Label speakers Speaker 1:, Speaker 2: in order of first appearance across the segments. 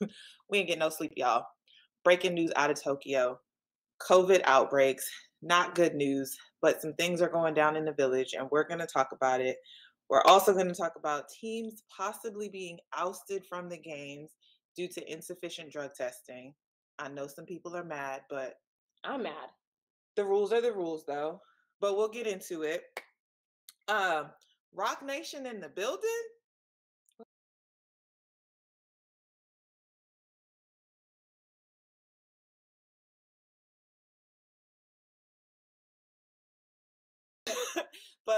Speaker 1: we ain't getting no sleep, y'all. Breaking news out of Tokyo COVID outbreaks. Not good news, but some things are going down in the village, and we're going to talk about it. We're also going to talk about teams possibly being ousted from the games due to insufficient drug testing. I know some people are mad, but
Speaker 2: I'm mad.
Speaker 1: the rules are the rules, though. But we'll get into it. Um, Roc Nation in the building.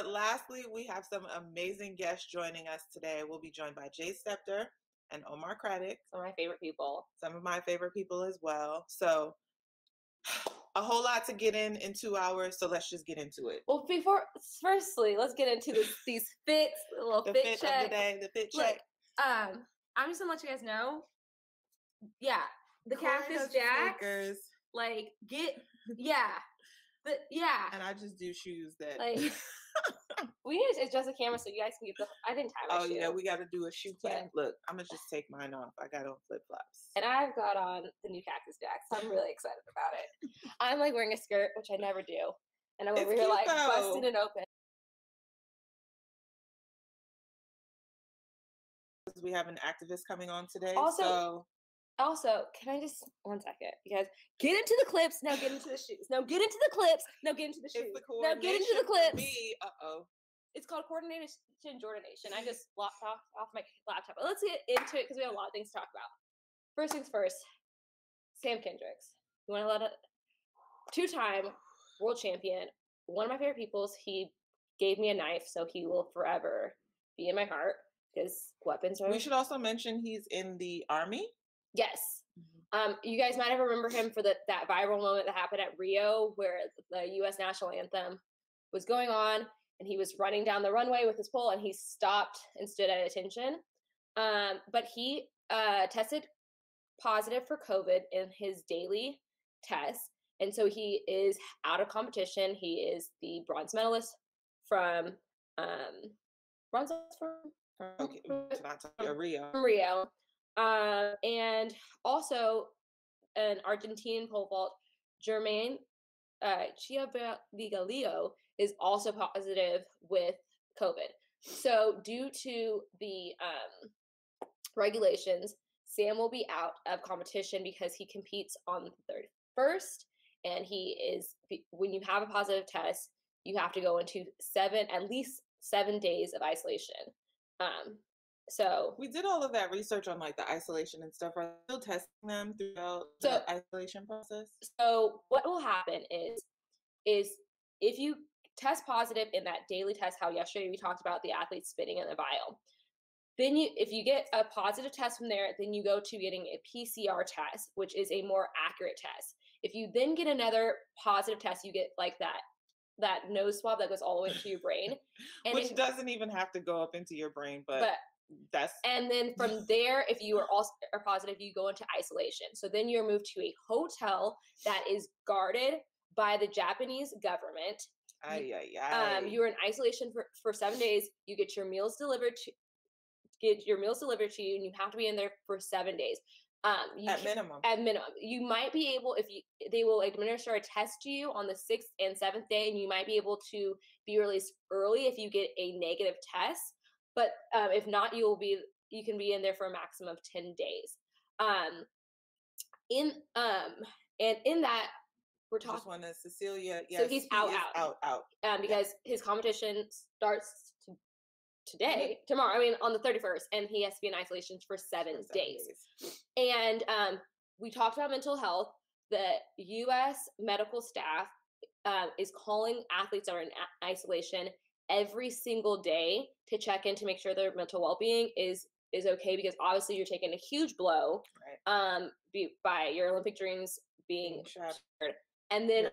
Speaker 1: But lastly, we have some amazing guests joining us today. We'll be joined by Jaide Stepter and Omar Craddock,
Speaker 2: Some of my favorite people.
Speaker 1: some of my favorite people as well. So, a whole lot to get in in two hours. So let's just get into it.
Speaker 2: Well, before, firstly, let's get into this, these fits, a little
Speaker 1: The
Speaker 2: fit,
Speaker 1: fit
Speaker 2: check.
Speaker 1: of the day, the fit
Speaker 2: Look,
Speaker 1: check.
Speaker 2: um, I'm just gonna let you guys know. Yeah, the Cactus.
Speaker 1: Snickers,
Speaker 2: Like, get yeah, the yeah.
Speaker 1: and I just do shoes that.
Speaker 2: Like, we need to adjust the camera so you guys can get the. I didn't tie my
Speaker 1: oh
Speaker 2: shoe.
Speaker 1: yeah, we got to do a shoe
Speaker 2: Yeah.
Speaker 1: Look, I'm gonna just take mine off. I got on flip flops.
Speaker 2: and I've got on the new Cactus Jacks. So I'm really excited about it. I'm like wearing a skirt, which I never do, and I'm
Speaker 1: It's
Speaker 2: over here like busting
Speaker 1: though.
Speaker 2: it open.
Speaker 1: We have an activist coming on today.
Speaker 2: Also,
Speaker 1: so
Speaker 2: Also, can I just one second? You guys get into the clips. Now get into the shoes. Now get into the clips. Now get into the shoes.
Speaker 1: the
Speaker 2: Now get into the clips.
Speaker 1: Me, uh oh.
Speaker 2: It's called coordination Jordanation. I just locked off, off my laptop. But let's get into it because we have a lot of things to talk about. First things first, Sam Kendricks. You want to let it? Two-time world champion, one of my favorite peoples. He gave me a knife, so he will forever be in my heart because weapons are.
Speaker 1: We should also mention he's in the army.
Speaker 2: Yes. Um, you guys might have remember him for the, that viral moment that happened at Rio where the U.S. national anthem was going on and he was running down the runway with his pole and he stopped and stood at attention. Um, but he uh, tested positive for COVID in his daily test. And so he is out of competition. He is the bronze medalist from um, bronze medalist from
Speaker 1: Okay, talk Rio.
Speaker 2: from Rio. Um, and also an Argentine pole vault, Jermaine uh, Chiaraviglio, is also positive with COVID. So, due to the um, regulations, Sam will be out of competition because he competes on the 31st. And he is, when you have a positive test, you have to go into seven, at least seven days of isolation. Um, so,
Speaker 1: We did all of that research on like the isolation and stuff. Are still testing them throughout
Speaker 2: So-
Speaker 1: the isolation process?
Speaker 2: so what will happen is is if you test positive in that daily test how yesterday we talked about the athletes spitting in the vial then you if you get a positive test from there then you go to getting a pcr test which is a more accurate test if you then get another positive test you get like that that nose swab that goes all the way to your brain and
Speaker 1: Which
Speaker 2: if-
Speaker 1: doesn't even have to go up into your brain, but,
Speaker 2: but
Speaker 1: that's
Speaker 2: and then from there, if you are also are positive, you go into isolation. So then you're moved to a hotel that is guarded by the Japanese government.
Speaker 1: ay, ay, ay.
Speaker 2: Um, you're in isolation for, for seven days. You get your meals delivered to get your meals delivered to you, and you have to be in there for seven days. Um, you
Speaker 1: at minimum.
Speaker 2: at minimum. You might be able if you they will administer a test to you on the sixth and seventh day, and you might be able to be released early if you get a negative test. But um, if not, you will be you can be in there for a maximum of ten days. Um, in um and in that we're
Speaker 1: Just
Speaker 2: talking
Speaker 1: one is Cecilia. Yes,
Speaker 2: So he's
Speaker 1: he
Speaker 2: out,
Speaker 1: is
Speaker 2: out.
Speaker 1: out, out.
Speaker 2: um, because his competition starts to, today, tomorrow. I mean, on the thirty first, and he has to be in isolation for seven,
Speaker 1: for seven
Speaker 2: days. And um, we talked about mental health. The U.S. medical staff um, is calling athletes that are in isolation every single day to check in to make sure their mental well being is is okay because obviously you're taking a huge blow
Speaker 1: Right.
Speaker 2: um be, by your Olympic dreams being
Speaker 1: trapped
Speaker 2: and then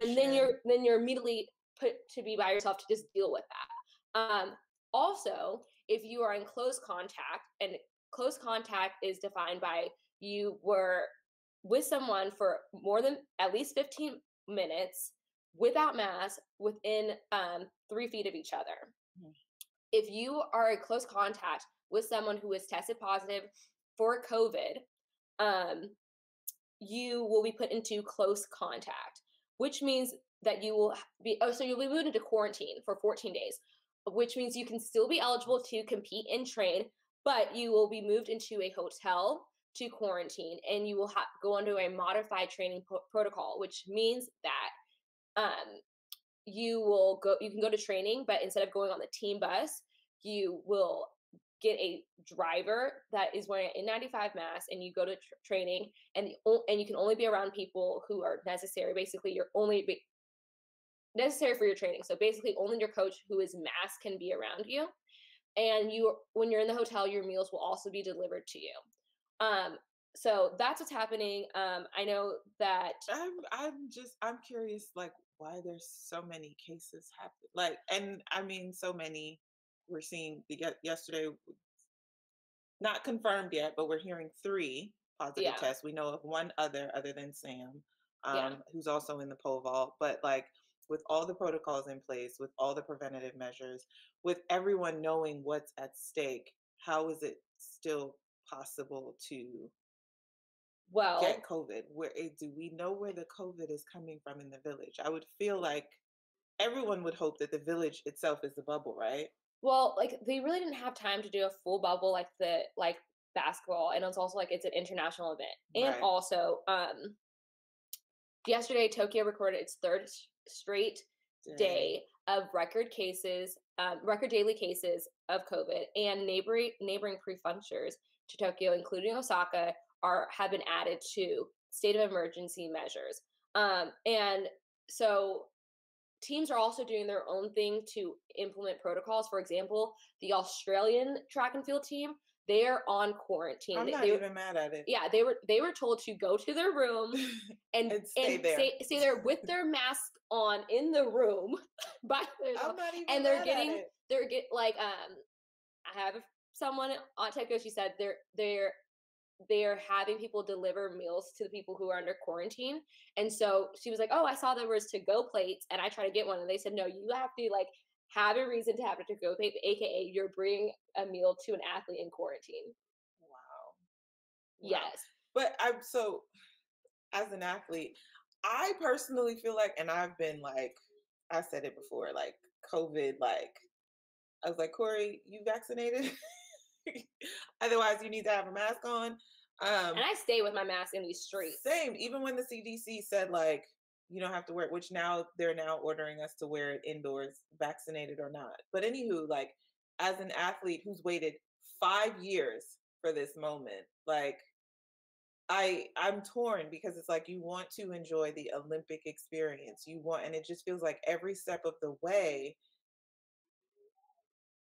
Speaker 2: and then you're then you're immediately put to be by yourself to just deal with that um also if you are in close contact and close contact is defined by you were with someone for more than at least 15 minutes without mask within um, three feet of each other
Speaker 1: Mhm.
Speaker 2: If you are in close contact with someone who is tested positive for COVID, um, you will be put into close contact, which means that you will be oh so you'll be moved into quarantine for 14 days, which means you can still be eligible to compete and train, but you will be moved into a hotel to quarantine and you will ha- go under a modified training po- protocol, which means that um, you will go you can go to training, but instead of going on the team bus, you will get a driver that is wearing an N95 mask and you go to tr- training and the, and you can only be around people who are necessary basically you're only be, necessary for your training. So basically only your coach who is masked can be around you and you when you're in the hotel your meals will also be delivered to you. Um so that's what's happening. Um i know that
Speaker 1: I'm I'm just I'm curious like why there's so many cases happen like and I mean so many we're seeing the yesterday not confirmed yet but we're hearing three positive
Speaker 2: yeah.
Speaker 1: tests. We know of one other other than Sam
Speaker 2: yeah.
Speaker 1: um who's also in the pole vault but like with all the protocols in place with all the preventative measures with everyone knowing what's at stake how is it still possible to
Speaker 2: well
Speaker 1: get COVID? Where do we know where the COVID is coming from in the village? I would feel like everyone would hope that the village itself is the bubble, right?
Speaker 2: well like they really didn't have time to do a full bubble like the like basketball and it's also like it's an international event and
Speaker 1: Right.
Speaker 2: also um yesterday tokyo recorded its third straight
Speaker 1: Dang.
Speaker 2: day of record cases, um, record daily cases of COVID, and neighboring neighboring prefectures to Tokyo, including Osaka, are have been added to state of emergency measures. Um, and so teams are also doing their own thing to implement protocols. For example, the Australian track and field team they're on quarantine.
Speaker 1: I'm
Speaker 2: They-
Speaker 1: not
Speaker 2: they-
Speaker 1: even mad at it.
Speaker 2: yeah, they were they were told to go to their room and
Speaker 1: And stay there.
Speaker 2: stay, stay there with their mask on in the room by
Speaker 1: I'm not even
Speaker 2: and they're getting they're get like um I have someone on Tokyo. She said they're they're they're having people deliver meals to the people who are under quarantine. And so she was like, "Oh, I saw there was to go plates, and I tried to get one, and they said no, you have to like have a reason to have a to go plate, aka you're bringing a meal to an athlete in quarantine."
Speaker 1: Wow. Wow.
Speaker 2: Yes.
Speaker 1: But I'm so as an athlete, I personally feel like, and I've been like, I said it before, like COVID, like I was like, Kori, you vaccinated? Otherwise, you need to have a mask on. Um,
Speaker 2: And I stay with my mask in these streets.
Speaker 1: same. Even when the CDC said like you don't have to wear it, which now they're now ordering us to wear it indoors, vaccinated or not. But anywho, like as an athlete who's waited five years for this moment, like I I'm torn because it's like you want to enjoy the Olympic experience. You want and it just feels like every step of the way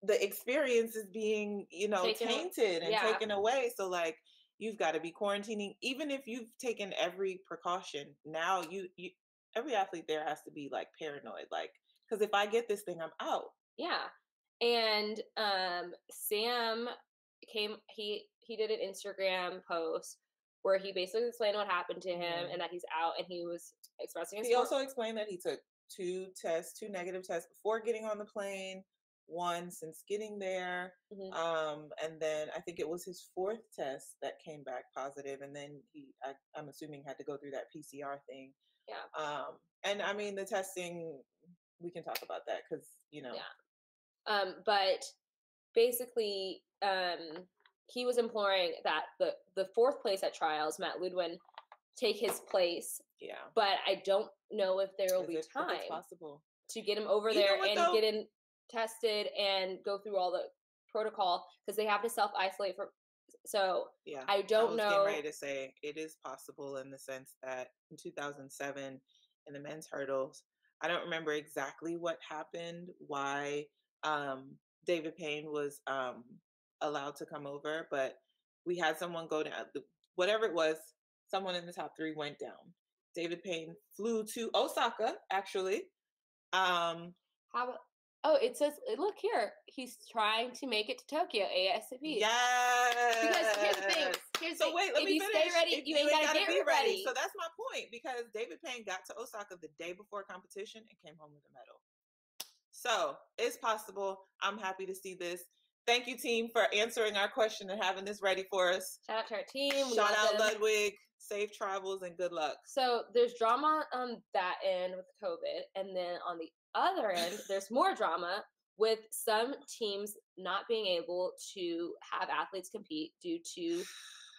Speaker 1: the experience is being, you know,
Speaker 2: Taken
Speaker 1: tainted and
Speaker 2: yeah.
Speaker 1: taken away. So like you've got to be quarantining even if you've taken every precaution. Now you you every athlete there has to be like paranoid like cuz if I get this thing I'm out.
Speaker 2: Yeah. And um Sam came he he did an Instagram post where he basically explained what happened to him
Speaker 1: Mhm.
Speaker 2: and that he's out and he was expressing his
Speaker 1: He also explained that he took two tests, two negative tests before getting on the plane, one since getting there.
Speaker 2: Mhm.
Speaker 1: Um, and then I think it was his fourth test that came back positive, and then he, I, I'm assuming, had to go through that PCR thing.
Speaker 2: Yeah.
Speaker 1: Um, and I mean, the testing, we can talk about that because you know,
Speaker 2: Yeah. um but basically um he was imploring that the the fourth place at trials, Matt Ludwig, take his place,
Speaker 1: yeah,
Speaker 2: but I don't know if there will be time
Speaker 1: possible.
Speaker 2: to get him over
Speaker 1: You
Speaker 2: there and
Speaker 1: though?
Speaker 2: get him tested and go through all the protocol because they have to self isolate for. So
Speaker 1: Yeah,
Speaker 2: I don't
Speaker 1: was
Speaker 2: know.
Speaker 1: Ready to say it is possible in the sense that in 2007 in the men's hurdles, I don't remember exactly what happened, why um, David Payne was um, allowed to come over, but we had someone go down. Whatever it was, someone in the top three went down. David Payne flew to Osaka, actually. Um,
Speaker 2: How about? Oh, it says. Look here. He's trying to make it to Tokyo ASAP.
Speaker 1: yes.
Speaker 2: Because here's the thing. Here's the
Speaker 1: So
Speaker 2: thing,
Speaker 1: wait, let
Speaker 2: if
Speaker 1: me
Speaker 2: you
Speaker 1: finish.
Speaker 2: stay ready,
Speaker 1: If
Speaker 2: you ain't gotta, get
Speaker 1: be
Speaker 2: ready.
Speaker 1: So that's my point because David Payne got to Osaka the day before competition and came home with a medal. So it's possible. I'm happy to see this. thank you, team, for answering our question and having this ready for us.
Speaker 2: Shout out to our team. we
Speaker 1: Shout out
Speaker 2: them.
Speaker 1: Ludwig. Safe travels and good luck.
Speaker 2: So there's drama on that end with COVID, and then on the other end, there's more drama with some teams not being able to have athletes compete due to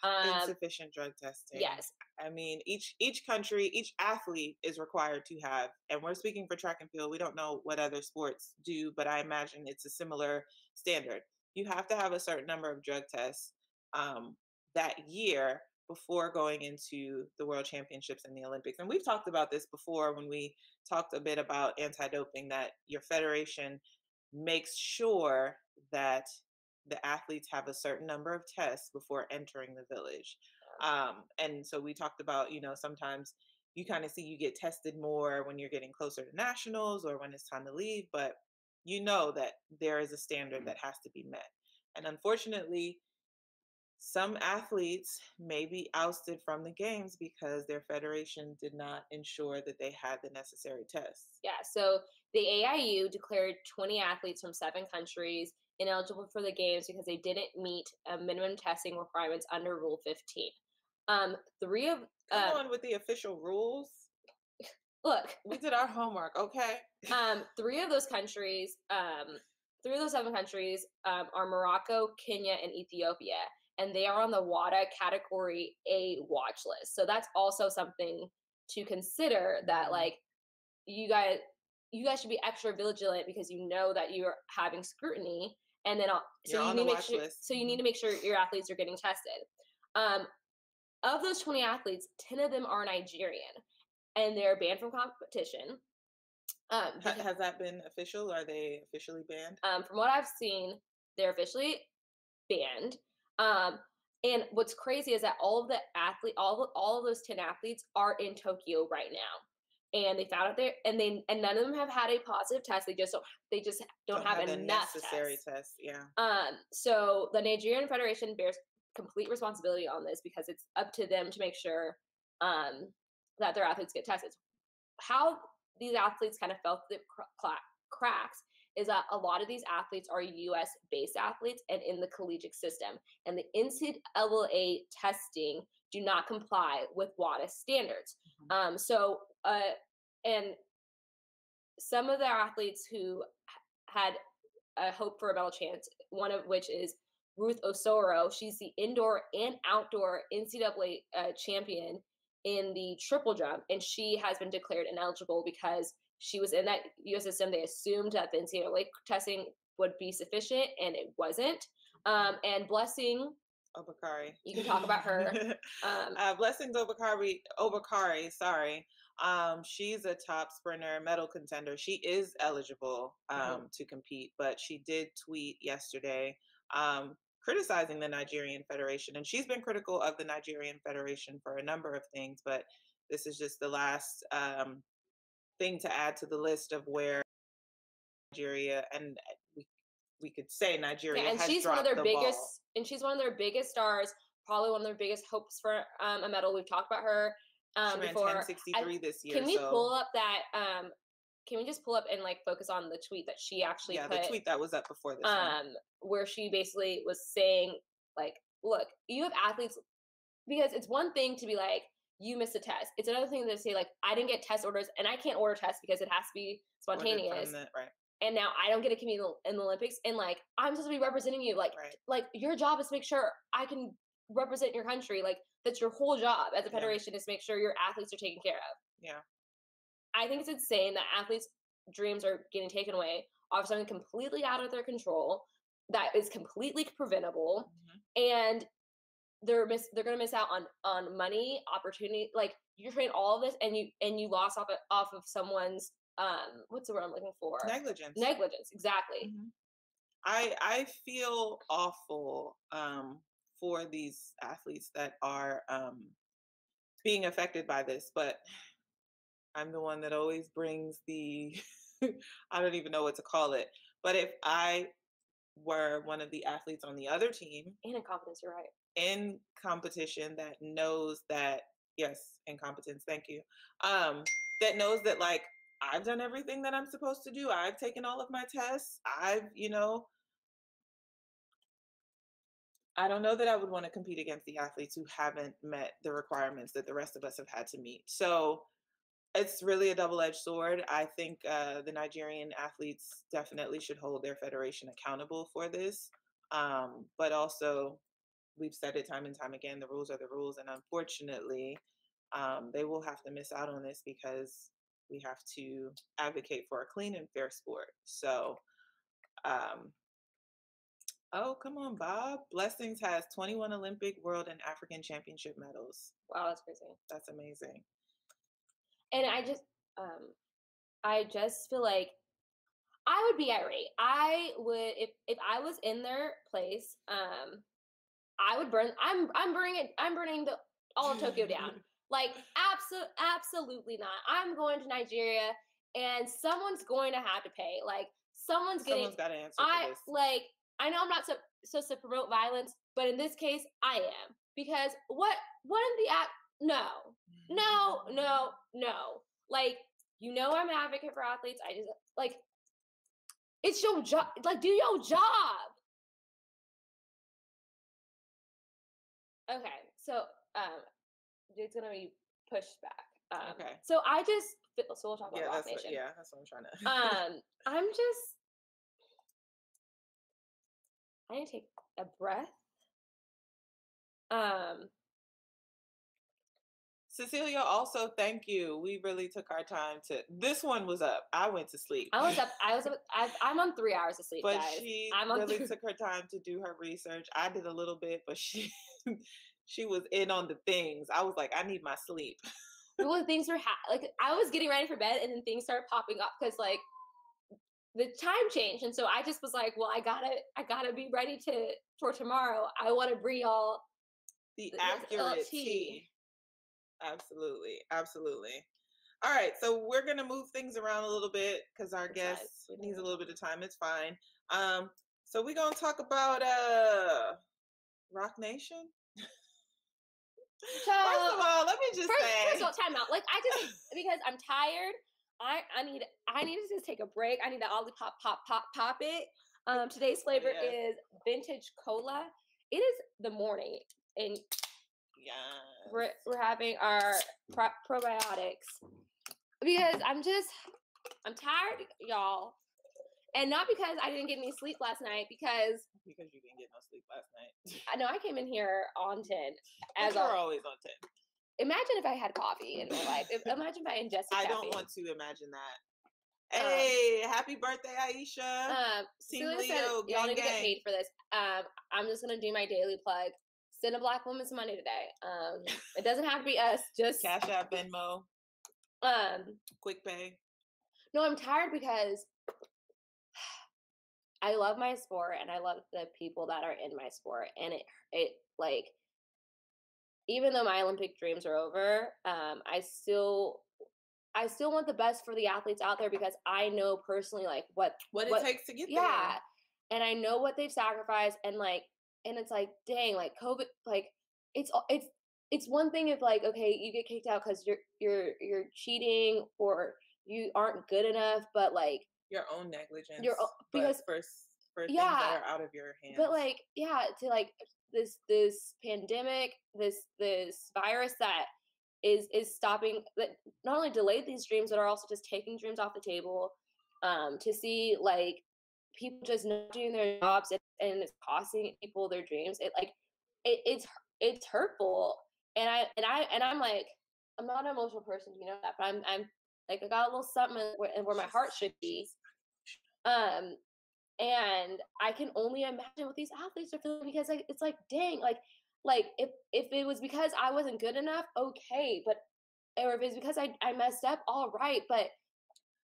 Speaker 2: um,
Speaker 1: Insufficient drug testing.
Speaker 2: yes,
Speaker 1: I mean, each each country, each athlete is required to have, and we're speaking for track and field. We don't know what other sports do, but I imagine it's a similar standard. You have to have a certain number of drug tests um, that year before going into the World Championships and the Olympics. And we've talked about this before when we talked a bit about anti-doping. That your federation makes sure that the athletes have a certain number of tests before entering the village um and so we talked about you know sometimes you kind of see you get tested more when you're getting closer to nationals or when it's time to leave but you know that there is a standard that has to be met and unfortunately some athletes may be ousted from the games because their federation did not ensure that they had the necessary tests
Speaker 2: yeah. So the AIU declared 20 athletes from seven countries ineligible for the games because they didn't meet uh, minimum testing requirements under Rule 15. Um, three of
Speaker 1: come
Speaker 2: uh,
Speaker 1: on with the official rules
Speaker 2: look,
Speaker 1: we did our homework okay
Speaker 2: um, three of those countries, um, three of those seven countries um, are Morocco, Kenya, and Ethiopia, and they are on the WADA Category A watch list. So that's also something to consider. That
Speaker 1: Mhm.
Speaker 2: like you guys, you guys should be extra vigilant because you know that you're having scrutiny, and then uh, so you need
Speaker 1: the
Speaker 2: to make sure.
Speaker 1: list.
Speaker 2: So you need to make sure your athletes are getting tested. Um, of those 20 athletes, 10 of them are Nigerian, and they're banned from competition. Um, because-
Speaker 1: has that been official are they officially banned
Speaker 2: um, from what I've seen, they're officially banned. Um, and what's crazy is that all of the athlete, all of, all of those ten athletes are in Tokyo right now, and they found out there, and they and none of them have had a positive test. They just don't. They just don't, have,
Speaker 1: the
Speaker 2: enough
Speaker 1: necessary
Speaker 2: tests.
Speaker 1: tests yeah
Speaker 2: Um, so the Nigerian Federation bears complete responsibility on this because it's up to them to make sure um, that their athletes get tested. How these athletes kind of felt the cracks is that a lot of these athletes are U.S. based athletes and in the collegiate system, and the NCAA testing do not comply with WADA standards.
Speaker 1: Mhm.
Speaker 2: Um, so, uh, and some of the athletes who had a hope for a medal chance, one of which is Ruth Usoro. She's the indoor and outdoor NCAA uh, champion in the triple jump, and she has been declared ineligible because she was in that U.S. system. They assumed that the NCAA testing would be sufficient, and it wasn't. Um, and Blessing,
Speaker 1: Okagbare.
Speaker 2: You can talk about her. um,
Speaker 1: uh, Blessings Okagbare, Okagbare, sorry. Um, she's a top sprinter, medal contender. She is eligible um,
Speaker 2: Mhm.
Speaker 1: to compete, but she did tweet yesterday um, criticizing the Nigerian Federation. And she's been critical of the Nigerian Federation for a number of things, but this is just the last um, thing to add to the list of where Nigeria and uh, we, we could say Nigeria
Speaker 2: Yeah, and she's one of their
Speaker 1: the
Speaker 2: biggest,
Speaker 1: ball.
Speaker 2: and she's one of their biggest stars. Probably one of their biggest hopes for um, a medal. We've talked about her um,
Speaker 1: she ran
Speaker 2: before.
Speaker 1: 1063 this year.
Speaker 2: Can we
Speaker 1: so,
Speaker 2: pull up that? Um, can we just pull up and like focus on the tweet that she actually
Speaker 1: yeah,
Speaker 2: put?
Speaker 1: the tweet that was up before this one.
Speaker 2: um, where she basically was saying like, look, you have athletes because it's one thing to be like you missed a test. It's another thing to say like I didn't get test orders and I can't order tests because it has to be spontaneous.
Speaker 1: the- right,
Speaker 2: And now I don't get to compete in the, Olympics and like I'm supposed to be representing you. Like
Speaker 1: right.
Speaker 2: like your job is to make sure I can represent your country. Like that's your whole job as a
Speaker 1: Yeah.
Speaker 2: federation is to make sure your athletes are taken care of.
Speaker 1: Yeah.
Speaker 2: I think it's insane that athletes' dreams are getting taken away off something completely out of their control that is completely preventable
Speaker 1: Mhm.
Speaker 2: and they're miss they're gonna miss out on on money opportunity like you're trained all of this and you and you lost off of, off of someone's um what's the word i'm looking for
Speaker 1: Negligence.
Speaker 2: negligence exactly
Speaker 1: Mhm. I I feel awful um, for these athletes that are um, being affected by this, but I'm the one that always brings the I don't even know what to call it. But if I were one of the athletes on the other team
Speaker 2: and incompetence you're right
Speaker 1: in competition that knows that yes, incompetence, thank you. Um, that knows that like I've done everything that I'm supposed to do. I've taken all of my tests. I've, you know, I don't know that I would want to compete against the athletes who haven't met the requirements that the rest of us have had to meet. So it's really a double-edged sword. I think uh, the Nigerian athletes definitely should hold their federation accountable for this, um, but also we've said it time and time again: the rules are the rules, and unfortunately, um, they will have to miss out on this because we have to advocate for a clean and fair sport. So, um, oh, come on, Bob. Blessings has 21 Olympic, World, and African Championship medals.
Speaker 2: Wow, that's crazy.
Speaker 1: That's amazing.
Speaker 2: And I just, um, I just feel like I would be irate. I would if if I was in their place. Um, I would burn. I'm I'm burning it. I'm burning the all of Tokyo down. Like absolutely, absolutely not. I'm going to Nigeria, and someone's going to have to pay. Like someone's getting.
Speaker 1: Someone's got to answer
Speaker 2: I
Speaker 1: this.
Speaker 2: like. I know I'm not so, supposed to promote violence, but in this case, I am because what what in the act? No, no, no, no. Like you know, I'm an advocate for athletes. I just like it's your job. Like do your job. Okay, so um, it's gonna be pushed back. Um,
Speaker 1: Okay.
Speaker 2: So I just so we'll talk about
Speaker 1: Yeah,
Speaker 2: Rock
Speaker 1: what, yeah, that's what I'm trying to.
Speaker 2: Um, I'm just I need to take a breath. Um,
Speaker 1: Cecilia, also thank you. We really took our time to. This one was up. I went to sleep.
Speaker 2: I was up. I was up. I, I'm on three hours of sleep,
Speaker 1: but
Speaker 2: guys.
Speaker 1: she
Speaker 2: I'm on
Speaker 1: really
Speaker 2: th-
Speaker 1: took her time to do her research. I did a little bit, but she she was in on the things. I was like, I need my sleep.
Speaker 2: well, things were ha- like I was getting ready for bed, and then things started popping up because like the time changed, and so I just was like, well, I gotta, I gotta be ready to for tomorrow. I want to bring y'all.
Speaker 1: The
Speaker 2: Th- this
Speaker 1: uh,
Speaker 2: accurate
Speaker 1: tea. Absolutely, absolutely. All right, so we're gonna move things around a little bit because our guest needs a little bit of time. It's fine. Um, so we're gonna talk about uh Roc Nation. So, First of all, let me just
Speaker 2: first,
Speaker 1: say,
Speaker 2: first of all, time out. Like I just because I'm tired. I I need I need to just take a break. I need to Olipop pop pop pop it. Um, today's flavor
Speaker 1: Yes.
Speaker 2: is vintage cola. It is the morning, and
Speaker 1: yeah,
Speaker 2: we're we're having our pro- probiotics because I'm just I'm tired, y'all, and not because I didn't get any sleep last night. Because
Speaker 1: because you didn't get no sleep last night.
Speaker 2: I know I came in here on ten.
Speaker 1: As you're
Speaker 2: al-
Speaker 1: always on ten.
Speaker 2: imagine if I had coffee in my life. If, imagine if I ingested.
Speaker 1: I don't want to imagine that.
Speaker 2: Um,
Speaker 1: Hey, happy birthday, Aisha.
Speaker 2: Um,
Speaker 1: Team
Speaker 2: Celia said
Speaker 1: Leo,
Speaker 2: y'all need to get paid for this. Um, I'm just gonna do my daily plug. Send a black woman some money today. Um, it doesn't have to be us. Just
Speaker 1: Cash App, Venmo,
Speaker 2: um,
Speaker 1: Quick Pay.
Speaker 2: no, I'm tired because I love my sport and I love the people that are in my sport, and it it like even though my Olympic dreams are over, um, I still I still want the best for the athletes out there because I know personally like what
Speaker 1: What,
Speaker 2: What-
Speaker 1: it takes to get there.
Speaker 2: yeah and i know what they've sacrificed and like and it's like dang like covid like it's it's it's one thing if like okay you get kicked out because you're you're you're cheating or you aren't good enough but like.
Speaker 1: Your own negligence.
Speaker 2: o-
Speaker 1: but
Speaker 2: because-
Speaker 1: for, s- for things
Speaker 2: Yeah,
Speaker 1: that are out of your hands.
Speaker 2: but like yeah to like this this pandemic this this virus that is is stopping that not only delayed these dreams but are also just taking dreams off the table um to see like people just not doing their jobs and, and it's costing people their dreams it like it, it's it's hurtful and i and i and i'm like i'm not an emotional person you know that but i'm i'm like i got a little something where, where my heart should be. Um and i can only imagine what these athletes are feeling because like it's like dang like like if if it was because i wasn't good enough okay but or if it's because i, I messed up all right but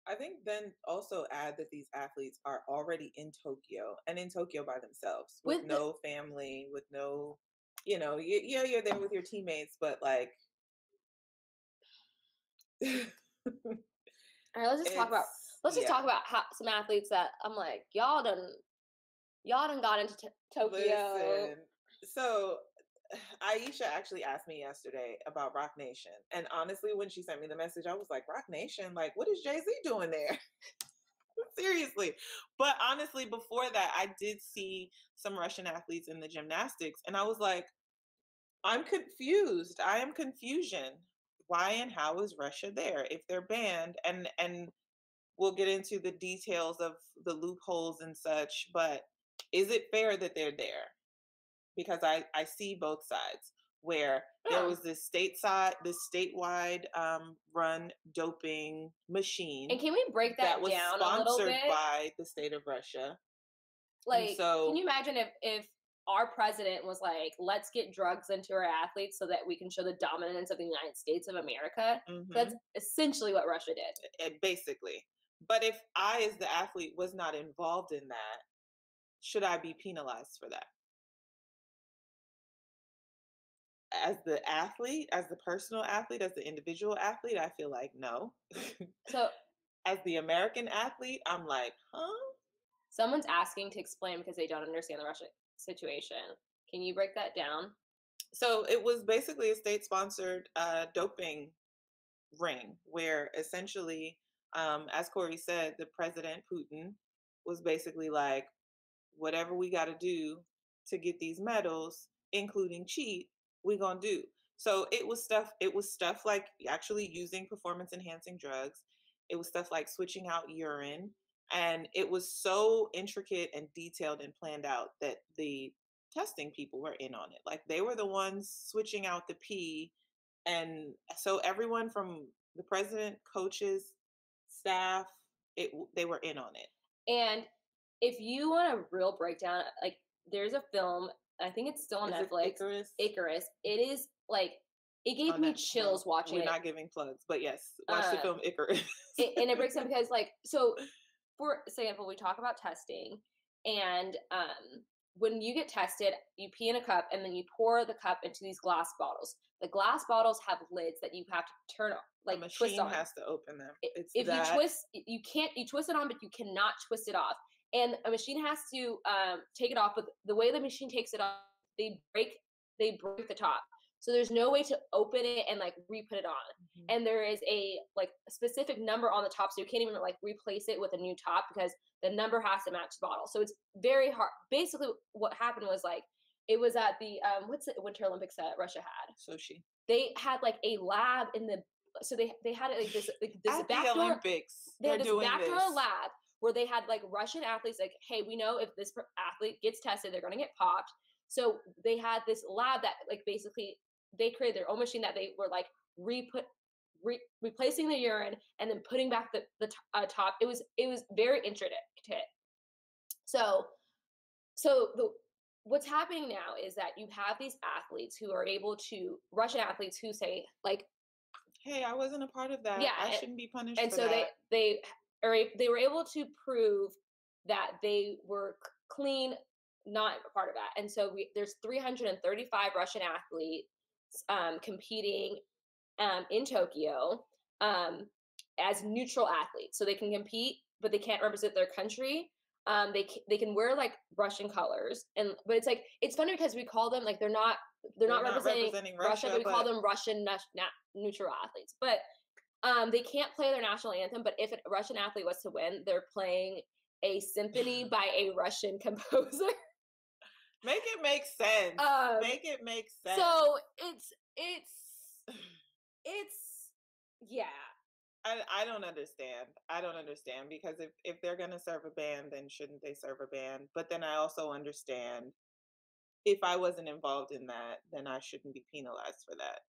Speaker 1: I think then also add that these athletes are already in Tokyo and in Tokyo by themselves with,
Speaker 2: With the-
Speaker 1: no family, with no, you know, y- yeah, you're there with your teammates, but like,
Speaker 2: all right let's just talk about let's just
Speaker 1: yeah.
Speaker 2: talk about how some athletes that i'm like y'all done y'all done got into t- tokyo
Speaker 1: Listen, so Aisha actually asked me yesterday about Roc Nation. And honestly, when she sent me the message, I was like, Roc Nation? Like, what is Jay Z doing there? Seriously. But honestly, before that, I did see some Russian athletes in the gymnastics, and I was like, I'm confused. I am confusion. Why and how is Russia there if they're banned? And and we'll get into the details of the loopholes and such, but is it fair that they're there? Because I I see both sides where there was this stateside, this statewide um, run doping machine.
Speaker 2: And can we break that,
Speaker 1: that was
Speaker 2: down a little
Speaker 1: sponsored by the state of Russia.
Speaker 2: like,
Speaker 1: so-
Speaker 2: can you imagine if if our president was like, "Let's get drugs into our athletes so that we can show the dominance of the United States of America"?
Speaker 1: Mhm.
Speaker 2: That's essentially what Russia did.
Speaker 1: Eh, basically. But if I, as the athlete, was not involved in that, should I be penalized for that? As the athlete, as the personal athlete, as the individual athlete, I feel like no.
Speaker 2: So
Speaker 1: as the American athlete, I'm like, huh?
Speaker 2: someone's asking to explain because they don't understand the Russia situation. Can you break that down?
Speaker 1: So it was basically a state sponsored uh, doping ring where essentially, um, as Kori said, the president, Putin, was basically like, whatever we got to do to get these medals, including cheat, we gonna do. So it was stuff. It was stuff like actually using performance enhancing drugs. It was stuff like switching out urine, and it was so intricate and detailed and planned out that the testing people were in on it. Like they were the ones switching out the pee, and so everyone from the president, coaches, staff, it they were in on it.
Speaker 2: And if you want a real breakdown, like there's a film, I think it's still on
Speaker 1: Is
Speaker 2: Netflix,
Speaker 1: Icarus?
Speaker 2: Icarus. It is like it gave
Speaker 1: on
Speaker 2: me
Speaker 1: Netflix.
Speaker 2: chills watching
Speaker 1: We're
Speaker 2: it.
Speaker 1: not giving plugs, but yes, watch the
Speaker 2: Uh,
Speaker 1: film Icarus.
Speaker 2: it, and it breaks down because like so for example we talk about testing and um when you get tested you pee in a cup and then you pour the cup into these glass bottles the glass bottles have lids that you have to turn on
Speaker 1: the
Speaker 2: like twist
Speaker 1: machine
Speaker 2: on
Speaker 1: has to open them. It's
Speaker 2: if
Speaker 1: that,
Speaker 2: you twist you can't you twist it on but you cannot twist it off and a machine has to um, take it off but the way the machine takes it off they break they break the top so there's no way to open it and like re-put it on
Speaker 1: Mhm.
Speaker 2: and there is a like a specific number on the top so you can't even like replace it with a new top because the number has to match the bottle so it's very hard basically what happened was like it was at the um what's the winter olympics that russia had
Speaker 1: so she
Speaker 2: they had like a lab in the so they they had it like this like this
Speaker 1: at the Olympics.
Speaker 2: they
Speaker 1: They're
Speaker 2: had this backdoor
Speaker 1: this.
Speaker 2: lab where they had like Russian athletes like, hey, we know if this athlete gets tested, they're gonna get popped. So they had this lab that like basically they created their own machine that they were like re-put re- replacing the urine and then putting back the the t- uh, top. It was it was very intricate. So so the what's happening now is that you have these athletes who are able to Russian athletes who say like
Speaker 1: Hey, I wasn't a part of that.
Speaker 2: Yeah,
Speaker 1: I
Speaker 2: and-
Speaker 1: shouldn't be punished
Speaker 2: and
Speaker 1: for
Speaker 2: so
Speaker 1: that.
Speaker 2: they they a- they were able to prove that they were clean not a part of that and so we, there's 335 russian athletes um, competing um, in tokyo um, as neutral athletes so they can compete but they can't represent their country um, they they can wear like russian colors and but it's like it's funny because we call them like they're not they're, not, representing, Russia, but we call them Russian nat- nat- neutral athletes. But um, they can't play their national anthem. But if a Russian athlete was to win, they're playing a symphony by a Russian composer.
Speaker 1: Make it make sense.
Speaker 2: Um,
Speaker 1: make it make sense.
Speaker 2: so it's it's it's yeah.
Speaker 1: I, I don't understand. I don't understand because if, if they're gonna serve a band, then shouldn't they serve a band? But then I also understand if I wasn't involved in that, then I shouldn't be penalized for that.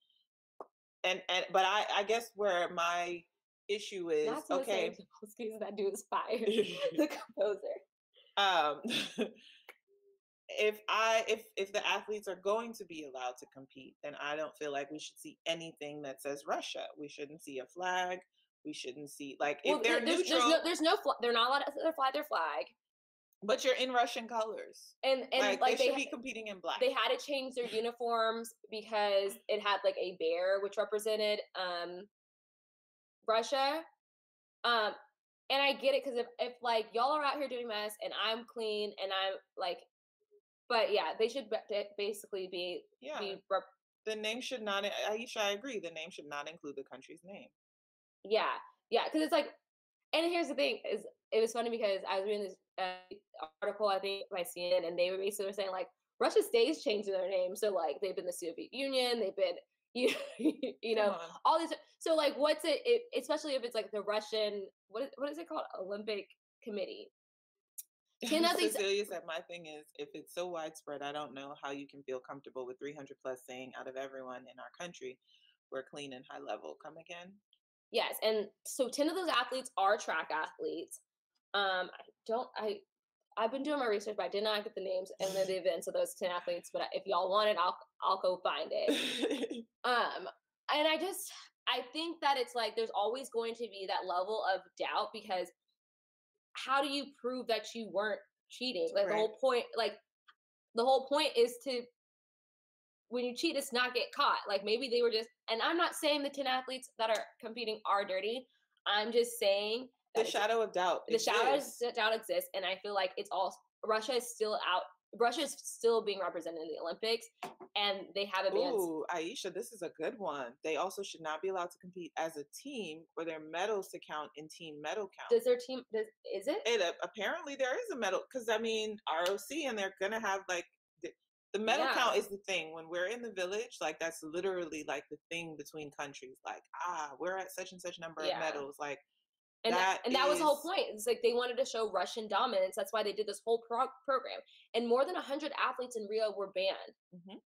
Speaker 1: And and but I I guess where my issue is
Speaker 2: Not to
Speaker 1: okay.
Speaker 2: Zapolsky's that dude is fired. the composer.
Speaker 1: um if i if if the athletes are going to be allowed to compete then i don't feel like we should see anything that says russia we shouldn't see a flag we shouldn't see like if
Speaker 2: Well,
Speaker 1: they're
Speaker 2: there's,
Speaker 1: neutral
Speaker 2: there's no there's no fl- they're not allowed to fly their flag.
Speaker 1: But you're in russian colors.
Speaker 2: And and
Speaker 1: like,
Speaker 2: like,
Speaker 1: they should
Speaker 2: they
Speaker 1: be competing in black.
Speaker 2: they had to change their uniforms because it had like a bear which represented um Russia. Um and I get it because if, if like y'all are out here doing mess and I'm clean and I'm like but yeah, they should ba- ba- basically be
Speaker 1: yeah.
Speaker 2: be rep-
Speaker 1: the name should not aisha i agree the name should not include the country's name.
Speaker 2: Yeah, yeah, because it's like and here's the thing is it was funny because I was reading this article, I think by CNN, and they were basically saying like Russia stays changing their name. So like they've been the Soviet Union, they've been you you know all these. So like, what's it, it? Especially if it's like the Russian what is, what is it called? Olympic Committee.
Speaker 1: Cecilia said, "My thing is, if it's so widespread, I don't know how you can feel comfortable with 300 plus saying out of everyone in our country, we're clean and high level. Come again."
Speaker 2: Yes, and so 10 of those athletes are track athletes. Um, I don't I I've been doing my research, but I did not get the names and the events of those 10 athletes. But if y'all want it, I'll I'll go find it. um, and I just I think that it's like there's always going to be that level of doubt because how do you prove that you weren't cheating? Like right. the whole point, like the whole point is to when you cheat, it's not get caught. Like maybe they were just, and I'm not saying the 10 athletes that are competing are dirty. I'm just saying
Speaker 1: the shadow of doubt.
Speaker 2: The exists. shadow of doubt exists. And I feel like it's all, Russia is still out. Russia is still being represented in the Olympics, and they have a.
Speaker 1: Ooh, Aisha, this is a good one. They also should not be allowed to compete as a team for their medals to count in team medal count.
Speaker 2: Does their team? Does is it?
Speaker 1: It uh, apparently there is a medal because I mean ROC, and they're gonna have like the medal yeah. count is the thing when we're in the village like that's literally like the thing between countries like ah we're at such and such number yeah. of medals like
Speaker 2: and that, and that is... was the whole point it's like they wanted to show russian dominance that's why they did this whole pro- program and more than 100 athletes in rio were banned mm-hmm.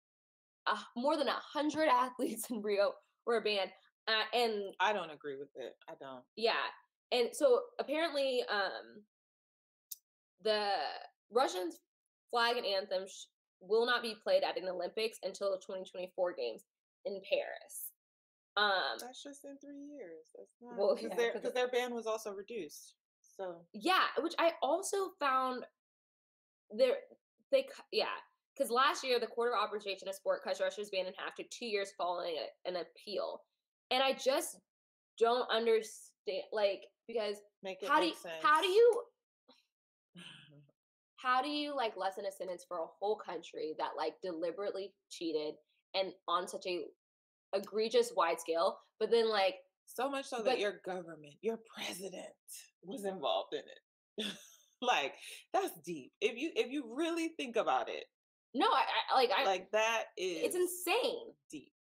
Speaker 2: uh, more than 100 athletes in rio were banned uh, and
Speaker 1: i don't agree with it i don't
Speaker 2: yeah and so apparently um the russians flag and anthem sh- will not be played at an Olympics until the 2024 games in Paris.
Speaker 1: Um, That's just in three years. That's not well because yeah, their their ban was also reduced. So
Speaker 2: yeah, which I also found there they yeah because last year the Court of Arbitration of Sport cut Russia's ban in half to two years following a, an appeal, and I just don't understand like because how do you, sense. how do you how do you like lessen a sentence for a whole country that like deliberately cheated and on such a egregious wide scale but then like
Speaker 1: so much so but, that your government your president was involved in it. Like that's deep. If you if you really think about it
Speaker 2: no i, I like i
Speaker 1: like that is
Speaker 2: it's insane.
Speaker 1: deep.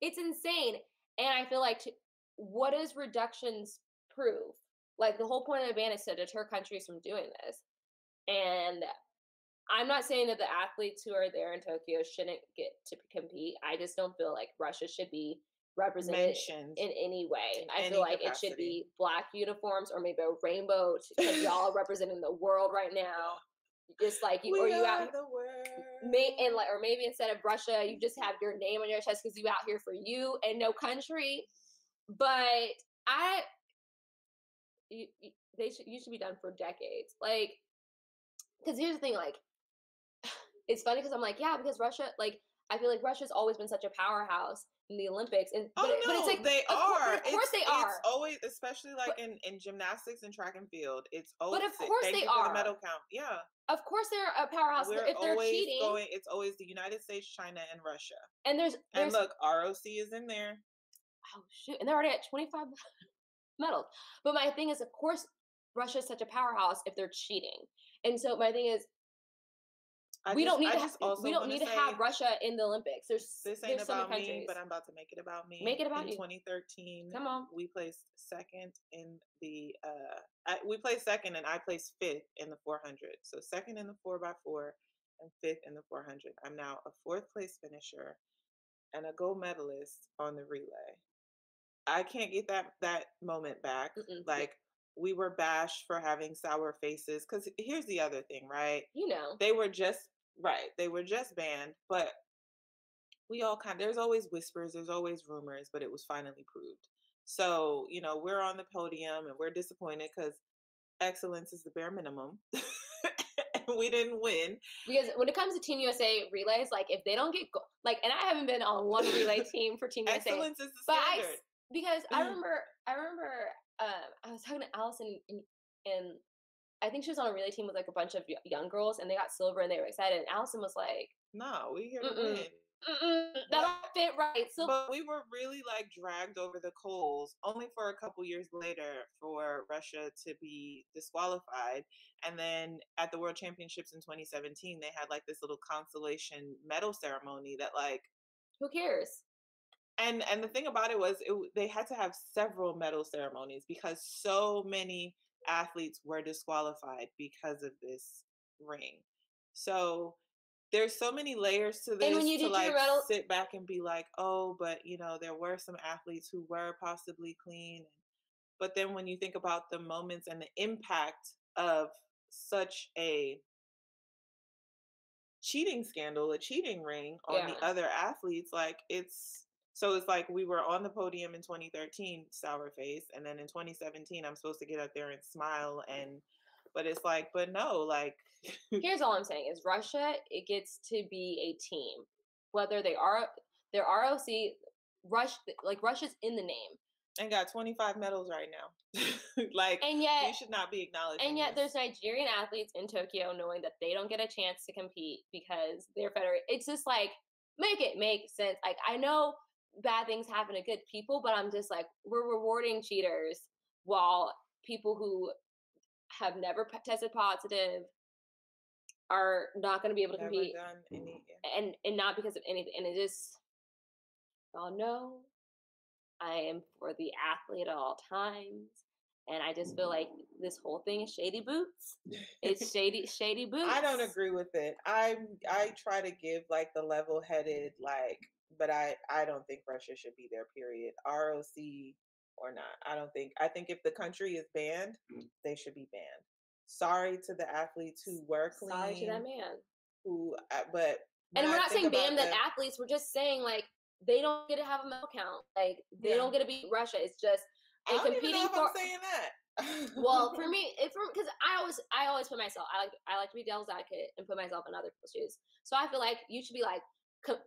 Speaker 2: It's insane and i feel like to, what does reductions prove? Like the whole point of the ban is to deter countries from doing this and I'm not saying that the athletes who are there in Tokyo shouldn't get to compete. I just don't feel like Russia should be represented Mentioned in any way. In I feel like capacity. it should be black uniforms or maybe a rainbow because y'all representing the world right now. Just like you,
Speaker 1: we
Speaker 2: or you
Speaker 1: out the world.
Speaker 2: May, and like, or maybe instead of Russia, you just have your name on your chest because you out here for you and no country. But I, you, they should you should be done for decades. Like because here's the thing, like, it's funny because I'm like, yeah, because Russia, like, I feel like Russia's always been such a powerhouse in the Olympics, and oh,
Speaker 1: but, oh no, but it's like, they are.
Speaker 2: Of course, they are.
Speaker 1: It's always, especially like but, in in gymnastics and track and field, it's always.
Speaker 2: But of course they are.
Speaker 1: The medal count, yeah.
Speaker 2: Of course they're a powerhouse. We're if they're cheating,
Speaker 1: going, it's always the United States, China, and Russia.
Speaker 2: And there's, there's
Speaker 1: and look, ROC is in there.
Speaker 2: Oh shoot! And they're already at 25 medals. But my thing is, of course, Russia is such a powerhouse if they're cheating. And so my thing is, I we just, don't need I to. Have, we don't need to have Russia in the Olympics. There's
Speaker 1: this ain't
Speaker 2: there's
Speaker 1: about me, but I'm about to make it about me.
Speaker 2: Make it about
Speaker 1: in
Speaker 2: you.
Speaker 1: 2013,
Speaker 2: come on.
Speaker 1: We placed second in the. uh I, We placed second, and I placed fifth in the 400. So second in the four by four, and fifth in the 400. I'm now a fourth place finisher, and a gold medalist on the relay. I can't get that that moment back. Mm-mm. Like we were bashed for having sour faces because here's the other thing right?
Speaker 2: You know.
Speaker 1: They were just right they were just banned but we all kind of, there's always whispers there's always rumors but it was finally proved. So you know we're on the podium and we're disappointed because excellence is the bare minimum And we didn't win.
Speaker 2: Because when it comes to team usa relays like if they don't get go- like and i haven't been on one relay team for team usa excellence
Speaker 1: is the standard.
Speaker 2: I, because i remember i remember um, I was talking to Allyson and, and I think she was on a relay team with like a bunch of young girls and they got silver and they were excited. And Allyson was like,
Speaker 1: No, we here to win.
Speaker 2: Mm-mm, that don't fit right. So
Speaker 1: but we were really like dragged over the coals only for a couple years later for Russia to be disqualified. And then at the World Championships in 2017, they had like this little consolation medal ceremony that like
Speaker 2: who cares?
Speaker 1: And and the thing about it was it, they had to have several medal ceremonies because so many athletes were disqualified because of this ring so there's so many layers to this and
Speaker 2: when you
Speaker 1: to
Speaker 2: did your
Speaker 1: like
Speaker 2: medal-
Speaker 1: sit back and be like oh but you know there were some athletes who were possibly clean but then when you think about the moments and the impact of such a cheating scandal, a cheating ring on
Speaker 2: Yeah.
Speaker 1: the other athletes, like it's so it's like we were on the podium in 2013, sour face, and then in 2017, I'm supposed to get up there and smile and but it's like, but no, like
Speaker 2: Here's all I'm saying is Russia, it gets to be a team. Whether they are their ROC, Rush like Russia's in the name.
Speaker 1: and got 25 medals right now. like
Speaker 2: And
Speaker 1: you
Speaker 2: yet
Speaker 1: should not be acknowledged.
Speaker 2: and yet there's Nigerian athletes in Tokyo knowing that they don't get a chance to compete because they're federated. It's just like make it make sense. Like I know bad things happen to good people, but I'm just like we're rewarding cheaters while people who have never tested positive are not going to be able to
Speaker 1: never
Speaker 2: compete and and not because of anything and it just y'all know i am for the athlete at all times and i just feel like this whole thing is shady boots. It's shady shady boots
Speaker 1: I don't agree with it. I'm I try to give like the level headed like, but I I don't think Russia should be there. Period. ROC or not. I don't think. I think if the country is banned, they should be banned. Sorry to the athletes who were clean.
Speaker 2: sorry to that man
Speaker 1: Who, uh, but
Speaker 2: and we're
Speaker 1: I
Speaker 2: not saying ban the
Speaker 1: them-
Speaker 2: athletes we're just saying like they don't get to have a medal count like they
Speaker 1: Yeah.
Speaker 2: don't get to beat russia it's just
Speaker 1: I
Speaker 2: and
Speaker 1: even
Speaker 2: competing
Speaker 1: know
Speaker 2: for
Speaker 1: I'm saying that.
Speaker 2: well for me it's because i always i always put myself i like i like to be devil's advocate and put myself in other people's shoes so i feel like you should be like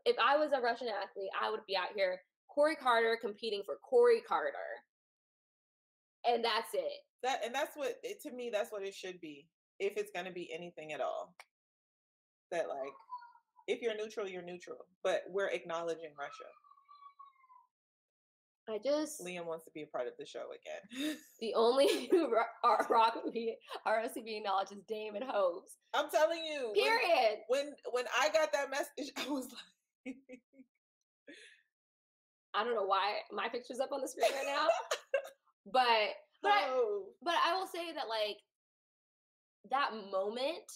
Speaker 2: if i was a russian athlete i would be out here Kori Carter competing for Kori Carter. And that's it.
Speaker 1: That and that's what to me that's what it should be if it's going to be anything at all. That like if you're neutral you're neutral but we're acknowledging russia
Speaker 2: i just
Speaker 1: liam wants to be a part of the show again.
Speaker 2: The only rock be rocb knowledge is dame and hose.
Speaker 1: I'm telling you
Speaker 2: period.
Speaker 1: when when i got that message i was like
Speaker 2: i don't know why my picture's up on the screen right now but but I,
Speaker 1: oh
Speaker 2: but I will say that like that moment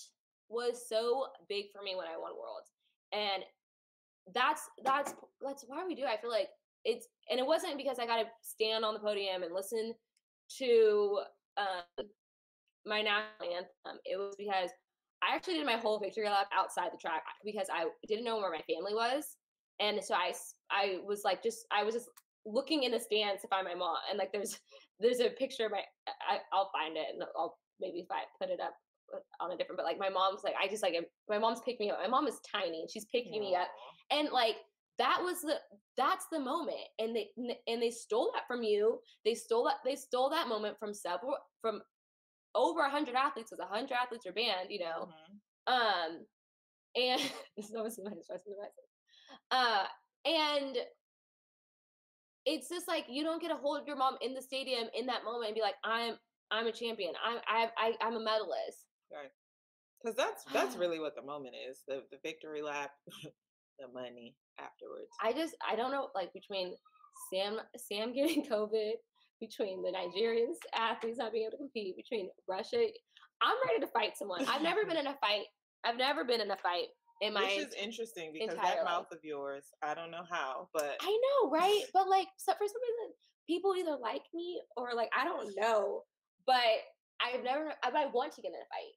Speaker 2: was so big for me when I won Worlds, and that's that's that's why we do. I feel like it's and it wasn't because I got to stand on the podium and listen to um, my national anthem. It was because I actually did my whole victory lap outside the track because I didn't know where my family was, and so I I was like just I was just looking in the stands to find my mom, and like there's there's a picture of my I, I'll find it and I'll maybe if I put it up uh, on a different but like my mom's like I just like my mom's picking me up. My mom is tiny and she's picking me up and like that was the that's the moment and they and they stole that from you. They stole that they stole that moment from several from over a hundred athletes because a hundred athletes are banned, you know.
Speaker 1: Mhm.
Speaker 2: Um, and this is my stress Uh, and it's just like you don't get a hold of your mom in the stadium in that moment and be like, I'm I'm a champion. I'm I, I I'm a medalist.
Speaker 1: right Because that's that's really what the moment is the the victory lap, the money afterwards.
Speaker 2: I just I don't know like between Sam Sam getting COVID, between the Nigerians athletes not being able to compete, between Russia, I'm ready to fight someone. I've never been in a fight. I've never been in a fight in my.
Speaker 1: Which is interesting because that
Speaker 2: life.
Speaker 1: mouth of yours, I don't know how, but
Speaker 2: I know, right? But like, so for some reason, people either like me or like I don't know. But I've never. I, but I want to get in a fight.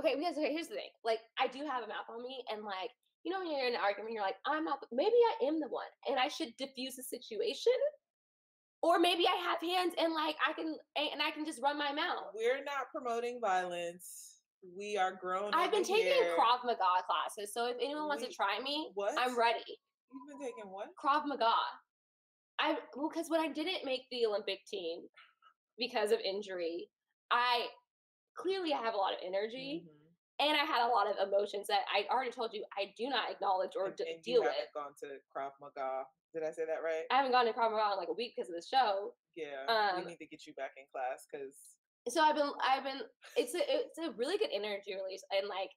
Speaker 2: Okay, because okay, here's the thing. Like, I do have a mouth on me, and like, you know, when you're in an argument, you're like, I'm not. Maybe I am the one, and I should diffuse the situation. Or maybe I have hands, and like I can, and I can just run my mouth.
Speaker 1: we're not promoting violence. We are grown.
Speaker 2: I've been taking
Speaker 1: here.
Speaker 2: Krav Maga classes, so if anyone wants to try me,
Speaker 1: What?
Speaker 2: I'm ready.
Speaker 1: You've been taking what?
Speaker 2: Krav Maga. I well, because when I didn't make the Olympic team because of injury, I clearly I have a lot of energy,
Speaker 1: Mhm.
Speaker 2: And I had a lot of emotions that I already told you I do not acknowledge or
Speaker 1: And, and
Speaker 2: deal
Speaker 1: you
Speaker 2: with.
Speaker 1: haven't gone to Krav Maga. Did I say that right?
Speaker 2: I haven't gone to Krav Maga in like a week because of the show.
Speaker 1: Yeah.
Speaker 2: um,
Speaker 1: we need to get you back in class because
Speaker 2: So I've been, I've been. It's a, it's a really good energy release, and like,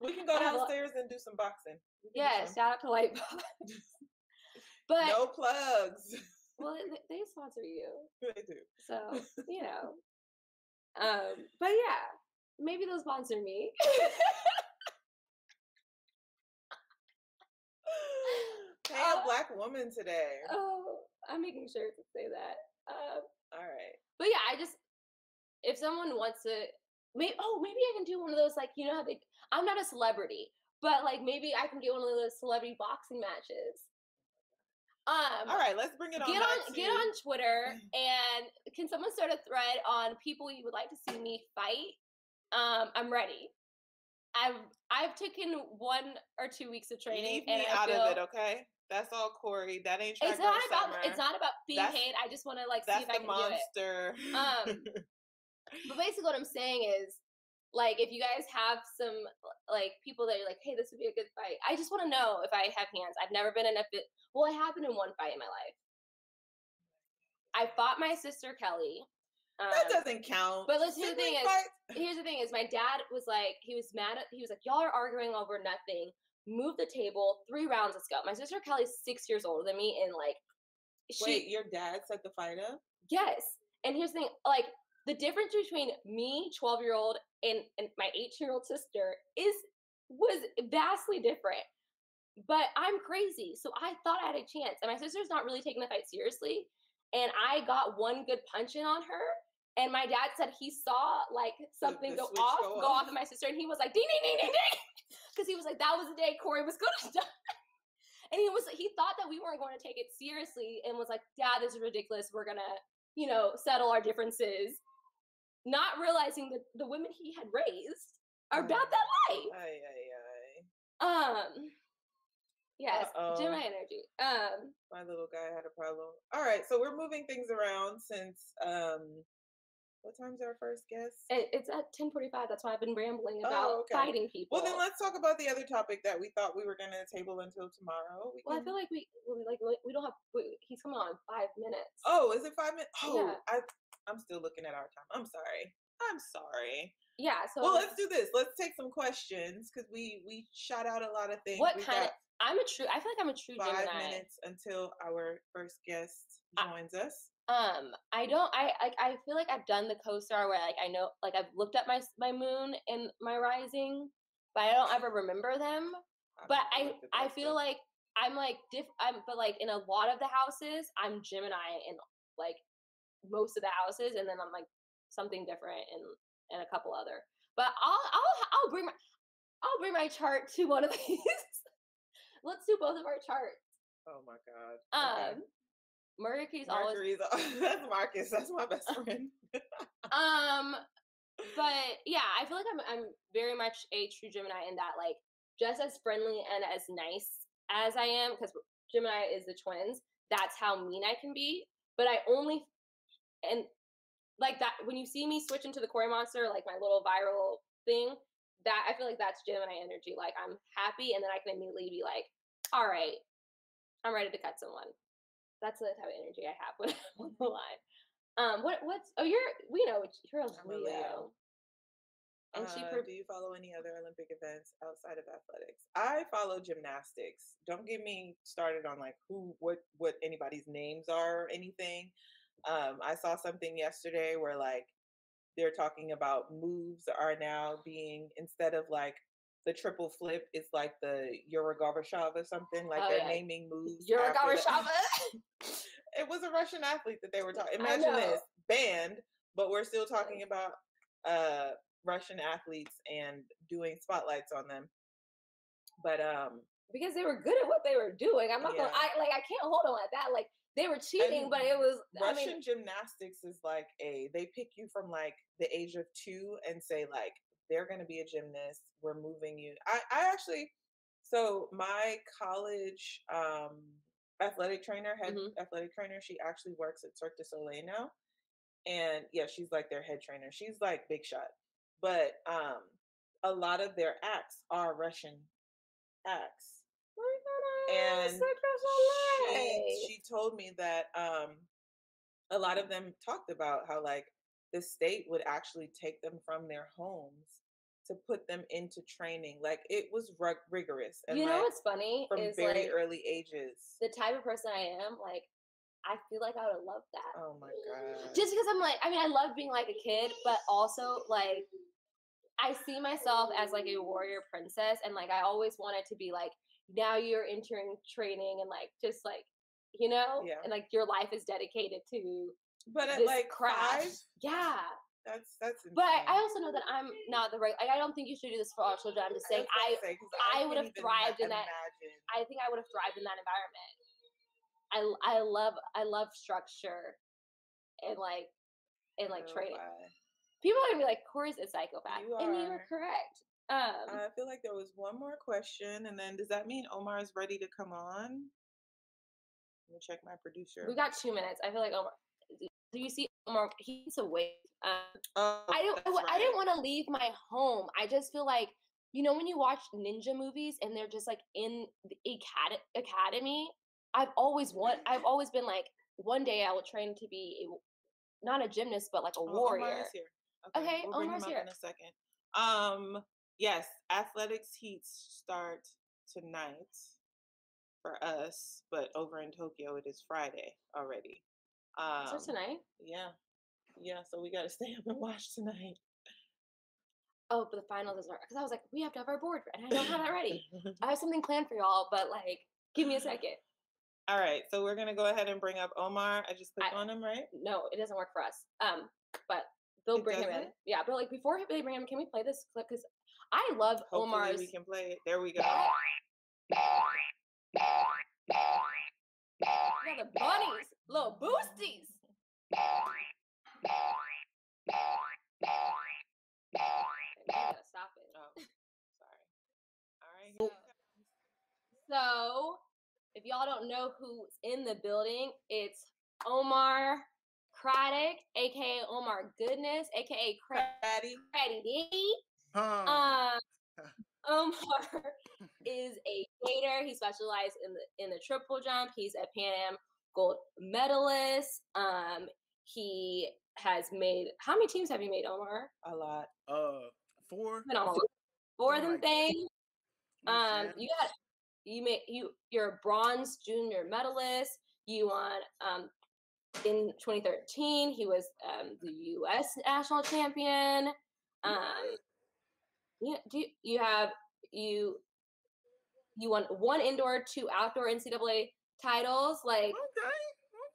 Speaker 1: we can go
Speaker 2: I have a lot-
Speaker 1: downstairs and do some boxing.
Speaker 2: Yeah,
Speaker 1: some-
Speaker 2: shout out to Light But
Speaker 1: no plugs.
Speaker 2: well, they, they sponsor you,
Speaker 1: they do.
Speaker 2: so you know. Um, but yeah, maybe they'll sponsor me.
Speaker 1: Hey, a
Speaker 2: Uh,
Speaker 1: black woman today.
Speaker 2: oh, I'm making sure to say that. Um,
Speaker 1: All right.
Speaker 2: but yeah, I just if someone wants to, maybe oh maybe I can do one of those like you know how they. I'm not a celebrity, but like maybe I can get one of those celebrity boxing matches. Um,
Speaker 1: All right, let's bring it on.
Speaker 2: get on get on Twitter and can someone start a thread on people you would like to see me fight? Um, I'm ready. I've I've taken one or two weeks of training
Speaker 1: Leave
Speaker 2: and
Speaker 1: me out
Speaker 2: feel
Speaker 1: of it, okay? That's all, Kori. That ain't
Speaker 2: it's not about
Speaker 1: Summer.
Speaker 2: it's not about being
Speaker 1: That's-
Speaker 2: paid. I just want to like see if I can do it.
Speaker 1: monster.
Speaker 2: Um, But basically, what I'm saying is, like, if you guys have some like people that are like, hey, this would be a good fight. I just want to know if I have hands. I've never been in a fit. Well, I have been in one fight in my life. I fought my sister Kelly. Um,
Speaker 1: that doesn't count.
Speaker 2: but listen, the thing is- here's the thing: is my dad was like, he was mad at. He was like, y'all are arguing over nothing. Move the table. Three rounds. Let's go. My sister Kelly's six years older than me, and like, she
Speaker 1: Wait, your dad set the fight up?
Speaker 2: Yes. And here's the thing, like the difference between me, 12 year old, and, and my 18 year old sister is was vastly different. But I'm crazy. So I thought I had a chance. And my sister's not really taking the fight seriously. And I got one good punch in on her. And my dad said he saw like something
Speaker 1: the
Speaker 2: go off,
Speaker 1: go
Speaker 2: go
Speaker 1: off.
Speaker 2: at my sister, and he was like, ding, ding, ding, ding, ding. Because he was like, that was the day Kori was gonna die. And he was he thought that we weren't going to take it seriously and was like, Dad, this is ridiculous. We're gonna, you know, settle our differences. Not realizing that the women he had raised are about that life.
Speaker 1: Ay, ay, ay.
Speaker 2: Um Yes,
Speaker 1: Uh-oh.
Speaker 2: Gemini energy. Um
Speaker 1: My little guy had a problem. All right, so we're moving things around since um what time's our first guest?
Speaker 2: it, it's at 1045. That's why I've been rambling about
Speaker 1: Oh, okay.
Speaker 2: fighting people.
Speaker 1: Well, then let's talk about the other topic that we thought we were going to table until tomorrow. We
Speaker 2: well, I feel like we we- like we we don't have we, he's coming on in five minutes.
Speaker 1: Oh, is it five minutes? Oh,
Speaker 2: Yeah.
Speaker 1: I, I'm still looking at our time. I'm sorry. I'm sorry.
Speaker 2: yeah. So
Speaker 1: well, let's do this. Let's take some questions because we we shot out a lot of things.
Speaker 2: What
Speaker 1: We've
Speaker 2: kind of-
Speaker 1: got
Speaker 2: I'm a true. I feel like I'm a true
Speaker 1: five
Speaker 2: Gemini.
Speaker 1: minutes until our first guest
Speaker 2: I-
Speaker 1: joins us.
Speaker 2: Um, I don't. I like. I feel like I've done the co-star where like I know, like I've looked at my my moon and my rising, but I don't ever remember them. But I I feel
Speaker 1: stuff.
Speaker 2: like I'm like diff. I'm but like in a lot of the houses, I'm Gemini in like most of the houses, and then I'm like something different in in a couple other. But I'll I'll I'll bring my I'll bring my chart to one of these. Let's do both of our charts.
Speaker 1: Oh my god.
Speaker 2: Um, Mercury's always
Speaker 1: Mercury's that's Marcus. That's my best friend.
Speaker 2: um but yeah i feel like i'm i'm very much a true gemini in that like just as friendly and as nice as i am because gemini is the twins that's how mean i can be but i only and like that when you see me switch into the Kori monster like my little viral thing that i feel like that's gemini energy like i'm happy and then i can immediately be like all right i'm ready to cut someone that's the type of energy i have when i'm on the line um, what what's oh you're we know you're a Leo.
Speaker 1: Leo.
Speaker 2: And she
Speaker 1: Uh, do you follow any other Olympic events outside of athletics? I follow gymnastics. Don't get me started on like who, what, what anybody's names are or anything. Um, I saw something yesterday where like they're talking about moves are now being instead of like the triple flip, it's like the Gorbachev or something. Like
Speaker 2: Oh,
Speaker 1: they're
Speaker 2: yeah.
Speaker 1: naming moves.
Speaker 2: You're a
Speaker 1: after the-
Speaker 2: Gavashava.
Speaker 1: it was a Russian athlete that they were talking. Imagine this banned, but we're still talking about uh Russian athletes and doing spotlights on them. But um,
Speaker 2: because they were good at what they were doing. I'm not gonna I like I can't hold on at that. Like they were cheating, but it was I
Speaker 1: Russian
Speaker 2: mean
Speaker 1: gymnastics is like a they pick you from like the age of two and say like they're gonna be a gymnast. We're moving you. I I actually so my college um athletic trainer head
Speaker 2: Mhm.
Speaker 1: athletic trainer she actually works at Cirque du Soleil now and yeah she's like their head trainer she's like big shot but um a lot of their acts are Russian acts.
Speaker 2: Oh
Speaker 1: And She, she told me that um, a lot of them talked about how like the state would actually take them from their homes to put them into training. Like it was rug- rigorous and
Speaker 2: you know
Speaker 1: like,
Speaker 2: what's funny
Speaker 1: from
Speaker 2: is
Speaker 1: very
Speaker 2: like
Speaker 1: early ages.
Speaker 2: the type of person I am. Like I feel like I would have loved that.
Speaker 1: Oh my god!
Speaker 2: just because I'm like, I mean, I love being like a kid, but also like, I see myself as like a warrior princess, and like I always wanted to be like, now you're entering training, and like just like, you know,
Speaker 1: Yeah.
Speaker 2: and like your life is dedicated to
Speaker 1: but at
Speaker 2: this
Speaker 1: like
Speaker 2: craft.
Speaker 1: five,
Speaker 2: Yeah,
Speaker 1: that's that's.
Speaker 2: but I, I also know that I'm not the right. Like, I don't think you should do this for all children. I'm just saying, I
Speaker 1: saying, 'cause
Speaker 2: I would have thrived in that-
Speaker 1: imagine.
Speaker 2: I think I would have thrived in that environment. I I love I love structure, and like and like training.
Speaker 1: wow.
Speaker 2: People are gonna be like, Kori's a psychopath.
Speaker 1: You
Speaker 2: and you were
Speaker 1: are.
Speaker 2: correct. Um
Speaker 1: I feel like there was one more question, and then does that mean Omar is ready to come on? Let me check my producer.
Speaker 2: we got two minutes. I feel like Omar do you see Omar he's awake. Um
Speaker 1: Oh,
Speaker 2: I don't
Speaker 1: that's
Speaker 2: I didn't want to leave my home. I just feel like you know when you watch ninja movies and they're just like in the acad- academy, I've always want I've always been like one day I will train to be a, not a gymnast but like a
Speaker 1: Oh,
Speaker 2: warrior.
Speaker 1: Here.
Speaker 2: Okay,
Speaker 1: we'll bring
Speaker 2: Omar's
Speaker 1: him
Speaker 2: here.
Speaker 1: in a second. Um, yes, athletics heats start tonight for us, but over in Tokyo it is Friday already. Um,
Speaker 2: so tonight.
Speaker 1: Yeah, yeah. So we got to stay up and watch tonight.
Speaker 2: Oh, but the finals is because I was like, we have to have our board and I don't have that ready. I have something planned for y'all, but like, give me a second.
Speaker 1: All right, so we're gonna go ahead and bring up Omar. I just clicked
Speaker 2: I-
Speaker 1: on him, right?
Speaker 2: No, it doesn't work for us. Um, but they'll
Speaker 1: It
Speaker 2: bring him in. Yeah, but like before they bring him, can we play this clip? Because I love
Speaker 1: Hopefully
Speaker 2: Omar's.
Speaker 1: we can play it. There we go.
Speaker 2: Yeah, the bunnies, little boosties. Stop it.
Speaker 1: Oh, sorry. All right.
Speaker 2: So-
Speaker 1: here it comes.
Speaker 2: So, if y'all don't know who's in the building, it's Omar Craddock, aka Omar Goodness, aka
Speaker 1: Patty.
Speaker 2: Craddy D.
Speaker 3: Huh.
Speaker 2: Um, Omar is a skater. He specialized in the in the triple jump. He's a Pan Am gold medalist. Um, he has made how many teams have you made, Omar?
Speaker 1: A lot.
Speaker 3: uh, four.
Speaker 2: Been on a lot. More
Speaker 3: Something
Speaker 2: than
Speaker 3: like that.
Speaker 2: things. Um, you got you made you you're a bronze junior medalist. You won um in 2013. He was um the U.S. national champion. Um, yeah, do you, you have you you won one indoor, two outdoor NCAA titles. Like
Speaker 3: Okay.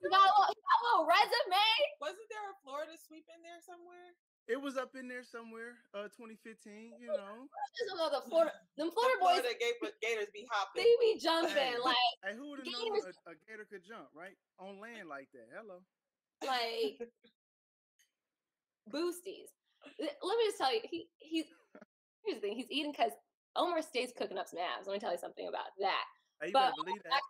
Speaker 2: you got a little, you got a little resume.
Speaker 1: Wasn't there a Florida sweep in there somewhere?
Speaker 3: It was up in there somewhere. Uh, 2015. You know.
Speaker 2: Just the Florida, them
Speaker 1: The
Speaker 2: Florida boys,
Speaker 1: Florida Gators be hopping.
Speaker 2: they be jumping
Speaker 3: Hey.
Speaker 2: like
Speaker 3: Hey, who would have known
Speaker 2: Gators-
Speaker 3: a, a gator could jump right on land like that? Hello.
Speaker 2: like boosties. Let me just tell you, he he's here's the thing, he's eating because Omar stays cooking up some abs. Let me tell you something about that.
Speaker 3: Hey,
Speaker 2: But
Speaker 3: believe that.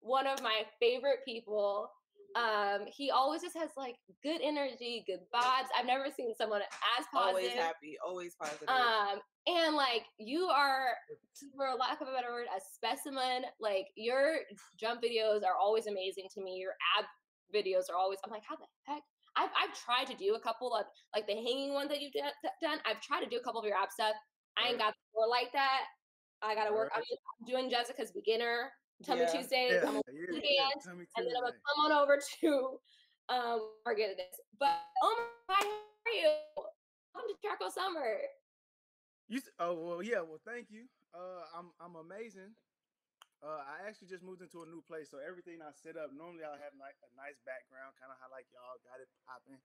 Speaker 2: One of my favorite people. Um, he always just has like good energy, good vibes. I've never seen someone as positive.
Speaker 1: always happy, always positive.
Speaker 2: Um, and like you are, for lack of a better word, a specimen. Like your jump videos are always amazing to me. Your ab videos are always. I'm like, how the heck? I've I've tried to do a couple of like the hanging ones that you've done. done. I've tried to do a couple of your ab stuff. I ain't got the core like that. I got to work. I'm doing Jessica's beginner tummy
Speaker 1: Yeah.
Speaker 2: Tuesdays.
Speaker 3: Yeah,
Speaker 2: I'm gonna
Speaker 3: yeah, yeah.
Speaker 2: dance, and then I'm gonna
Speaker 3: Tuesday.
Speaker 2: come on over to um forget this. But oh my, God, how are you? Welcome to Track Girl Summer.
Speaker 3: You oh well yeah well thank you. Uh I'm I'm amazing. Uh I actually just moved into a new place, so everything I set up normally I'll have ni- a nice background, kind of how like y'all got it popping.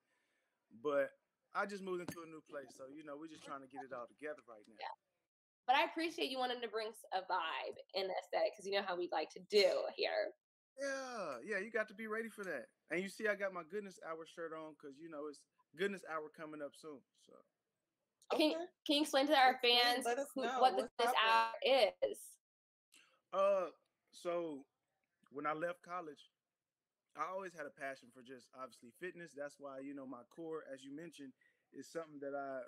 Speaker 3: But I just moved into a new place, so you know we're just trying to get it all together right now.
Speaker 2: But I appreciate you wanting to bring a vibe in the aesthetic because you know how we like to do here.
Speaker 3: Yeah, yeah, you got to be ready for that. And you see, I got my goodness hour shirt on because you know it's goodness hour coming up soon. So
Speaker 2: Can,
Speaker 1: Okay.
Speaker 2: can you explain to our
Speaker 1: Explain,
Speaker 2: fans who- what
Speaker 1: what's
Speaker 2: this
Speaker 1: happening.
Speaker 2: hour is?
Speaker 3: Uh, so when I left college, I always had a passion for just obviously fitness. That's why you know my core, as you mentioned, is something that I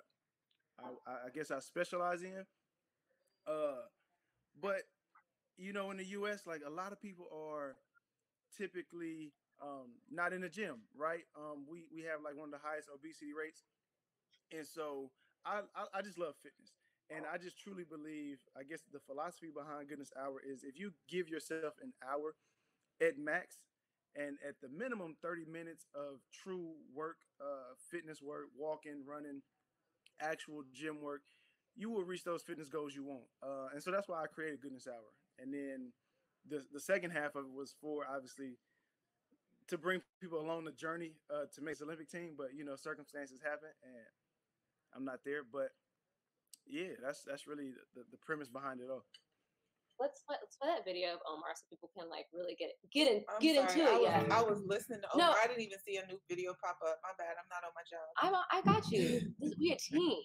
Speaker 3: I, I guess I specialize in. Uh, but you know, in the U.S., like a lot of people are typically um, not in the gym, right? Um, we we have like one of the highest obesity rates, and so I, I I just love fitness, and I just truly believe. I guess the philosophy behind Goodness Hour is if you give yourself an hour at max, and at the minimum 30 minutes of true work, uh, fitness work, walking, running, actual gym work, you will reach those fitness goals you want. Uh, and so that's why I created Goodness Hour. And then the the second half of it was for obviously to bring people along the journey uh, to make the Olympic team, but you know circumstances happen and I'm not there. But yeah, that's that's really the, the premise behind it all.
Speaker 2: Let's play, let's play that video of Omar so people can like really get get in
Speaker 1: I'm
Speaker 2: get
Speaker 1: sorry,
Speaker 2: into
Speaker 1: I
Speaker 2: it.
Speaker 1: was,
Speaker 2: Yeah,
Speaker 1: I was listening to
Speaker 2: No.
Speaker 1: I didn't even see a new video pop up. My bad. I'm not on my job.
Speaker 2: I'm a, I got you. This, we a team.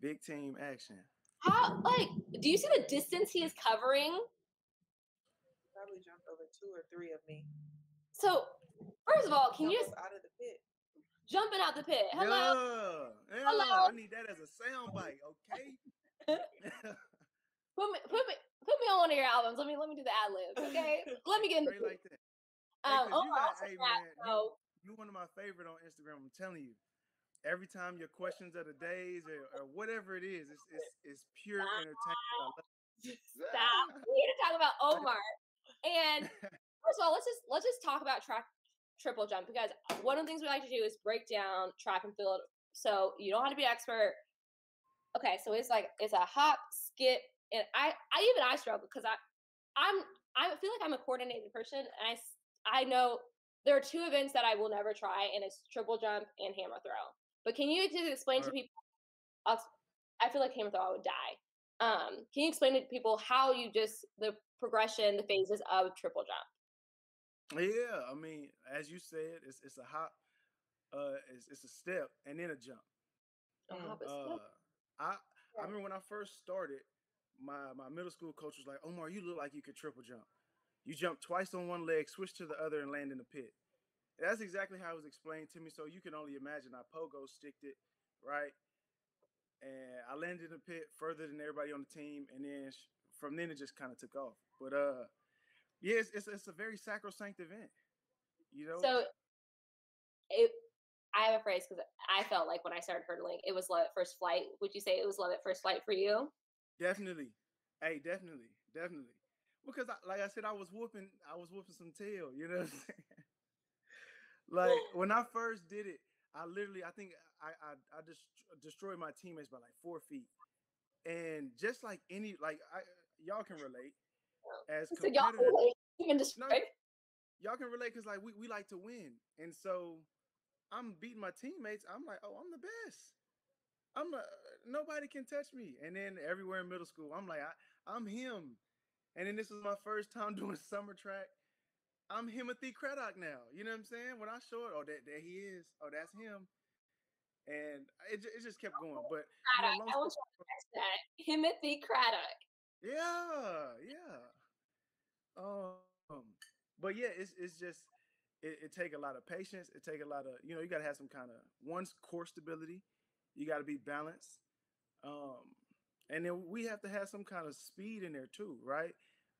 Speaker 3: Big team action.
Speaker 2: How like do you see the distance he is covering?
Speaker 1: Probably jumped over two or three of me.
Speaker 2: So first of all, can you just
Speaker 1: Jump out of the pit?
Speaker 2: jumping out the pit? Hello.
Speaker 3: Yeah, yeah,
Speaker 2: Hello?
Speaker 3: I need that as a sound bite, okay?
Speaker 2: Put me put me put me on one of your albums. Let me let me do the ad libs. Okay. let me get in the
Speaker 3: Straight
Speaker 2: pit.
Speaker 3: like that. Hey,
Speaker 2: Um,
Speaker 3: 'cause you
Speaker 2: Omar
Speaker 3: got- hey, man,
Speaker 2: so
Speaker 3: you one of my favorite on Instagram. I'm telling you. Every time your questions of the days or, or whatever it is, it's it's, it's pure entertainment. Love it.
Speaker 2: stop. We need to talk about Omar. And first of all, let's just let's just talk about track triple jump because one of the things we like to do is break down track and field. So you don't have to be an expert. Okay, so it's like it's a hop, skip, and I I even I struggle because I I'm I feel like I'm a coordinated person and I I know there are two events that I will never try and it's triple jump and hammer throw. But can you just explain to people? I'll, feel like hammer I would die. Um, can you explain to people how you just the progression, the phases of triple jump?
Speaker 3: Yeah, I mean, as you said, it's it's a hop, uh, it's it's a step and then a jump.
Speaker 2: A hop, a
Speaker 3: Uh,
Speaker 2: skip.
Speaker 3: I I remember when I first started, my my middle school coach was like, "Omar, you look like you could triple jump. You jump twice on one leg, switch to the other, and land in the pit." That's exactly how it was explained to me. So you can only imagine. I pogo sticked it, right, and I landed in the pit further than everybody on the team, and then from then it just kind of took off. But uh, yeah, it's, it's it's a very sacrosanct event. You know,
Speaker 2: So it I have a phrase because I felt like when I started hurdling, it was love at first flight. Would you say it was love at first flight for you?
Speaker 3: Definitely. Hey, definitely, definitely. Because, I, like I said, I was whooping, I was whooping some tail. You know what I'm saying? Like when I first did it, I literally, I think I, I, I just destroyed my teammates by like four feet. And just like any, like I, y'all can relate as
Speaker 2: So y'all
Speaker 3: competitors.
Speaker 2: really even destroyed.
Speaker 3: y'all can relate because like we, we like to win and so i'm beating my teammates i'm like oh i'm the best i'm a, nobody can touch me and then everywhere in middle school i'm like I, i'm him and then this was my first time doing summer track i'm Timothy Craddock now you know what i'm saying when i show it oh that there he is oh that's him and it, it just kept going but you know,
Speaker 2: I
Speaker 3: story
Speaker 2: to that. Timothy Craddock.
Speaker 3: Yeah, yeah. Um, but yeah, it's it's just it, it take a lot of patience. It take a lot of you know you got to have some kind of one's core stability. You got to be balanced. Um, and then we have to have some kind of speed in there too, right?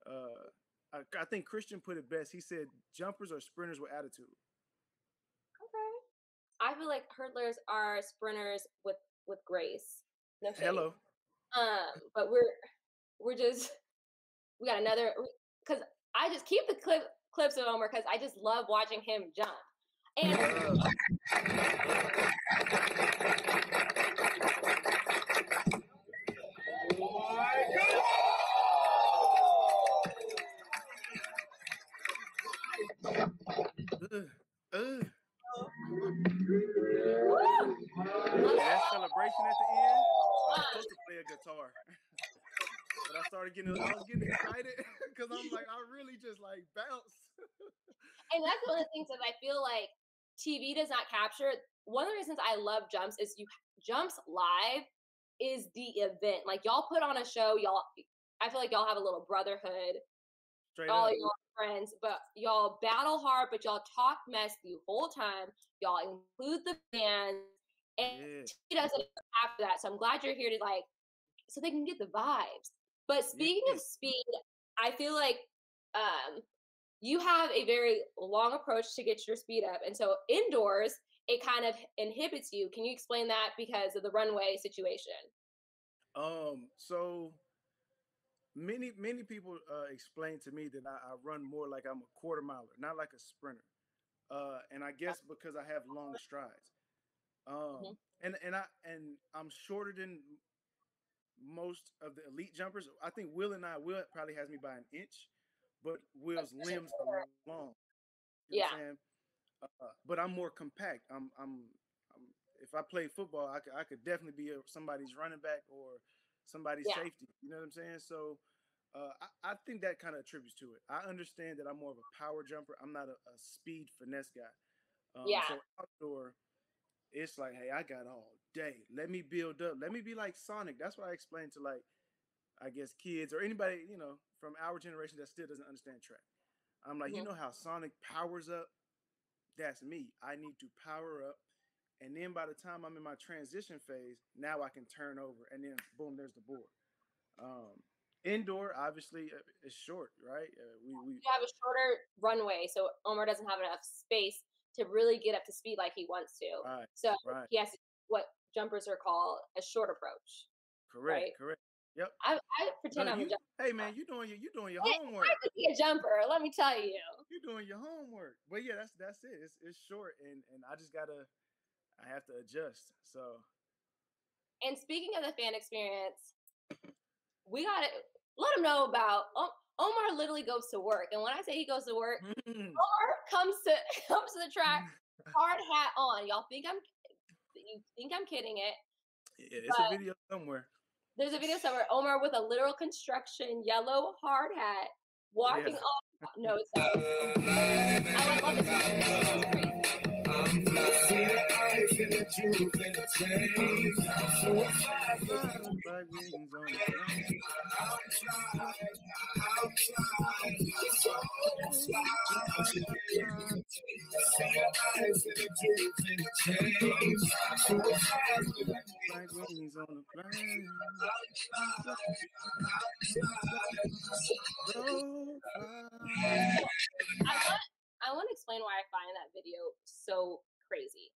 Speaker 3: Uh, I, I think Christian put it best. He said jumpers are sprinters with attitude.
Speaker 2: Okay. I feel like hurdlers are sprinters with with grace. No shade.
Speaker 3: Hello.
Speaker 2: Um, but we're we're just we got another because I just keep the clip clips of Omar because I just love watching him jump. And
Speaker 3: Uh, uh, uh.
Speaker 2: Woo!
Speaker 3: Yeah, that celebration at the end. I was supposed to play a guitar, but I started getting, I was getting excited because I'm like, I really just like bounce.
Speaker 2: and that's one of the things that I feel like TV does not capture. One of the reasons I love jumps is you jumps live is the event. Like y'all put on a show, y'all. I feel like y'all have a little brotherhood,
Speaker 3: Straight
Speaker 2: all
Speaker 3: up.
Speaker 2: y'all friends, but y'all battle hard, but y'all talk mess the whole time. Y'all include the fans, And
Speaker 3: Yeah.
Speaker 2: he doesn't after that. So I'm glad you're here to like, so they can get the vibes. But speaking
Speaker 3: Yeah.
Speaker 2: of speed, I feel like um, you have a very long approach to get your speed up, and so indoors it kind of inhibits you. Can you explain that because of the runway situation?
Speaker 3: Um, so many many people uh, explain to me that I, I run more like I'm a quarter miler, not like a sprinter. Uh, and I guess because I have long strides. Um, and and I and I'm shorter than most of the elite jumpers. I think Will and I Will probably has me by an inch, but Will's limbs are long. You know what I'm? Uh, but I'm more compact. I'm I'm, I'm if I play football, I could I could definitely be a, somebody's running back or somebody's
Speaker 2: Yeah.
Speaker 3: safety. You know what I'm saying? So uh, I, I think that kind of attributes to it. I understand that I'm more of a power jumper. I'm not a, a speed finesse guy. Um,
Speaker 2: Yeah.
Speaker 3: So outdoor, it's like, hey, I got all day. Let me build up. Let me be like Sonic. That's what I explain to like, I guess kids or anybody you know from our generation that still doesn't understand track. I'm like, you know how Sonic powers up? That's me. I need to power up. And then by the time I'm in my transition phase, now I can turn over and then boom, there's the board. Um, indoor, obviously, uh, is short, right? Uh, we, we
Speaker 2: You have a shorter runway, so Omar doesn't have enough space to really get up to speed like he wants to.
Speaker 3: right,
Speaker 2: So
Speaker 3: right,
Speaker 2: he has to, what jumpers are called a short approach.
Speaker 3: correct,
Speaker 2: right.
Speaker 3: correct. Yep.
Speaker 2: I, I pretend
Speaker 3: No,
Speaker 2: I'm
Speaker 3: you-
Speaker 2: a jumper.
Speaker 3: hey man, you doing your you doing your
Speaker 2: Hey,
Speaker 3: homework.
Speaker 2: I could be a jumper. Let me tell you.
Speaker 3: You're doing your homework. But yeah, that's that's it. It's it's short and and I just gotta I have to adjust. So
Speaker 2: And speaking of the fan experience, we got to let them know about Omar. Literally goes to work, and when I say he goes to work, mm. Omar comes to comes to the track, hard hat on. Y'all think I'm you think I'm kidding it?
Speaker 3: Yeah, it's
Speaker 2: but-
Speaker 3: a video somewhere.
Speaker 2: There's a video somewhere Omar with a literal construction yellow hard hat walking
Speaker 3: Yes.
Speaker 2: off. No, it's not. I love this. It's crazy.
Speaker 3: Like wings on the plane. Like wings on the plane. So fly.
Speaker 2: I want I want to explain why I find that video so crazy.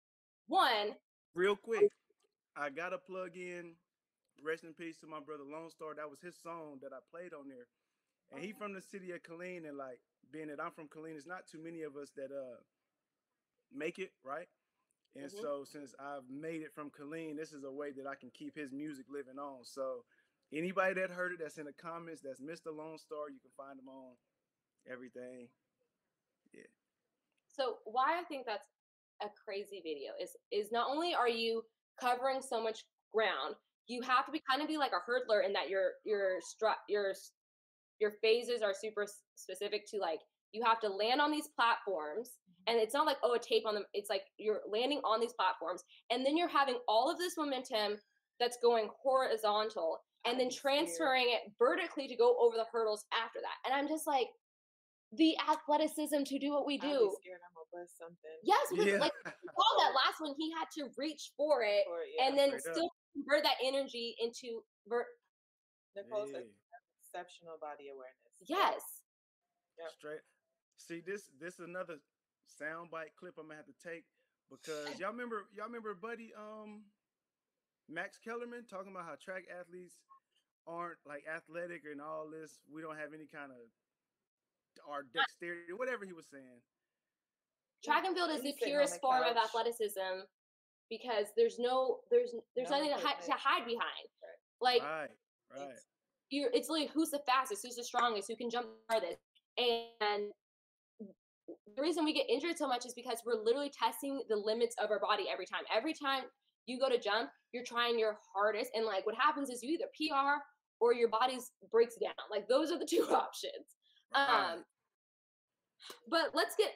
Speaker 2: One,
Speaker 3: Real quick, I gotta plug in. Rest in peace to my brother Lone Star. That was his song that I played on there, and he from the city of Killeen. And like being that I'm from Killeen, it's not too many of us that uh make it right. And
Speaker 2: Mhm.
Speaker 3: so since I've made it from Killeen, this is a way that I can keep his music living on. So anybody that heard it, that's in the comments, that's Mr. Lone Star, you can find him on everything.
Speaker 2: Yeah so why I think that's a crazy video is is not only are you covering so much ground, you have to be kind of be like a hurdler in that your your stru- your your phases are super specific to like you have to land on these platforms and it's not like oh a tape on them it's like you're landing on these platforms and then you're having all of this momentum that's going horizontal and then transferring it vertically to go over the hurdles after that and i'm just like the athleticism to do what we do
Speaker 1: scared I'm gonna bust something.
Speaker 2: yes because
Speaker 3: Yeah.
Speaker 2: like all that last one he had to reach for it
Speaker 1: Or, yeah.
Speaker 2: and then
Speaker 3: straight up.
Speaker 2: still convert that energy into ver-
Speaker 1: Nicole says
Speaker 3: Yeah.
Speaker 1: exceptional body awareness.
Speaker 2: yes
Speaker 1: Yep.
Speaker 3: Straight. See this this is another soundbite clip I'm gonna have to take because y'all remember y'all remember Buddy um Max Kellerman talking about how track athletes aren't like athletic and all this. We don't have any kind of our dexterity, whatever he was saying.
Speaker 2: Track and field is the
Speaker 1: He's sitting on
Speaker 2: purest form of athleticism because there's no there's there's
Speaker 1: No
Speaker 2: nothing to hide, to hide behind.
Speaker 1: Right.
Speaker 2: like
Speaker 3: right, right.
Speaker 1: It's-
Speaker 2: you're it's like who's the fastest who's the strongest who can jump farthest and the reason we get injured so much is because we're literally testing the limits of our body every time. Every time you go to jump you're trying your hardest and like what happens is you either pr or your body's breaks down. Like those are the two options. Um but let's get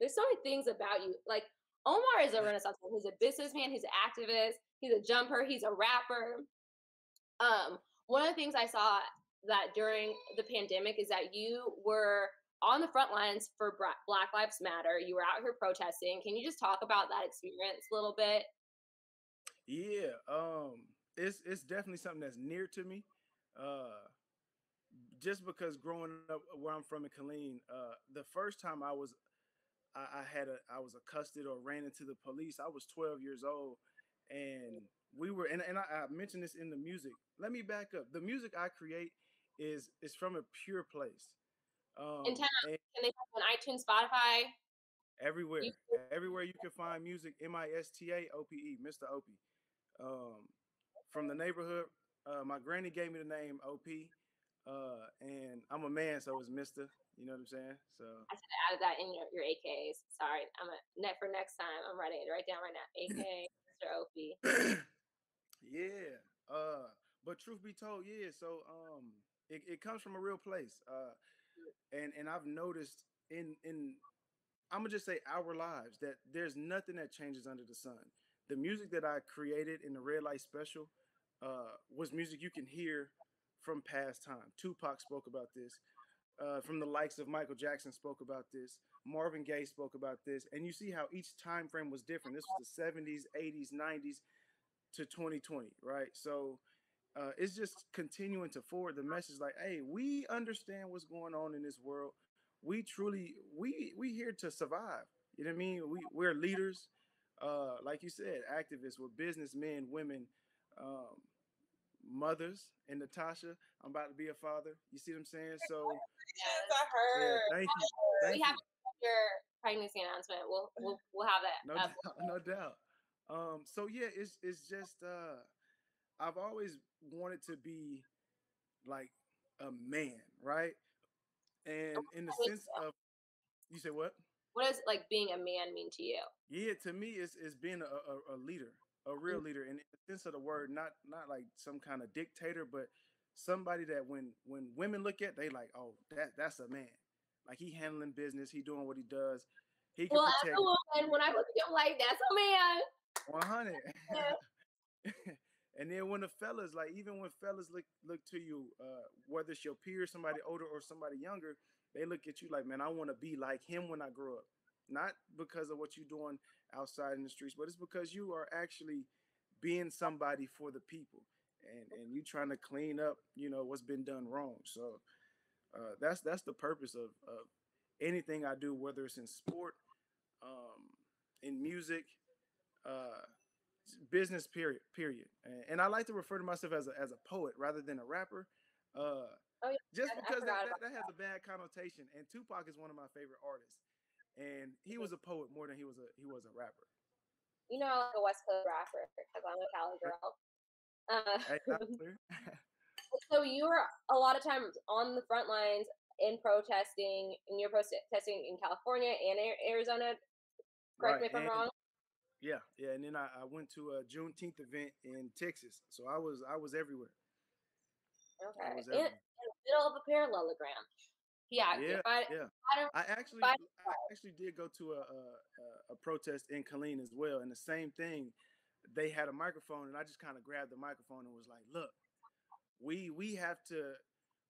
Speaker 2: there's so many things about you like omar is a renaissance man. he's a businessman he's an activist he's a jumper he's a rapper um one of the things i saw that during the pandemic is that you were on the front lines for black lives matter you were out here protesting can you just talk about that experience a little bit
Speaker 3: Yeah, um, it's it's definitely something that's near to me. Uh, just because growing up where I'm from in Killeen, uh, the first time I was I, I had a I was accosted or ran into the police, I was 12 years old, and we were and, and I, I mentioned this in the music. Let me back up. The music I create is is from a pure place. Um,
Speaker 2: Antenna, can they find on iTunes, Spotify?
Speaker 3: Everywhere, everywhere you can find music. M I S T A O P E, Mr. Opie. Um, from the neighborhood, uh, my granny gave me the name OP, uh, and I'm a man, so it's Mister. You know what I'm saying? So
Speaker 2: I should have added that in your, your AKs. Sorry, I'm a net for next time. I'm writing it right down right now. AK Mr. OP.
Speaker 3: yeah. Uh, but truth be told, yeah. So um, it, it comes from a real place. Uh, and and I've noticed in in I'm gonna just say our lives that there's nothing that changes under the sun. The music that I created in the Red Light Special uh, was music you can hear from past time. Tupac spoke about this. Uh, from the likes of Michael Jackson spoke about this. Marvin Gaye spoke about this, and you see how each time frame was different. This was the 70s, 80s, 90s to 2020, right? So uh, it's just continuing to forward the message like, hey, we understand what's going on in this world. We truly, we we here to survive. You know what I mean? We we're leaders, uh, like you said, activists. We're businessmen, women, um, mothers. And Natasha, I'm about to be a father. You see what I'm saying? So,
Speaker 1: yes, I heard.
Speaker 3: Yeah, thank you. Thank
Speaker 2: we
Speaker 3: you.
Speaker 2: have your pregnancy announcement. We'll we'll we'll have that.
Speaker 3: no doubt, no doubt. Um, so yeah, it's it's just uh I've always wanted to be like a man, right? And in the sense of you say what?
Speaker 2: What does like being a man mean to you?
Speaker 3: Yeah, to me it's it's being a, a, a leader, a real leader in the sense of the word, not not like some kind of dictator, but somebody that when when women look at they like, oh, that that's a man. Like he handling business, he doing what he does. He can
Speaker 2: Well,
Speaker 3: protect
Speaker 2: a woman, when I look at him like that's a man.
Speaker 3: 100. And then when the fellas, like even when fellas look look to you, uh, whether it's your peer, somebody older or somebody younger, they look at you like, man, I want to be like him when I grow up. Not because of what you're doing outside in the streets, but it's because you are actually being somebody for the people, and and you trying to clean up, you know, what's been done wrong. So uh, that's that's the purpose of of anything I do, whether it's in sport, um, in music, uh, business period period. And, and i like to refer to myself as a, as a poet rather than a rapper uh
Speaker 2: Oh, yeah,
Speaker 3: just
Speaker 2: I- I
Speaker 3: because that, that, that has a bad connotation. And tupac is one of my favorite artists. And he was a poet more than he was a he was a rapper.
Speaker 2: You know, I'm like a West Coast rapper because I'm a Cali girl. Uh, so you were a lot of times on the front lines in protesting, and you're protesting in California and Arizona. Correct me
Speaker 3: Right,
Speaker 2: if I'm wrong.
Speaker 3: yeah yeah and then I, I went to a juneteenth event in texas so i was i was everywhere
Speaker 2: Okay.
Speaker 3: was
Speaker 2: In, in the middle of a parallelogram. Yeah.
Speaker 3: yeah
Speaker 2: I,
Speaker 3: yeah
Speaker 2: I
Speaker 3: I actually, I actually did go to a, a a- a protest in Killeen as well, and the same thing. They had a microphone, and I just kind of grabbed the microphone and was like, "Look, we we have to,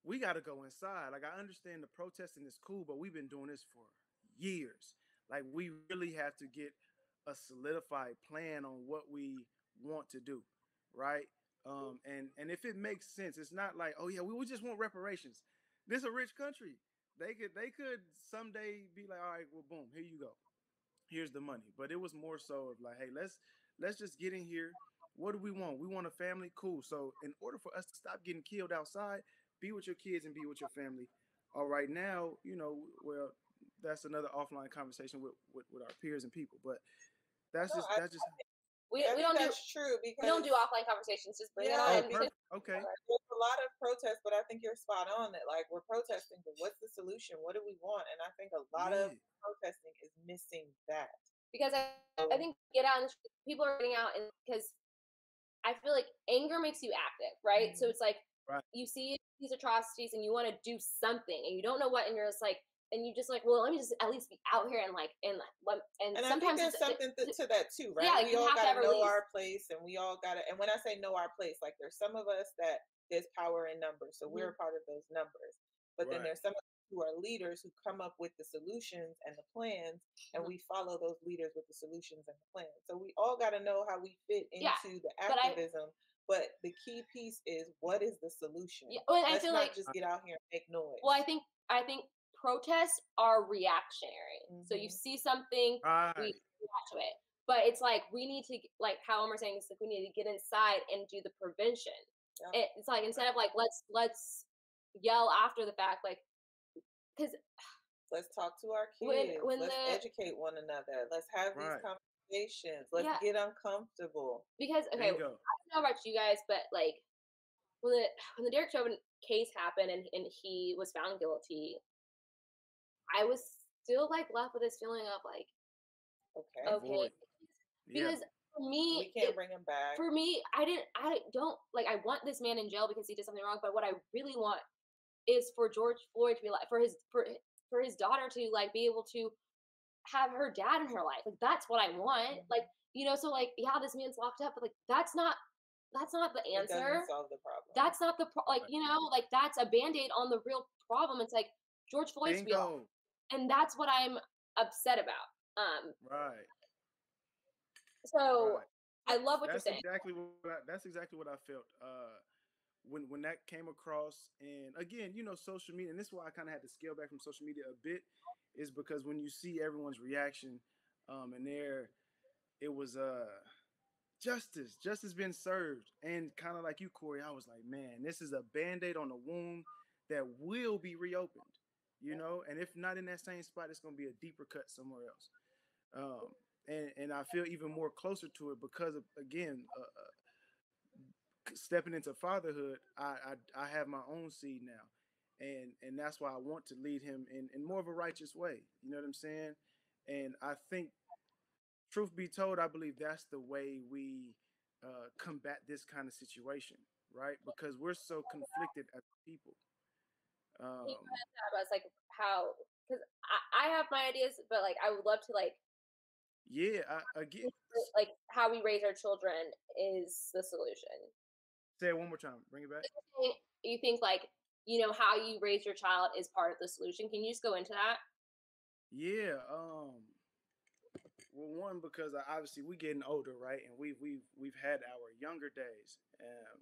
Speaker 3: we got to go inside. Like I understand the protesting is cool, but we've been doing this for years. Like we really have to get a solidified plan on what we want to do, right? Um, and and if it makes sense, it's not like, oh yeah, we, we just want reparations. This is a rich country they could they could someday be like, all right, well, boom, here you go. Here's the money. But it was more so of like, hey, let's let's just get in here. What do we want? We want a family, cool. So in order for us to stop getting killed outside, be with your kids and be with your family. All right, now you know. Well, that's another offline conversation with with, with our peers and people. But that's
Speaker 1: No,
Speaker 3: just
Speaker 1: I-
Speaker 3: that's just
Speaker 2: we, we don't do
Speaker 1: that's true because
Speaker 2: we don't do offline conversations. Just bring
Speaker 1: Yeah,
Speaker 2: it
Speaker 3: oh
Speaker 2: on.
Speaker 1: because-
Speaker 3: perfect. Okay.
Speaker 1: there's a lot of protests, but I think you're spot on that like we're protesting, but what's the solution? What do we want? And I think a lot of protesting is missing that.
Speaker 2: Because I, I think get out and people are getting out and because I feel like anger makes you active, right? So mm-hmm. it's like
Speaker 3: Right.
Speaker 2: you see these atrocities and you want to do something and you don't know what, and you're just like, and you just like, well, let me just at least be out here and like and like, let- and,
Speaker 1: And I think
Speaker 2: sometimes
Speaker 1: there's something to, to that too, right?
Speaker 2: Yeah, like,
Speaker 1: we
Speaker 2: you
Speaker 1: all
Speaker 2: have
Speaker 1: gotta
Speaker 2: a
Speaker 1: know
Speaker 2: release.
Speaker 1: our place, and we all gotta. And when I say know our place, like there's some of us that there's power in numbers, so we're mm-hmm. a part of those numbers. But then there's some of us who are leaders who come up with the solutions and the plans, and
Speaker 2: Mhm.
Speaker 1: we follow those leaders with the solutions and the plans. So we all got to know how we fit into
Speaker 2: Yeah,
Speaker 1: the
Speaker 2: but I-
Speaker 1: activism. But the key piece is what is the solution?
Speaker 2: Yeah, well, I
Speaker 1: Let's
Speaker 2: feel
Speaker 1: not
Speaker 2: like
Speaker 1: just get out here and make noise.
Speaker 2: well, I think I think protests are reactionary. So you
Speaker 1: Mhm.
Speaker 2: see something,
Speaker 3: Right.
Speaker 2: react to it. But it's like we need to like how Omar's saying is like we need to get inside and do the prevention.
Speaker 1: Yeah.
Speaker 2: It, it's like instead of like let's let's yell after the fact, like because
Speaker 1: Let's talk to our
Speaker 2: When-
Speaker 1: kids.
Speaker 2: when
Speaker 1: Let's
Speaker 2: the-
Speaker 1: educate one another. Let's have these conversations. Let's
Speaker 2: Yeah.
Speaker 1: get uncomfortable.
Speaker 2: because okay,
Speaker 3: Bingo.
Speaker 2: I don't know about you guys, but like when the when the Derek Chauvin case happened and, and he was found guilty, I was still like left with this feeling of like,
Speaker 1: Okay.
Speaker 2: okay,
Speaker 3: Avoid. Yeah.
Speaker 2: because for me,
Speaker 1: we can't
Speaker 2: it-
Speaker 1: bring him back.
Speaker 2: for me, I didn't, I don't like, I want this man in jail because he did something wrong. But what I really want is for George Floyd to be like, for his, for for his daughter to like be able to have her dad in her life. Like that's what I want.
Speaker 1: Mhm.
Speaker 2: Like you know, so like yeah, this man's locked up, but like that's not that's not the answer.
Speaker 1: solve the problem.
Speaker 2: That's not the pro- like you know like that's a band aid on the real problem. It's like George Floyd's real, and that's what I'm upset about. Um,
Speaker 3: Right.
Speaker 2: so
Speaker 3: right.
Speaker 2: I love what
Speaker 3: that's
Speaker 2: you're saying.
Speaker 3: exactly what I, that's exactly what I felt uh, when when that came across. And again, you know, social media, and this is why I kind of had to scale back from social media a bit, is because when you see everyone's reaction, um, and there, it was uh justice, justice been served, and kind of like you, Kori, I was like, man, this is a band aid on a wound that will be reopened. You know, and if not in that same spot, it's gonna be a deeper cut somewhere else. Um, and and I feel even more closer to it because of again uh, uh, stepping into fatherhood. I, I I have my own seed now, and and that's why I want to lead him in in more of a righteous way. You know what I'm saying? And I think, truth be told, I believe that's the way we uh, combat this kind of situation, right? Because we're so conflicted as people. Um,
Speaker 2: about is like how because I, I have my ideas, but like I would love to like
Speaker 3: yeah, I, again,
Speaker 2: like how we raise our children is the solution.
Speaker 3: Say it one more time. Bring it back.
Speaker 2: You think like you know how you raise your child is part of the solution. Can you just go into that?
Speaker 3: Yeah. Um. Well, one because obviously we're getting older, right? And we've we've we've had our younger days. Um,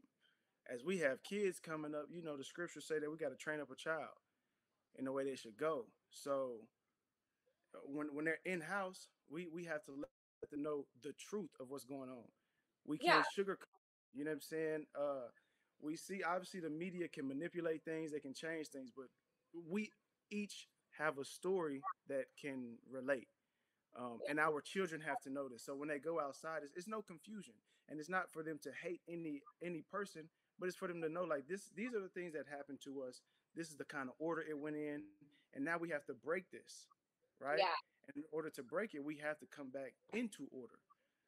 Speaker 3: as we have kids coming up, you know, the scriptures say that we got to train up a child in the way they should go. So uh, when when they're in house, we we have to let them know the truth of what's going on. We can't sugarcoat. You know what I'm saying? Uh, we see obviously the media can manipulate things, they can change things, but we each have a story that can relate. Um, and our children have to know this. So when they go outside, it's, it's no confusion, and it's not for them to hate any any person, but it's for them to know like this. These are the things that happened to us. This is the kind of order it went in, and now we have to break this, right?
Speaker 2: Yeah.
Speaker 3: And in order to break it, we have to come back into order.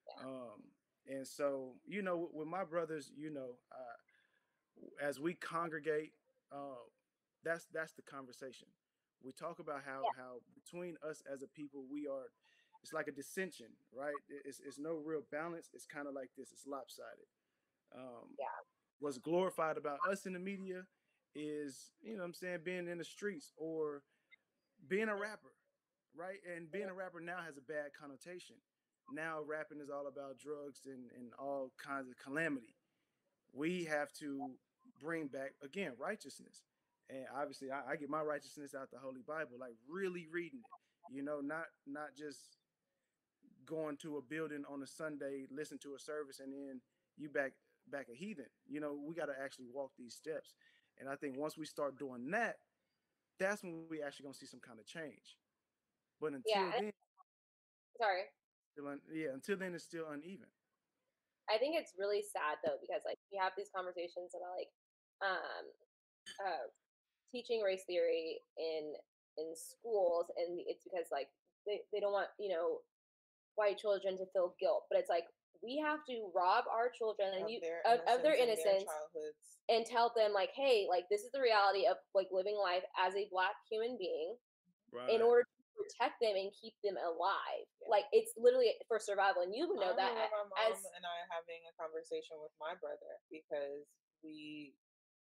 Speaker 2: Yeah.
Speaker 3: Um, and so, you know, with, my brothers, you know, uh, as we congregate, uh, that's that's the conversation. We talk about how how between us as a people, we are. It's like a dissension, right? It's, it's no real balance. It's kind of like this. It's lopsided. Um,
Speaker 2: Yeah.
Speaker 3: What's glorified about us in the media is, you know, what I'm saying, being in the streets or being a rapper, right? And being a rapper now has a bad connotation. Now rapping is all about drugs and, and all kinds of calamity. We have to bring back again righteousness. And obviously I, I get my righteousness out the Holy Bible, like really reading it, you know, not not just going to a building on a Sunday, listen to a service, and then you back back a heathen. You know, we got to actually walk these steps. And I think once we start doing that, that's when we actually gonna see some kind of change. But until
Speaker 2: Yeah,
Speaker 3: then,
Speaker 2: Sorry.
Speaker 3: Still un- yeah, until then it's still uneven.
Speaker 2: I think it's really sad though because like we have these conversations about like um uh teaching race theory in in schools and it's because like they, they don't want you know white children to feel guilt but it's like we have to rob our children and
Speaker 1: of
Speaker 2: you
Speaker 1: their
Speaker 2: of, of their
Speaker 1: and
Speaker 2: innocence
Speaker 1: childhoods.
Speaker 2: and tell them like hey like this is the reality of like living life as a black human being
Speaker 3: Right.
Speaker 2: in order to protect them and keep them alive
Speaker 1: Yeah.
Speaker 2: like it's literally for survival and you know
Speaker 1: I
Speaker 2: that
Speaker 1: my mom
Speaker 2: as
Speaker 1: and I having a conversation with my brother because we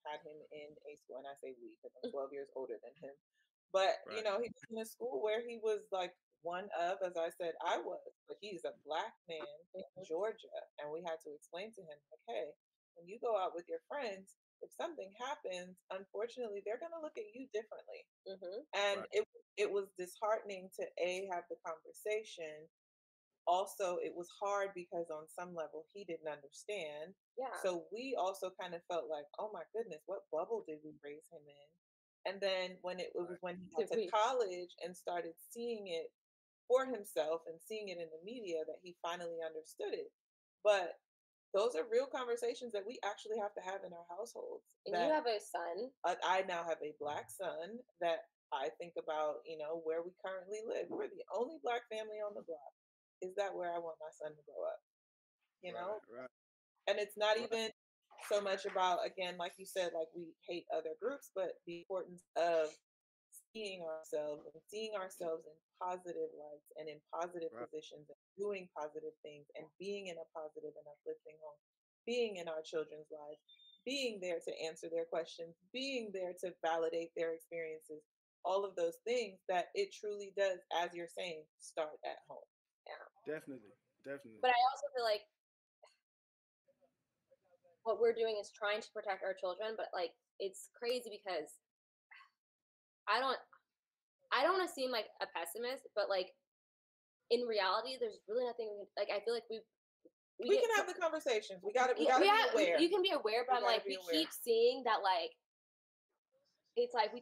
Speaker 1: had him in a school, and I say we because I'm 12 years older than him. But you know, he was in a school where he was like one of, as I said, I was, but he's a black man in. Georgia, and we had to explain to him, like, hey, when you go out with your friends, if something happens, unfortunately, they're gonna look at you differently.
Speaker 2: hmm
Speaker 1: And
Speaker 3: Right.
Speaker 1: it it was disheartening to a have the conversation. Also, it was hard because on some level he didn't understand.
Speaker 2: Yeah.
Speaker 1: So we also kind of felt like, oh my goodness, what bubble did we raise him in? And then when it, it was when he got to college and started seeing it for himself and seeing it in the media that he finally understood it. But those are real conversations that we actually have to have in our households.
Speaker 2: and you have a son.
Speaker 1: I I now have a black son that I think about, you know, where we currently live. We're the only black family on the block. Is that where I want my son to grow up? You know,
Speaker 3: Right, right.
Speaker 1: and it's not
Speaker 3: Right.
Speaker 1: even so much about again, like you said, like we hate other groups, but the importance of seeing ourselves and seeing ourselves in positive lights and in positive
Speaker 3: Right.
Speaker 1: positions and doing positive things and being in a positive and uplifting home, being in our children's lives, being there to answer their questions, being there to validate their experiences, all of those things that it truly does, as you're saying, start at home. Yeah.
Speaker 3: Definitely, definitely.
Speaker 2: But I also feel like what we're doing is trying to protect our children, but like it's crazy because I don't I don't want to seem like a pessimist, but like in reality, there's really nothing like I feel like we've
Speaker 1: We,
Speaker 2: get
Speaker 1: can have the conversations. We got to we got to be
Speaker 2: have-
Speaker 1: aware.
Speaker 2: You can be aware, but
Speaker 1: We
Speaker 2: I'm like, we
Speaker 1: aware.
Speaker 2: keep seeing that like it's like we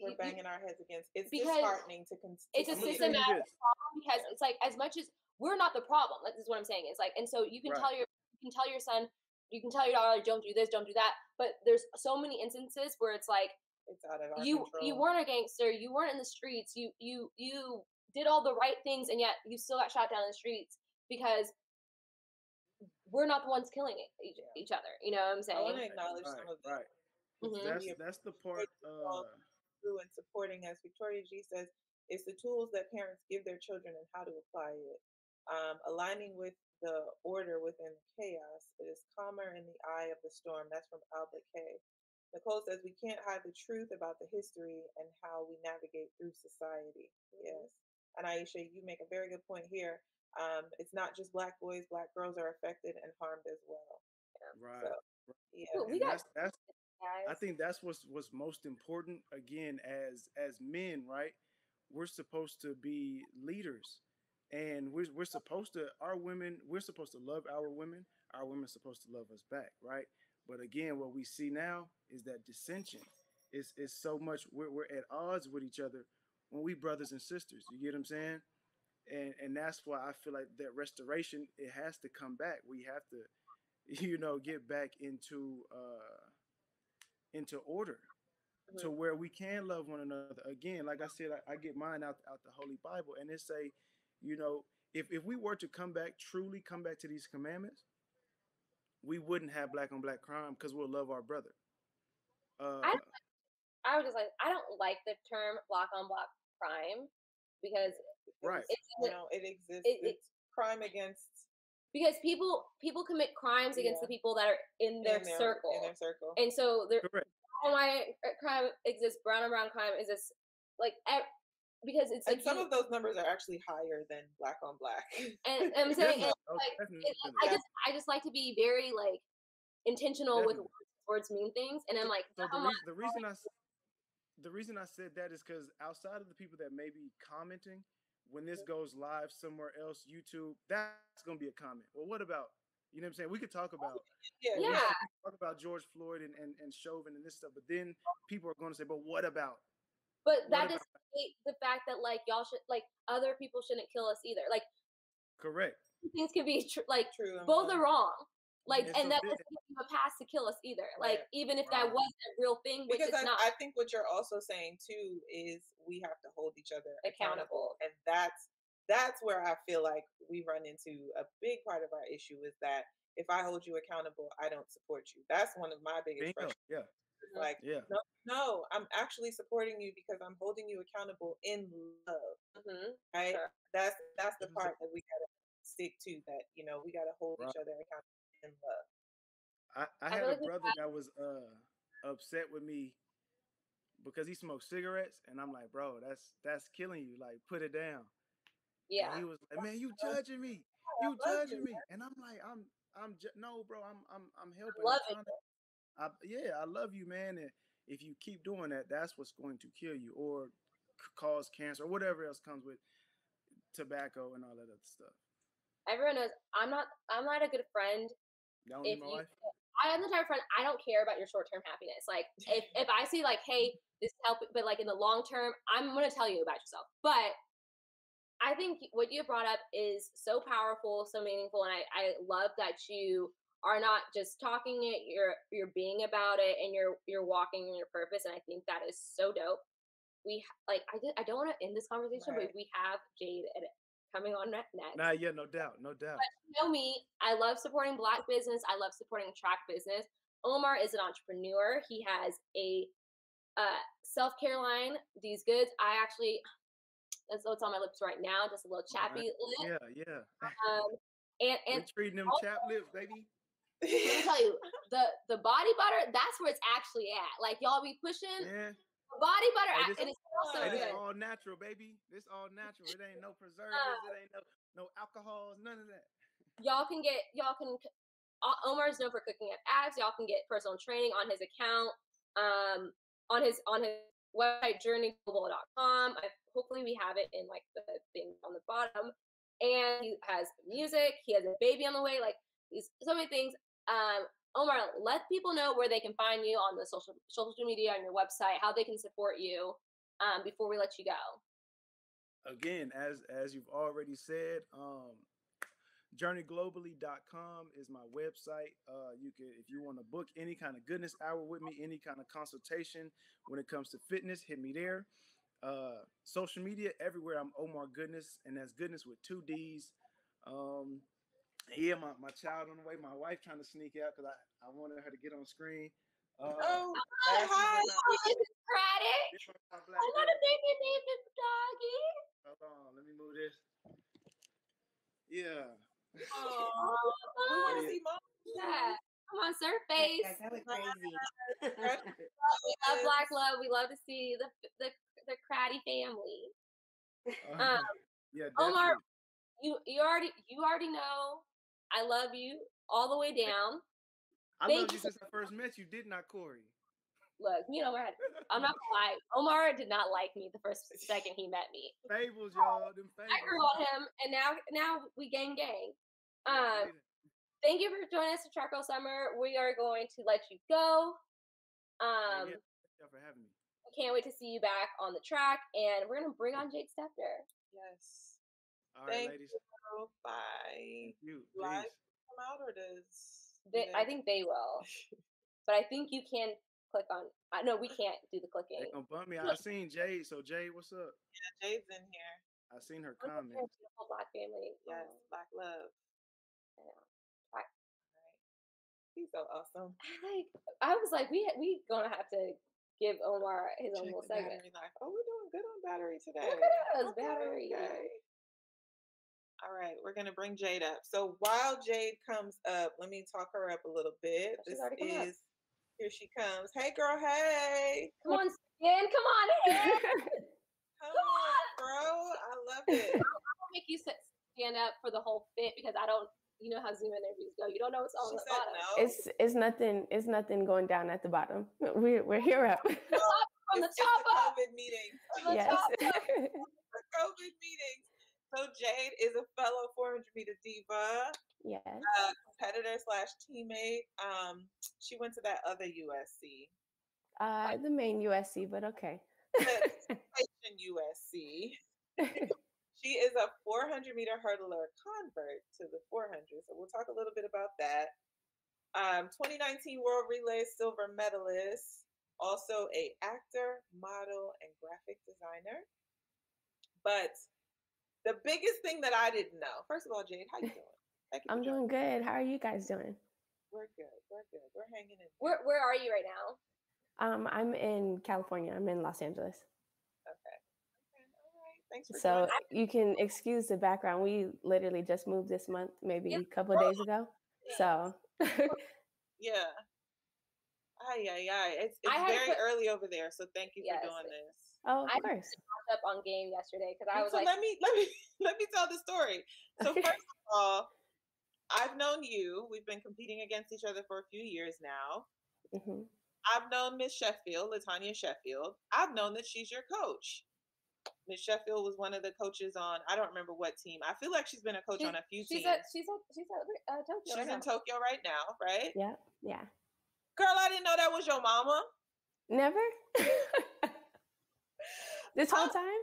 Speaker 1: We're
Speaker 2: you- you-
Speaker 1: banging our heads against. It's
Speaker 2: Because
Speaker 1: disheartening to. Con-
Speaker 2: it's a
Speaker 3: I'ma
Speaker 1: see
Speaker 3: tell you
Speaker 2: systematic problem because it's like as much as we're not the problem. Like this is what I'm saying. It's like, and so you can
Speaker 3: Right.
Speaker 2: tell your you can tell your son, you can tell your daughter, don't do this, don't do that. But there's so many instances where it's like
Speaker 1: It's out of our
Speaker 2: you
Speaker 1: control.
Speaker 2: you weren't a gangster, you weren't in the streets, you you you did all the right things, and yet you still got shot down in the streets because we're not the ones killing it, each, each other. You know what I'm saying
Speaker 1: I want to
Speaker 2: saying?
Speaker 1: acknowledge
Speaker 3: right,
Speaker 1: some of the
Speaker 3: right.
Speaker 2: Mhm.
Speaker 3: That's that's the part. Uh,
Speaker 1: through and supporting, as Victoria G says, it's the tools that parents give their children and how to apply it. Um, aligning with the order within chaos, it is calmer in the eye of the storm. That's from Albert K. Nicole says we can't hide the truth about the history and how we navigate through society. Yes. And Aisha, you make a very good point here. Um, it's not just black boys, black girls are affected and harmed as well.
Speaker 3: right.
Speaker 1: So, yeah.
Speaker 2: Cool. We got-
Speaker 3: that's that's I think that's what's what's most important again as as men, right? We're supposed to be leaders. And we're we're supposed to our women, we're supposed to love our women. Our women are supposed to love us back, right? But again, what we see now is that dissension. It's it's so much we're we're at odds with each other when we brothers and sisters. You get what I'm saying? And and that's why I feel like that restoration, it has to come back. We have to, you know, get back into uh into order to where we can love one another again like i said i, I get mine out, out the holy bible and it say you know if, if we were to come back truly come back to these commandments we wouldn't have black on black crime because we'll love our brother uh,
Speaker 2: I- I was just like, I don't like the term black on black crime because
Speaker 3: Right.
Speaker 2: it's
Speaker 1: You know, it exists.
Speaker 2: it- it-
Speaker 1: it's crime against
Speaker 2: because people people commit crimes against the people that are in their
Speaker 1: in their,
Speaker 2: circle,
Speaker 1: In their circle.
Speaker 2: and so the
Speaker 3: correct
Speaker 2: brown and white uh, crime exists, brown and brown crime exists, like ev- because it's
Speaker 1: And
Speaker 2: like
Speaker 1: some
Speaker 2: you-
Speaker 1: of those numbers are actually higher than black on black.
Speaker 2: and, and I'm saying
Speaker 3: Definitely.
Speaker 2: and,
Speaker 3: Oh,
Speaker 2: like,
Speaker 3: definitely.
Speaker 2: I just I just like to be very like intentional with words, words mean things, and I'm like,
Speaker 3: so the, reason, the reason i the reason i said that is because outside of the people that may be commenting when this mm-hmm. goes live somewhere else youtube that's going to be a comment well what about you know what i'm saying we could talk oh, about
Speaker 1: yeah.
Speaker 2: Yeah.
Speaker 3: talk about George Floyd and, and, and Chauvin and this stuff, but then people are going to say, but what about?
Speaker 2: but
Speaker 3: What
Speaker 2: that
Speaker 3: about
Speaker 2: doesn't negate the fact that like y'all should like other people shouldn't kill us either. Like
Speaker 3: correct?
Speaker 2: things can be tr- like
Speaker 1: True.
Speaker 2: both
Speaker 1: well.
Speaker 2: are wrong. Like,
Speaker 3: And
Speaker 2: and
Speaker 3: so
Speaker 2: that doesn't give you a pass to kill us either. Like,
Speaker 1: Right.
Speaker 2: even if that
Speaker 3: Right.
Speaker 2: was a real thing, which
Speaker 1: because
Speaker 2: it's
Speaker 1: I,
Speaker 2: not.
Speaker 1: I think what you're also saying too is we have to hold each other accountable,
Speaker 2: Accountable.
Speaker 1: and that's that's where I feel like we run into a big part of our issue is that if I hold you accountable, I don't support you. That's one of my biggest
Speaker 3: Bingo. Yeah,
Speaker 1: It's Like,
Speaker 3: yeah,
Speaker 1: no, no, I'm actually supporting you because I'm holding you accountable in love,
Speaker 2: Mhm.
Speaker 1: right?
Speaker 2: Sure.
Speaker 1: That's that's the part that we gotta stick to. That you know we gotta hold
Speaker 3: Right.
Speaker 1: each other accountable in love.
Speaker 3: I, I
Speaker 2: I
Speaker 3: had
Speaker 2: feel
Speaker 3: a brother that was uh upset with me because he smoked cigarettes, and I'm like, bro, that's that's killing you. Like, put it down.
Speaker 2: Yeah.
Speaker 3: And he was like, man, you judging me. You judging me. And I'm like, I'm I'm ju- no, bro. I'm I'm I'm helping. I'm trying to- I, yeah, I love you, man. And if you keep doing that, that's what's going to kill you or c- cause cancer or whatever else comes with tobacco and all that other stuff.
Speaker 2: Everyone knows I'm not I'm not a good friend
Speaker 3: Y'all
Speaker 2: if you? I am the type of friend I don't care about your short term happiness. Like if, if I see like, hey, this help but like in the long term, I'm gonna tell you about yourself. But I think what you brought up is so powerful, so meaningful, and I, I love that you are not just talking it, you're you're being about it and you're you're walking in your purpose. And I think that is so dope. We like I did I don't want to end this conversation,
Speaker 1: Right.
Speaker 2: but we have Jaide coming on ne- next
Speaker 3: Nah, yeah, no doubt, no doubt.
Speaker 2: you know me, I love supporting black business. I love supporting track business. Omar is an entrepreneur. He has a uh, self care line, these goods. I actually, that's what's on my lips right now, just a little chappy lip.
Speaker 3: Yeah, yeah.
Speaker 2: Um, and and
Speaker 3: We're treating them
Speaker 2: also-
Speaker 3: chap lips, baby.
Speaker 2: Let me tell you, the the body butter, that's where it's actually at. Like y'all be pushing
Speaker 3: Yeah.
Speaker 2: the body butter,
Speaker 3: Hey, this-
Speaker 2: and it's also
Speaker 3: Hey,
Speaker 2: good.
Speaker 3: all natural, baby. This all natural. It ain't no preservatives. It ain't no no alcohols. None of that.
Speaker 2: y'all can get y'all can Omar's known for cooking up abs. Y'all can get personal training on his account, um, on his on his website journeyglobal.com. I, hopefully, we have it in like the thing on the bottom. And he has music. He has a baby on the way. Like these so many things. Um, Omar, let people know where they can find you on the social social media on your website, how they can support you. Um, before we let you go.
Speaker 3: Again, as as you've already said, um, journeyglobally.com is my website. Uh, you can if you want to book any kind of goodness hour with me, any kind of consultation when it comes to fitness, hit me there. Uh, social media everywhere. I'm Omar Goodness, and that's goodness with two D's. Um, yeah, my, my child on the way. My wife trying to sneak out because I, I wanted her to get on screen. Uh,
Speaker 1: Oh,
Speaker 3: last
Speaker 1: hi.
Speaker 3: but not
Speaker 2: Oh, this is credit.
Speaker 3: least, my black
Speaker 2: I got
Speaker 3: girl.
Speaker 2: a baby, baby doggy.
Speaker 3: Hold on, let me move this. Yeah.
Speaker 1: Aw, we want to
Speaker 3: Yeah.
Speaker 1: see mom.
Speaker 2: Yeah. Come on, sir face.
Speaker 4: Guys, that was crazy.
Speaker 2: We love Black Love. We love to see the the the Craddy family. Um,
Speaker 3: yeah,
Speaker 2: Omar, you you already you already know. I love you all the way down.
Speaker 3: I
Speaker 2: thank
Speaker 3: loved
Speaker 2: you
Speaker 3: you since I first met you, did not Kori?
Speaker 2: Look, you know we're at, I'm not gonna lie. Omar did not like me the first second he met me.
Speaker 3: Fables, y'all. Them fables.
Speaker 2: I grew on him, and now now we gang gang. Um, thank you for joining us for Track Girl Summer. We are going to let you go.
Speaker 3: Yeah,
Speaker 2: Um,
Speaker 3: yeah, thank y'all for having me.
Speaker 2: can't wait to see you back on the track, and we're gonna bring on Jaide Stepter.
Speaker 1: Yes.
Speaker 3: All right,
Speaker 1: Thank
Speaker 3: ladies.
Speaker 1: you. Bye.
Speaker 3: Thank you.
Speaker 1: Live
Speaker 3: Peace.
Speaker 1: come out or does
Speaker 2: They, I think they will, but I think you can click on. Uh, no, we can't do the clicking.
Speaker 3: They
Speaker 2: clicking.
Speaker 3: gonna bump me. I seen Jaide. So Jaide, what's up?
Speaker 1: Jaide's in here.
Speaker 3: I seen her
Speaker 2: Look at
Speaker 3: comment.
Speaker 2: beautiful black family.
Speaker 1: Yes,
Speaker 2: Oh,
Speaker 1: Black Love.
Speaker 2: I know.
Speaker 1: Right. He's so awesome.
Speaker 2: Like I was like, we we gonna have to give Omar his own little segment.
Speaker 1: battery life. Oh, we're doing good on battery today.
Speaker 2: Look at us,
Speaker 1: Okay,
Speaker 2: battery.
Speaker 1: okay. All right, we're gonna bring Jaide up. So while Jaide comes up, let me talk her up a little bit.
Speaker 2: Oh, she's
Speaker 1: This
Speaker 2: already coming up.
Speaker 1: is here she comes. Hey girl, hey.
Speaker 2: Come on, Skin. Come on, hey.
Speaker 1: Come on, bro. I love it.
Speaker 2: I'll make you sit, stand up for the whole fit because I don't. You know how Zoom interviews go. You don't know what's on
Speaker 1: She
Speaker 2: the
Speaker 1: said
Speaker 2: bottom.
Speaker 1: no.
Speaker 5: It's it's nothing it's nothing going down at the bottom. We're we're here up.
Speaker 2: From the
Speaker 1: It's just
Speaker 2: top
Speaker 1: the
Speaker 2: up.
Speaker 1: COVID meeting.
Speaker 2: From the
Speaker 5: yes.
Speaker 2: top up.
Speaker 1: COVID meetings. So Jaide is a fellow 400 meter diva,
Speaker 5: yes.
Speaker 1: uh, competitor slash teammate. Um, she went to that other USC,
Speaker 5: Uh the main USC, but okay.
Speaker 1: USC. She is a 400 meter hurdler convert to the 400. So we'll talk a little bit about that. Um, 2019 World Relay silver medalist, also a actor, model, and graphic designer. But the biggest thing that I didn't know, first of all, Jaide, how you doing? Thank you
Speaker 5: I'm
Speaker 1: joining.
Speaker 5: doing good. How are you guys doing?
Speaker 1: We're good. We're good. We're hanging in.
Speaker 2: Where Where are you right now?
Speaker 5: Um I'm in California. I'm in Los Angeles.
Speaker 1: Okay. Okay. All right. Thanks for
Speaker 5: So
Speaker 1: joining.
Speaker 5: you can excuse the background. We literally just moved this month, maybe a couple of days ago. So
Speaker 1: Yeah. I Ay, ay, ay. It's,
Speaker 2: I
Speaker 1: it's very
Speaker 2: put-
Speaker 1: early over there, so thank you
Speaker 2: Yes.
Speaker 1: for doing this.
Speaker 5: Oh, of
Speaker 2: I-
Speaker 5: course.
Speaker 2: Up on game yesterday because I was
Speaker 1: so
Speaker 2: like,
Speaker 1: let me let me let me tell the story. So first of all, I've known you. We've been competing against each other for a few years now.
Speaker 5: hmm
Speaker 1: I've known Miss Sheffield, Latanya Sheffield. I've known that she's your coach. Miss Sheffield was one of the coaches on I don't remember what team. I feel like she's been a coach
Speaker 2: She's-
Speaker 1: on a few
Speaker 2: she's
Speaker 1: teams.
Speaker 2: at she's at she's at uh, Tokyo.
Speaker 1: she's
Speaker 2: right now.
Speaker 1: in Tokyo right now, right?
Speaker 5: Yeah, yeah.
Speaker 1: Girl, I didn't know that was your mama.
Speaker 5: Never. this whole time.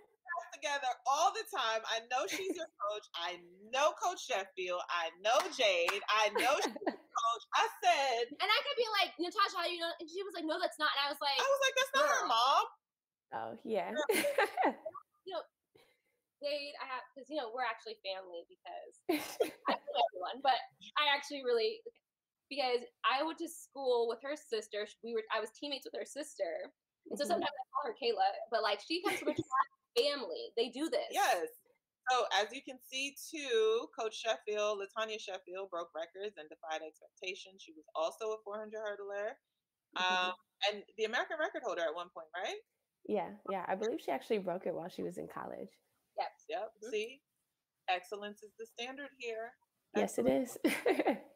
Speaker 1: Together all the time. I know she's your coach. I know Coach Sheffield. I know Jaide. I know she's your coach. I said,
Speaker 2: And I could be like, Natasha, how do you know? And she was like, no, that's not. And I was like,
Speaker 1: I was like, that's not her mom.
Speaker 5: Oh yeah.
Speaker 2: you know, Jaide, I have because you know we're actually family because I know everyone, but I actually really because I went to school with her sister. We were I was teammates with her sister, and so
Speaker 5: Mhm.
Speaker 2: sometimes I call her Kayla, but like she comes from a family. They do this.
Speaker 1: Yes. So as you can see, too, Coach Sheffield, Latanya Sheffield, broke records and defied expectations. She was also a 400 hurdler,
Speaker 5: Mhm.
Speaker 1: um, and the American record holder at one point, right?
Speaker 5: yeah, yeah. I believe she actually broke it while she was in college.
Speaker 2: Yep.
Speaker 1: Yep.
Speaker 2: Mhm.
Speaker 1: See, excellence is the standard here.
Speaker 5: Yes, it is.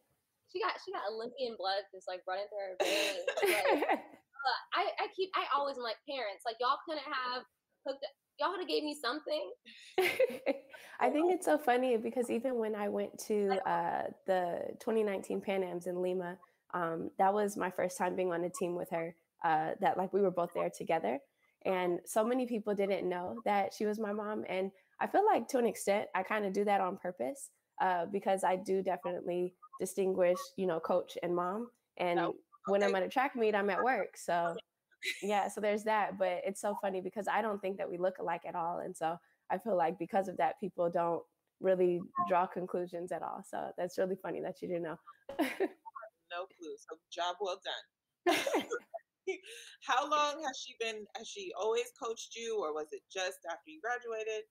Speaker 2: She got she got Olympian blood just like running through her veins. like, I I keep I always am like parents like y'all couldn't have hooked up, y'all would have gave me something.
Speaker 5: I think it's so funny because even when I went to uh, the 2019 Pan Ams in Lima, um, that was my first time being on a team with her. Uh, that like we were both there together, and so many people didn't know that she was my mom. And I feel like to an extent, I kind of do that on purpose uh, because I do definitely distinguish, you know, coach and mom. And
Speaker 1: Oh,
Speaker 5: when I'm at a track meet, I'm at work. So yeah, so there's that. But it's so funny because I don't think that we look alike at all, and so I feel like because of that, people don't really draw conclusions at all. So that's really funny that you didn't know.
Speaker 1: No clue. So job well done. How long has she been? Has she always coached you, or was it just after you graduated?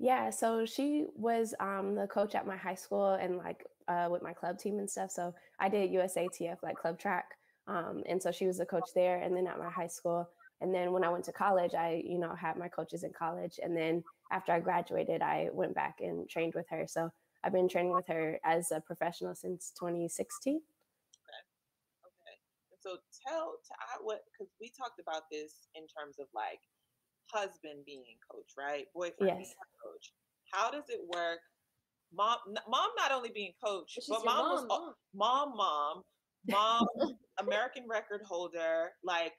Speaker 5: yeah, so she was um, the coach at my high school and like uh, with my club team and stuff. So I did USATF like club track, um, and so she was a coach there. And then at my high school, and then when I went to college, I you know had my coaches in college, and then after I graduated, I went back and trained with her. So I've been training with her as a professional since 2016.
Speaker 1: Okay. And so tell to I what because we talked about this in terms of like husband being coach, right? Boyfriend being
Speaker 5: Yes.
Speaker 1: coach. How does it work? Mom, mom, not only being coach,
Speaker 2: She's
Speaker 1: but
Speaker 2: your
Speaker 1: mom, was
Speaker 2: mom, mom.
Speaker 1: mom, mom, mom, American record holder. Like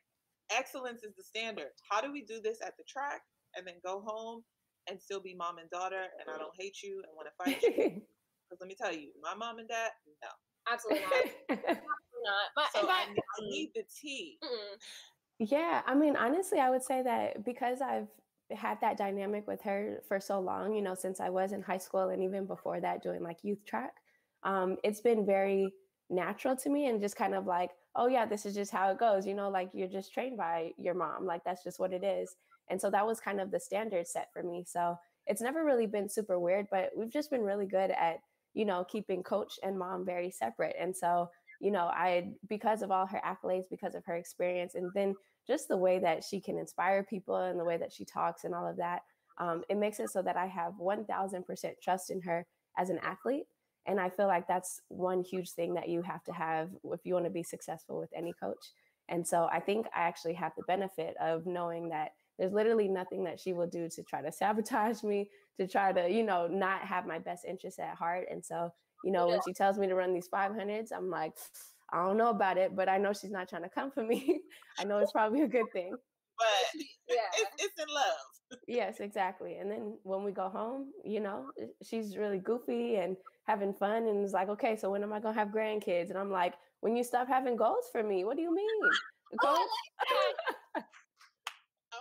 Speaker 1: excellence is the standard. How do we do this at the track and then go home and still be mom and daughter? And I don't hate you and want to fight you because let me tell you, my mom and dad, no.
Speaker 2: Absolutely not. Absolutely not. But
Speaker 1: So
Speaker 2: if
Speaker 1: I,
Speaker 2: I,
Speaker 1: I need the tea.
Speaker 2: mm-mm.
Speaker 5: Yeah, I mean, honestly, I would say that because I've had that dynamic with her for so long, you know, since I was in high school and even before that doing like youth track, um, it's been very natural to me and just kind of like, oh, yeah, this is just how it goes, you know, like you're just trained by your mom, like that's just what it is. And so that was kind of the standard set for me. So it's never really been super weird, but we've just been really good at, you know, keeping coach and mom very separate. And so, you know, I, because of all her accolades, because of her experience, and then just the way that she can inspire people and the way that she talks and all of that, um, it makes it so that I have 1000% trust in her as an athlete. And I feel like that's one huge thing that you have to have if you want to be successful with any coach. And so I think I actually have the benefit of knowing that there's literally nothing that she will do to try to sabotage me, to try to, you know, not have my best interests at heart. And so, you know, when she tells me to run these 500s, I'm like, I don't know about it, but I know she's not trying to come for me. I know it's probably a good thing.
Speaker 1: But
Speaker 2: yeah.
Speaker 1: it's, it's in love.
Speaker 5: Yes, exactly. And then when we go home, you know, eh, she's really goofy and having fun and it's like, okay, so when am I gonna have grandkids? And I'm like, when you stop having goals for me, what do you mean?
Speaker 2: Oh,
Speaker 5: Coach?
Speaker 2: Like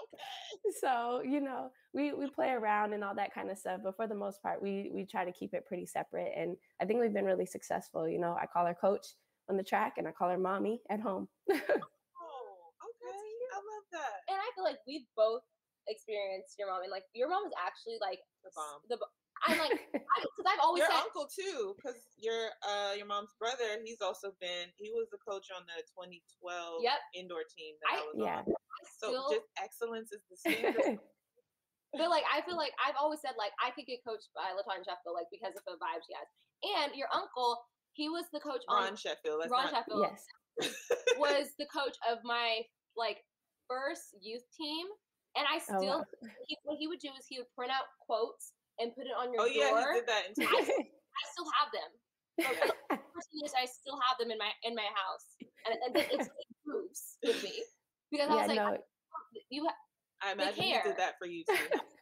Speaker 1: Okay.
Speaker 5: so you know we we play around and all that kind of stuff but for the most part we we try to keep it pretty separate and i think we've been really successful you know i call her coach on the track and i call her mommy at home
Speaker 1: Oh, okay. I love that.
Speaker 2: and I feel like we've both experienced your mom, and like your mom is actually like
Speaker 1: The bomb.
Speaker 2: the bo- I'm like, because I've always
Speaker 1: your
Speaker 2: said,
Speaker 1: uncle too, because your uh your mom's brother, he's also been he was the coach on the 2012
Speaker 2: Yep.
Speaker 1: indoor team that I,
Speaker 2: I-
Speaker 1: was
Speaker 5: yeah.
Speaker 1: on. So
Speaker 2: still,
Speaker 1: just excellence is the standard.
Speaker 2: but like, I feel like I've always said like I could get coached by Latan Sheffield like because of the vibe she has. And your uncle, he was the coach
Speaker 1: Ron
Speaker 2: on
Speaker 1: Sheffield. That's
Speaker 2: Ron
Speaker 1: not,
Speaker 2: Sheffield
Speaker 5: yes.
Speaker 2: was the coach of my like first youth team, and I
Speaker 5: Oh,
Speaker 2: still
Speaker 5: wow.
Speaker 2: he, what he would do is he would print out quotes and put it on your
Speaker 1: Oh yeah,
Speaker 2: door.
Speaker 1: he did that
Speaker 2: I, I still have them. For years, I still have them in my in my house, and, and it, it's, it moves with me because I was like,
Speaker 5: no,
Speaker 2: you. Ha-
Speaker 1: I imagine he did that for you too.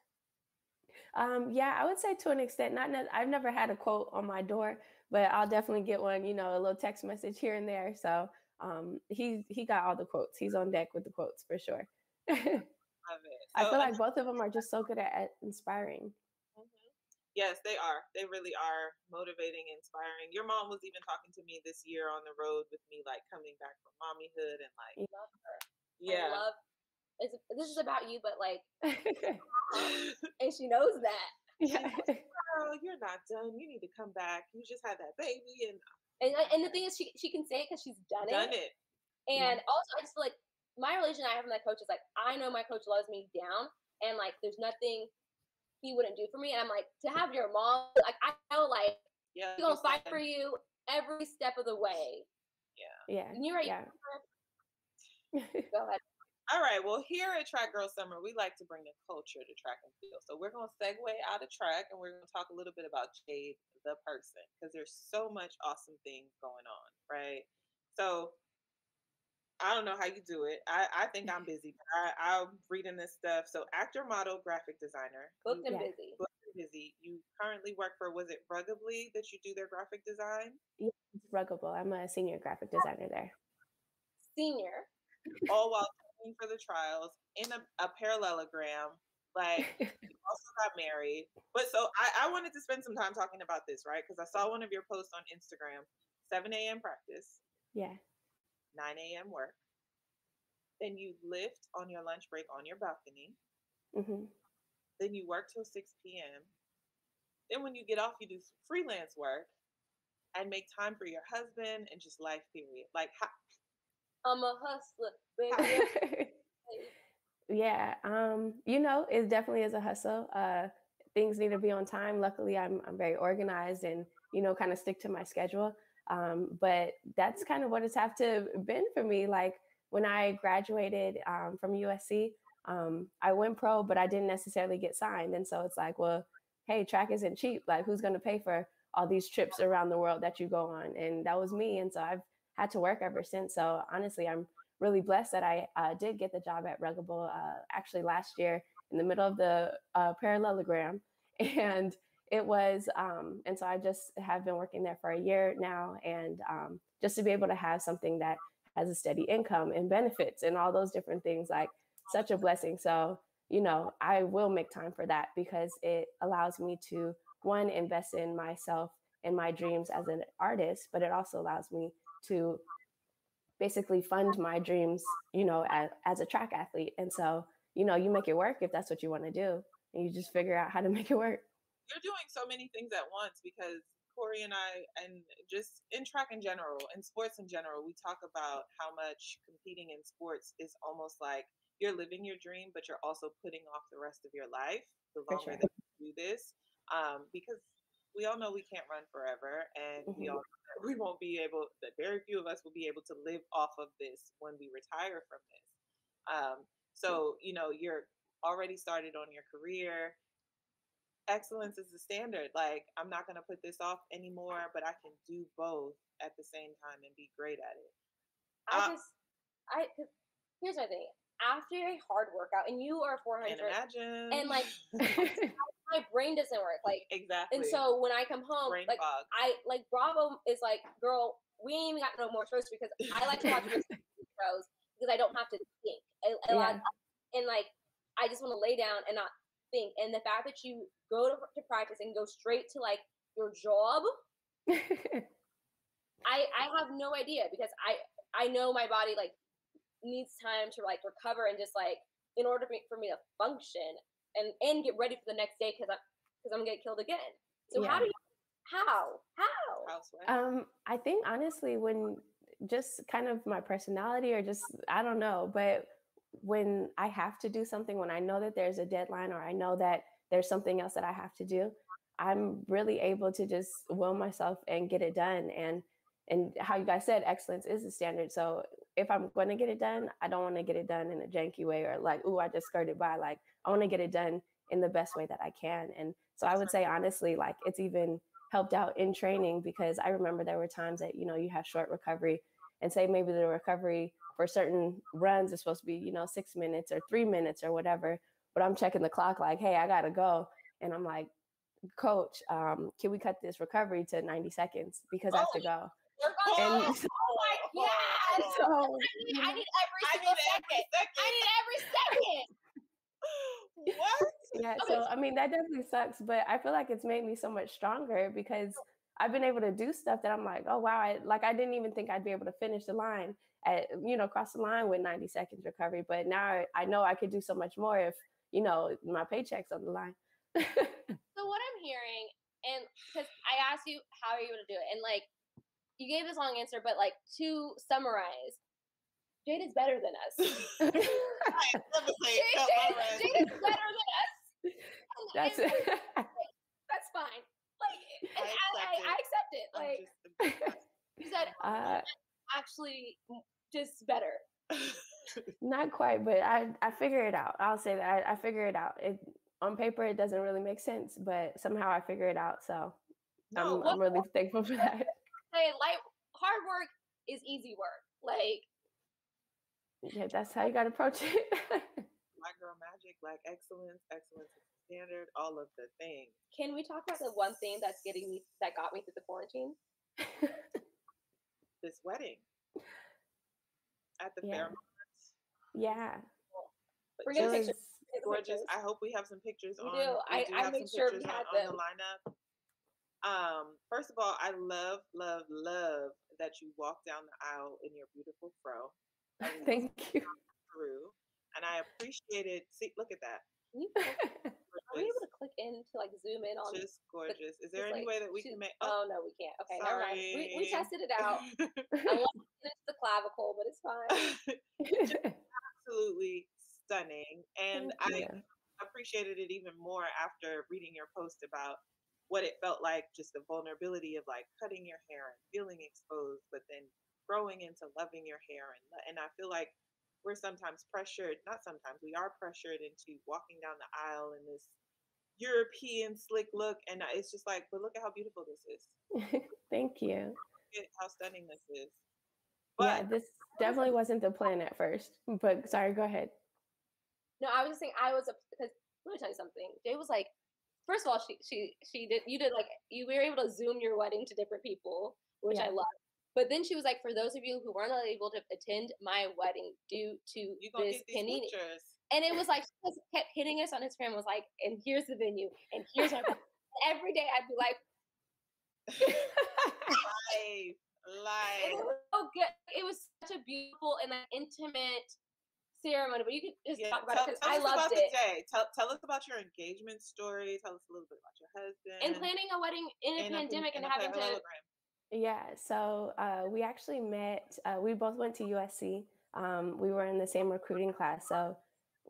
Speaker 5: Um, yeah, I would say to an extent. Not, ne- I've never had a quote on my door, but I'll definitely get one. You know, a little text message here and there. So um, he he got all the quotes. He's on deck with the quotes for sure. I
Speaker 1: Love it. So,
Speaker 5: feel like both of them are just so good at, at inspiring.
Speaker 1: Yes, they are. They really are motivating, inspiring. Your mom was even talking to me this year on the road with me, like coming back from mommyhood and like,
Speaker 2: love her. I
Speaker 1: yeah.
Speaker 2: love. This is about you, but like, and she knows that.
Speaker 5: yeah.
Speaker 1: Girl, you're not done. You need to come back. You just had that baby and uh,
Speaker 2: And and the thing is, she she can say it because she's done,
Speaker 1: done
Speaker 2: it.
Speaker 1: Done it.
Speaker 2: And also, I just feel like my relation I have with my coach is like, I know my coach loves me down, and like, there's nothing he wouldn't do for me. And I'm like, to have your mom, like, I know, like,
Speaker 1: Yeah.
Speaker 2: she's gonna fight for you every step of the way.
Speaker 5: yeah.
Speaker 2: And you're right.
Speaker 5: Yeah.
Speaker 2: Go ahead.
Speaker 1: All right. Well, here at Track Girl Summer, we like to bring a culture to track and field. So we're going to segue out of track and we're going to talk a little bit about Jaide, the person, because there's so much awesome things going on, right? So I don't know how you do it. I, I think I'm busy. But I, I'm reading this stuff. So actor, model, graphic designer.
Speaker 2: Booked and
Speaker 5: Yeah.
Speaker 2: busy.
Speaker 1: booked and busy. You currently work for, was it Ruggably that you do their graphic design?
Speaker 5: Ruggable. I'm a senior graphic designer there.
Speaker 2: Senior.
Speaker 1: All while training for the trials in a, a parallelogram. Like you also got married. But so I, I wanted to spend some time talking about this, right? Because I saw one of your posts on Instagram 7 a.m. practice,
Speaker 5: yeah.
Speaker 1: 9 a.m. work. Then you lift on your lunch break on your balcony.
Speaker 5: hmm
Speaker 1: Then you work till 6 p.m. Then when you get off, you do some freelance work and make time for your husband and just life, period. Like, how,
Speaker 2: I'm a hustler, baby.
Speaker 5: yeah. Um, you know, it definitely is a hustle. Uh, things need to be on time. Luckily, I'm I'm very organized and you know, kind of stick to my schedule. Um, but that's kind of what it's have to been for me. Like when I graduated um, from USC, um, I went pro, but I didn't necessarily get signed. And so it's like, well, hey, track isn't cheap. Like, who's going to pay for all these trips around the world that you go on? And that was me. And so I've had to work ever since. So honestly, I'm really blessed that I uh, did get the job at Ruggable uh, actually last year in the middle of the uh, parallelogram. And it was, um, and so I just have been working there for a year now. And um, just to be able to have something that has a steady income and benefits and all those different things, like such a blessing. So, you know, I will make time for that because it allows me to, one, invest in myself and my dreams as an artist, but it also allows me to basically fund my dreams, you know, as, as a track athlete. And so, you know, you make it work if that's what you want to do, and you just figure out how to make it work.
Speaker 1: You're doing so many things at once because Kori and I, and just in track in general, in sports in general, we talk about how much competing in sports is almost like you're living your dream, but you're also putting off the rest of your life the longer
Speaker 5: sure.
Speaker 1: that you do this. Um, because we all know we can't run forever, and we
Speaker 5: Mhm.
Speaker 1: all we won't be able. That very few of us will be able to live off of this when we retire from this. Um, so you know you're already started on your career excellence is the standard. Like, I'm not going to put this off anymore, but I can do both at the same time and be great at it.
Speaker 2: I
Speaker 1: Uh,
Speaker 2: just, I, 'cause here's my thing. After a hard workout, and you are
Speaker 1: Can't
Speaker 2: 400,
Speaker 1: imagine.
Speaker 2: and like my brain doesn't work. Like,
Speaker 1: exactly.
Speaker 2: and so when I come home,
Speaker 1: brain
Speaker 2: like
Speaker 1: fog.
Speaker 2: I like Bravo is like, girl, we ain't even got no more shows because I like to watch shows because I don't have to think. And, and,
Speaker 5: Yeah.
Speaker 2: and like, I just want to lay down and not think. And the fact that you go to, to practice and go straight to like your job, I I have no idea because I I know my body like needs time to like recover and just like in order for me, for me to function and and get ready for the next day because I because I'm gonna get killed again. So
Speaker 5: Yeah.
Speaker 2: how do you how? How?
Speaker 5: Um, I think honestly, when just kind of my personality, or just I don't know, but when I have to do something, when I know that there's a deadline, or I know that there's something else that I have to do, I'm really able to just will myself and get it done. And and how you guys said, excellence is the standard. So if I'm going to get it done, I don't want to get it done in a janky way or like, oh, I just skirted by. Like I want to get it done in the best way that I can. And so I would say honestly, like it's even helped out in training because I remember there were times that, you know, you have short recovery and say maybe the recovery for certain runs it's supposed to be, you know, six minutes or three minutes or whatever. But I'm checking the clock like, hey, I gotta go. And I'm like, coach, um, can we cut this recovery to 90 seconds because I have to go.
Speaker 2: Work
Speaker 5: And so,
Speaker 2: Oh my yes!
Speaker 5: so,
Speaker 2: I need, I need every
Speaker 1: I need
Speaker 2: second.
Speaker 1: every second.
Speaker 2: I need every second.
Speaker 1: what?
Speaker 5: yeah, so I mean that definitely sucks, but I feel like it's made me so much stronger because I've been able to do stuff that I'm like, oh wow, I, like I didn't even think I'd be able to finish the line at you know cross the line with 90 seconds recovery, but now I, I know I could do so much more if you know my paycheck's on the line.
Speaker 2: So what I'm hearing, and because I asked you how are you able to do it, and like you gave this long answer, but like to summarize, Jaide is better than us.
Speaker 1: I
Speaker 2: Jaide,
Speaker 1: Jaide.
Speaker 2: Jaide is better than us.
Speaker 5: That's
Speaker 2: and
Speaker 5: it.
Speaker 2: that's fine. Like,
Speaker 1: I
Speaker 2: I, I, I accept it. Like
Speaker 1: just
Speaker 2: you said,
Speaker 5: uh,
Speaker 2: actually, just better.
Speaker 5: Not quite, but I I figure it out. I'll say that I, I figure it out. It on paper it doesn't really make sense, but somehow I figure it out. So
Speaker 1: no,
Speaker 5: I'm I'm really thankful for that.
Speaker 2: Say, light hard work is easy work. Like
Speaker 5: Yeah, that's how you got to approach it.
Speaker 1: black girl magic, like excellence, excellence is the standard, all of the things.
Speaker 2: Can we talk about the one thing that's getting me that got me through the quarantine?
Speaker 1: This wedding at the
Speaker 5: Yeah.
Speaker 1: Fairmont.
Speaker 5: yeah,
Speaker 1: But
Speaker 2: We're gonna take
Speaker 5: was
Speaker 2: Take the
Speaker 1: gorgeous. I hope we have some pictures
Speaker 2: We
Speaker 1: on.
Speaker 2: do. I-
Speaker 1: do
Speaker 2: I
Speaker 1: have
Speaker 2: made sure we
Speaker 1: pictures
Speaker 2: had
Speaker 1: on, on the lineup. Um, first of all, I love, love, love that you walk down the aisle in your beautiful fro.
Speaker 5: Thank you.
Speaker 1: through, and I appreciated. See, look at that.
Speaker 2: Are we able to click in to like zoom in on?
Speaker 1: Just gorgeous. Is there any
Speaker 2: like,
Speaker 1: way that we can make?
Speaker 2: Oh, oh no, we can't. Okay, never mind. We, we tested it out. I love it's the clavicle, but it's fine.
Speaker 1: absolutely stunning. And I
Speaker 5: you.
Speaker 1: appreciated it even more after reading your post about what it felt like, just the vulnerability of like cutting your hair and feeling exposed, but then growing into loving your hair. And, and I feel like we're sometimes pressured, not sometimes, we are pressured into walking down the aisle in this European slick look. And it's just like, but look at how beautiful this is.
Speaker 5: Thank you.
Speaker 1: Look at how stunning this is.
Speaker 5: yeah, this definitely wasn't the plan at first. But sorry, go ahead.
Speaker 2: No, I was just saying I was because let me tell you something. Jay was like, first of all, she she she did you did like you were able to zoom your wedding to different people, which I love. But then she was like, for those of you who weren't able to attend my wedding due to
Speaker 1: you're going to
Speaker 2: this
Speaker 1: get these
Speaker 2: panini,
Speaker 1: pictures.
Speaker 2: and it was like she just kept hitting us on Instagram. Was like, and here's the venue, and here's our every day. I'd be like,
Speaker 1: life, life.
Speaker 2: it was so good. It was such a beautiful and like, intimate ceremony. But you could just
Speaker 1: Yeah,
Speaker 2: talk about
Speaker 1: tell,
Speaker 2: it because I
Speaker 1: us
Speaker 2: loved
Speaker 1: about
Speaker 2: it.
Speaker 1: the day. Tell, tell us about your engagement story. Tell us a little bit about your husband.
Speaker 2: And planning a wedding in a
Speaker 1: and a-
Speaker 2: pandemic and,
Speaker 1: and a
Speaker 2: having to
Speaker 1: parallelogram.
Speaker 5: Yeah, so uh, we actually met, uh, we both went to USC. Um, we were in the same recruiting class. So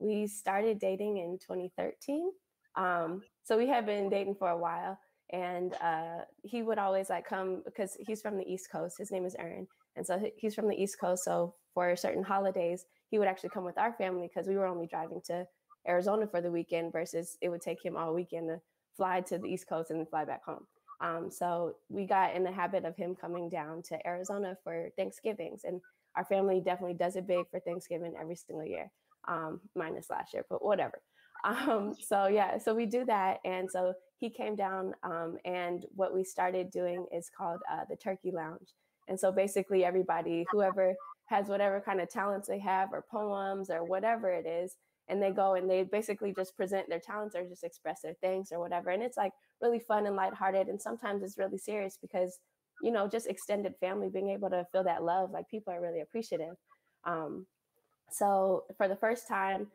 Speaker 5: we started dating in 2013. Um, so we had been dating for a while. And uh, he would always like come because he's from the East Coast. His name is Aaron. And so he's from the East Coast. So for certain holidays, he would actually come with our family because we were only driving to Arizona for the weekend versus it would take him all weekend to fly to the East Coast and fly back home. Um, so we got in the habit of him coming down to Arizona for Thanksgivings, and our family definitely does it big for Thanksgiving every single year, um, minus last year, but whatever. Um, so yeah, so we do that, and so he came down, um, and what we started doing is called uh, the Turkey Lounge, and so basically everybody, whoever has whatever kind of talents they have, or poems, or whatever it is, and they go and they basically just present their talents or just express their thanks or whatever, and it's like really fun and lighthearted. And sometimes it's really serious because, you know, just extended family being able to feel that love, like people are really appreciative. Um, so for the first time,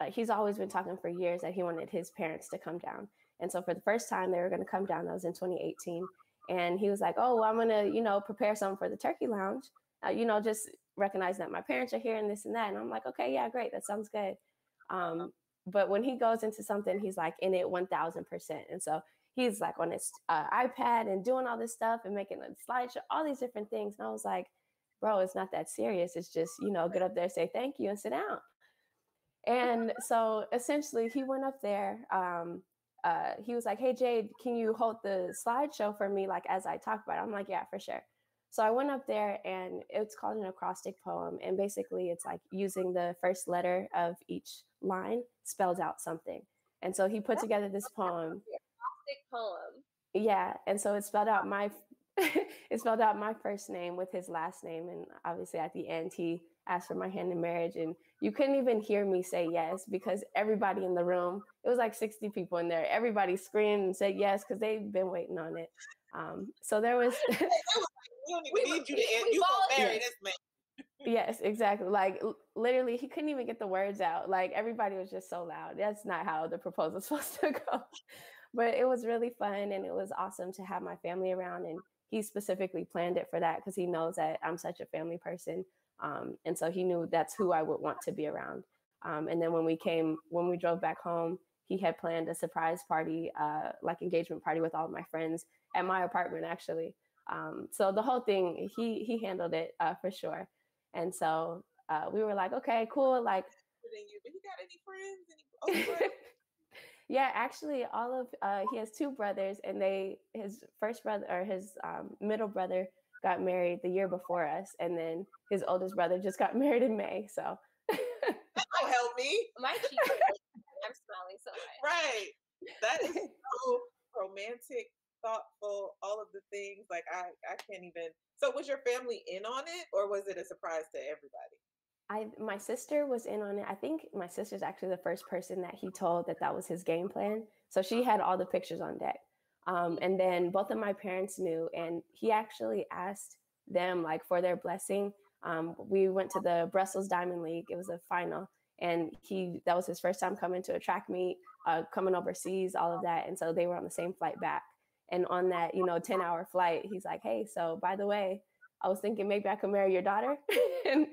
Speaker 5: uh, he's always been talking for years that he wanted his parents to come down. And so for the first time, they were going to come down. That was in 2018. And he was like, oh, well, I'm going to, you know, prepare something for the turkey lounge, uh, you know, just recognize that my parents are here and this and that. And I'm like, okay, yeah, great. That sounds good. Um, but when he goes into something, he's like in it 1000%. And so he's like on his uh, iPad and doing all this stuff and making a slideshow, all these different things. And I was like, bro, it's not that serious. It's just, you know, get up there, say thank you, and sit down. And so essentially, he went up there. Um, uh, he was like, "Hey Jaide, can you hold the slideshow for me, like as I talk about it?" I'm like, "Yeah, for sure." So I went up there, and it's called an acrostic poem, and basically, it's like using the first letter of each line spells out something. And so he put together this poem.
Speaker 2: Poem.
Speaker 5: Yeah, and so it spelled out my it spelled out my first name with his last name, and obviously at the end he asked for my hand in marriage, and you couldn't even hear me say yes because everybody in the room, it was like 60 people in there, everybody screamed and said yes because they've been waiting on it. Um, so there was.
Speaker 1: we need you to end. You gonna marry this man.
Speaker 5: yes, exactly. Like literally, he couldn't even get the words out. Like everybody was just so loud. That's not how the proposal was supposed to go. But it was really fun and it was awesome to have my family around. And he specifically planned it for that because he knows that I'm such a family person. Um, and so he knew that's who I would want to be around. Um, and then when we came, when we drove back home, he had planned a surprise party, uh, like engagement party with all of my friends at my apartment, actually. Um, so the whole thing, he he handled it uh, for sure. And so uh, we were like, okay, cool. Like,
Speaker 1: but he got any friends? Any
Speaker 5: yeah, actually, all of uh, he has two brothers, and they his first brother or his um, middle brother got married the year before us, and then his oldest brother just got married in May. So
Speaker 1: that will help me.
Speaker 2: My cheeks, I'm smiling so much.
Speaker 1: Right, that is so romantic, thoughtful, all of the things. Like I, I can't even. So was your family in on it, or was it a surprise to everybody?
Speaker 5: I my sister was in on it. I think my sister's actually the first person that he told that that was his game plan. So she had all the pictures on deck. Um, and then both of my parents knew, and he actually asked them like for their blessing. Um, we went to the Brussels Diamond League. It was a final, and he that was his first time coming to a track meet, uh, coming overseas, all of that. And so they were on the same flight back. And on that, you know, ten hour flight, he's like, "Hey, so by the way, I was thinking maybe I could marry your daughter." and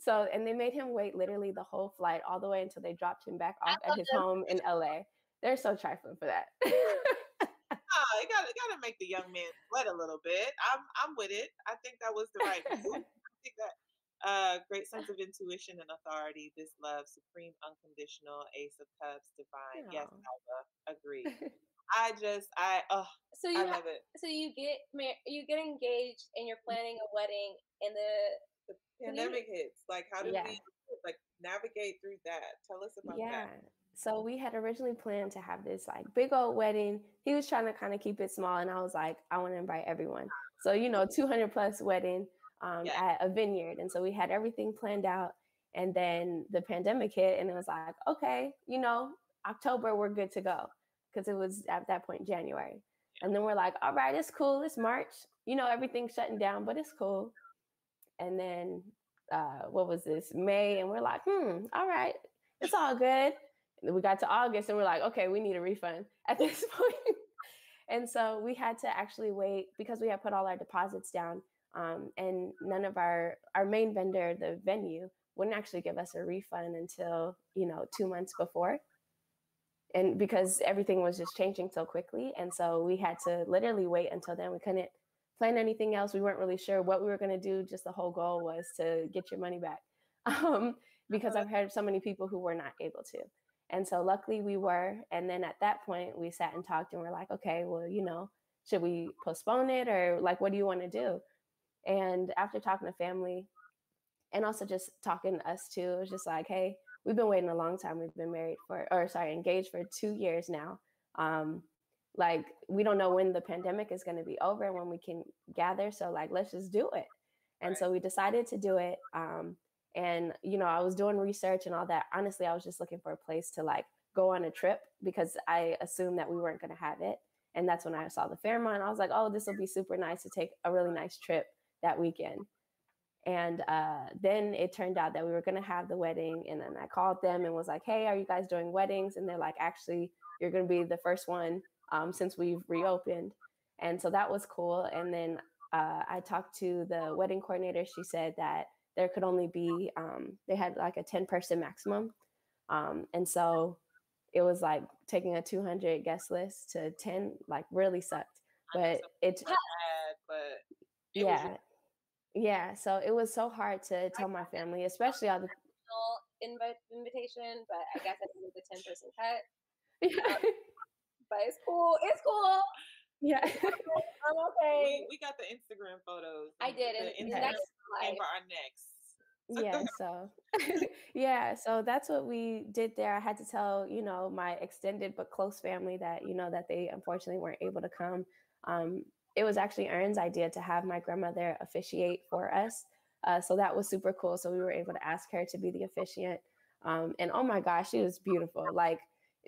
Speaker 5: so, and they made him wait literally the whole flight all the way until they dropped him back off at his home in LA. They're so trifling for that.
Speaker 1: oh, it got got to make the young man sweat a little bit. I'm I'm with it. I think that was the right move. I think that uh, great sense of intuition and authority. This love, supreme, unconditional, Ace of Cups, divine. Yes, Alba, agree. I just I oh
Speaker 2: so you
Speaker 1: I love it.
Speaker 2: So you get you get engaged and you're planning a wedding and the
Speaker 1: pandemic hits. Like how do yeah. we like navigate through that? Tell us about
Speaker 5: yeah.
Speaker 1: that.
Speaker 5: So we had originally planned to have this like big old wedding. He was trying to kind of keep it small, and I was like, I want to invite everyone. So you know, 200 plus wedding um, yeah. at a vineyard, and so we had everything planned out. And then the pandemic hit, and it was like, okay, you know, October we're good to go because it was at that point January. And then we're like, all right, it's cool. It's March. You know, everything's shutting down, but it's cool. And then uh, what was this? May, and we're like, hmm, all right, it's all good we got to August and we're like, okay, we need a refund at this point. and so we had to actually wait because we had put all our deposits down. Um, and none of our our main vendor, the venue, wouldn't actually give us a refund until you know two months before. And because everything was just changing so quickly, and so we had to literally wait until then. We couldn't plan anything else. We weren't really sure what we were going to do. Just the whole goal was to get your money back, um, because I've heard so many people who were not able to. And so luckily we were. And then at that point, we sat and talked and we're like, okay, well, you know, should we postpone it or like, what do you want to do? And after talking to family and also just talking to us too, it was just like, hey, we've been waiting a long time. We've been married for, or sorry, engaged for two years now. Um, like we don't know when the pandemic is going to be over and when we can gather. So like, let's just do it. And right. so we decided to do it. Um, and, you know, I was doing research and all that. Honestly, I was just looking for a place to like go on a trip because I assumed that we weren't going to have it. And that's when I saw the Fairmont. I was like, oh, this will be super nice to take a really nice trip that weekend. And uh, then it turned out that we were going to have the wedding. And then I called them and was like, hey, are you guys doing weddings? And they're like, actually, you're going to be the first one um, since we've reopened. And so that was cool. And then uh, I talked to the wedding coordinator. She said that there could only be, um, they had like a 10 person maximum. Um, and so it was like taking a 200 guest list to 10, like really sucked. But it,
Speaker 1: bad, but it
Speaker 5: yeah. Yeah, so it was so hard to tell my family, especially all the
Speaker 2: invite invitation, but I guess I did the ten person cut.
Speaker 5: yeah,
Speaker 2: But it's cool. It's cool.
Speaker 5: yeah.
Speaker 2: I'm okay.
Speaker 1: we, we got the Instagram photos.
Speaker 2: I
Speaker 1: and
Speaker 2: did,
Speaker 1: the
Speaker 2: and
Speaker 1: Instagram
Speaker 2: that's
Speaker 1: came for our next.
Speaker 5: yeah so yeah so that's what we did there i had to tell you know my extended but close family that you know that they unfortunately weren't able to come um, it was actually Aaron's idea to have my grandmother officiate for us uh, so that was super cool so we were able to ask her to be the officiant um, and oh my gosh she was beautiful like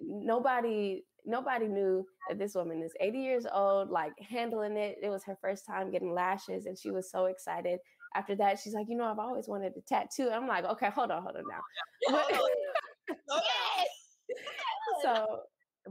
Speaker 5: nobody nobody knew that this woman is 80 years old like handling it. It was her first time getting lashes and she was so excited. After that she's like you know i've always wanted a tattoo. I'm like okay hold on hold on now.
Speaker 1: Hold on. Slow down.
Speaker 2: Yes.
Speaker 5: so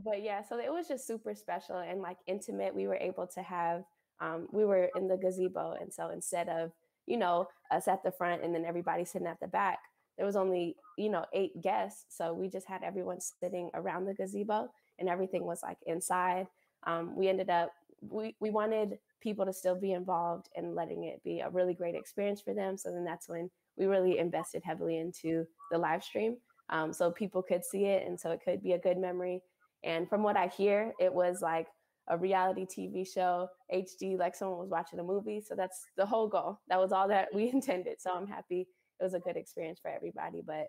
Speaker 5: but yeah so it was just super special and like intimate. We were able to have um, we were in the gazebo and so instead of you know us at the front and then everybody sitting at the back there was only you know eight guests. So we just had everyone sitting around the gazebo and everything was like inside um, we ended up we, we wanted people to still be involved and letting it be a really great experience for them so then that's when we really invested heavily into the live stream um, so people could see it and so it could be a good memory and from what i hear it was like a reality tv show hd like someone was watching a movie so that's the whole goal that was all that we intended so i'm happy it was a good experience for everybody but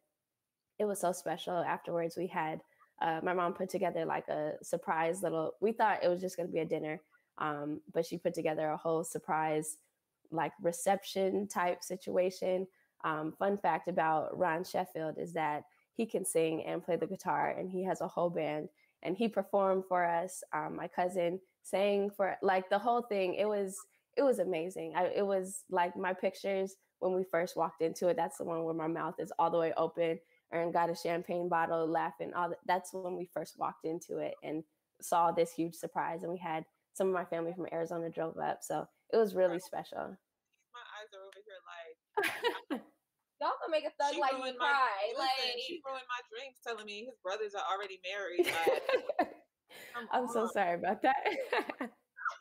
Speaker 5: it was so special afterwards we had uh, my mom put together like a surprise little we thought it was just going to be a dinner um, but she put together a whole surprise like reception type situation. Um, fun fact about ron sheffield is that he can sing and play the guitar and he has a whole band and he performed for us. Um, my cousin sang for like the whole thing it was it was amazing. I, it was like my pictures when we first walked into it that's the one where my mouth is all the way open and got a champagne bottle laughing all that that's when we first walked into it and saw this huge surprise and we had some of my family from arizona drove up so it was really special
Speaker 1: My eyes are over here like
Speaker 2: Y'all gonna make a thug
Speaker 1: she
Speaker 2: like me
Speaker 1: ruined my
Speaker 2: cry.
Speaker 1: listen,
Speaker 2: Like
Speaker 1: she ruined my dreams telling me his brothers are already married. Like, come
Speaker 5: i'm so sorry about that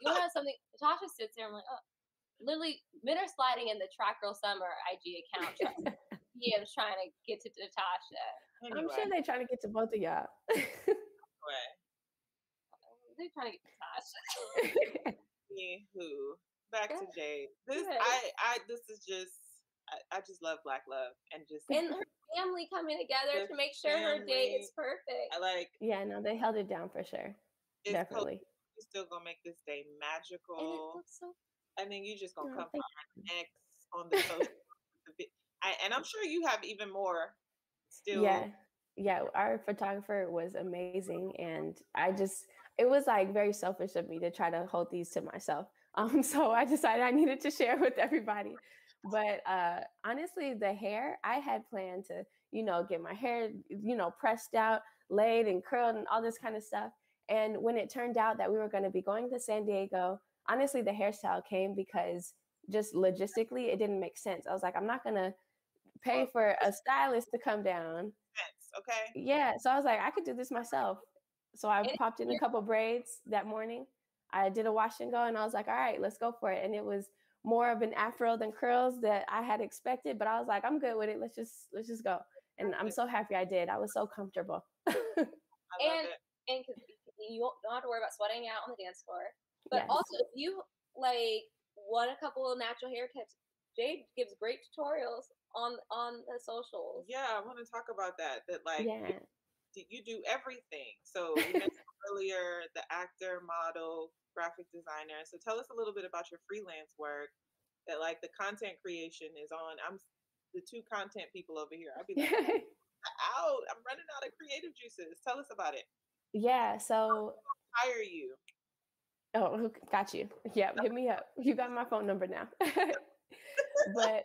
Speaker 2: you know something? Tasha sits there. I'm like, oh, literally, men are sliding in the Track Girl Summer IG account. Trust me. DMs trying to get to Natasha.
Speaker 5: i'm sure they're trying to get to both of y'all
Speaker 1: anyway,
Speaker 2: They're trying to get to Tasha.
Speaker 1: anywho, back to
Speaker 2: Yeah.
Speaker 1: Jaide. This I I this is just I, I just love black love and just
Speaker 2: and her family coming together to make sure her date is perfect.
Speaker 1: I like
Speaker 5: yeah no they held it down for sure
Speaker 1: it's
Speaker 5: definitely
Speaker 1: You're still gonna make this day
Speaker 2: And it
Speaker 1: magical.
Speaker 2: looks so
Speaker 1: I think you just gonna
Speaker 5: Oh,
Speaker 1: come
Speaker 5: thank
Speaker 1: from our necks on the social. I, and I'm sure you have even more still.
Speaker 5: Yeah. Yeah. Our photographer was amazing. And I just, it was like very selfish of me to try to hold these to myself. Um, so I decided I needed to share with everybody. But uh, honestly, the hair, I had planned to, you know, get my hair, you know, pressed out, laid and curled and all this kind of stuff. And when it turned out that we were going to be going to San Diego, honestly, the hairstyle came because just logistically, it didn't make sense. I was like, I'm not going to pay for a stylist to come down
Speaker 1: sense, okay.
Speaker 5: yeah, so I was like, I could do this myself. So I
Speaker 2: And
Speaker 5: popped in a couple braids that morning. I did a wash and go, and I was like, all right, let's go for it. And it was more of an afro than curls that I had expected, but I was like, I'm good with it. Let's just let's just go. And I'm so happy I did. I was so comfortable.
Speaker 1: I love
Speaker 2: And-
Speaker 1: it.
Speaker 2: and 'cause you don't have to worry about sweating out on the dance floor. But
Speaker 5: Yes.
Speaker 2: also, if you like want a couple of natural hair tips, Jaide gives great tutorials on on the socials.
Speaker 1: Yeah, I want to talk about that. That like
Speaker 5: yeah.
Speaker 1: d- you do everything. So you mentioned earlier the actor, model, graphic designer. So tell us a little bit about your freelance work. That like the content creation is on. I'm the two content people over here. I'll be like, out. I'm running out of creative juices. Tell us about it.
Speaker 5: yeah. So
Speaker 1: Hire you.
Speaker 5: Oh, got you. Yeah, hit me up. You got my phone number now. but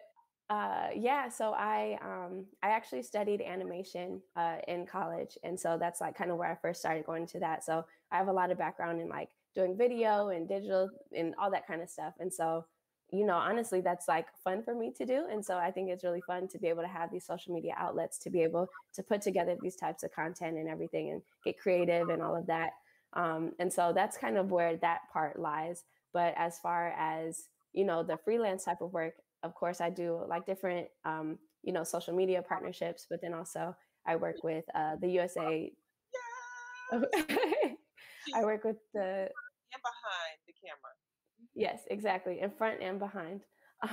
Speaker 5: Uh, yeah, so I um, I actually studied animation uh, in college, and so that's like kind of where I first started going to that. So I have a lot of background in like doing video and digital and all that kind of stuff, and so you know honestly that's like fun for me to do and so i think it's really fun to be able to have these social media outlets to be able to put together these types of content and everything and get creative and all of that um, and so that's kind of where that part lies but as far as you know the freelance type of work of course i do like different um, you know social media partnerships but then also i work with uh, the usa i work with the
Speaker 1: and behind the camera
Speaker 5: Yes, exactly, in front and behind.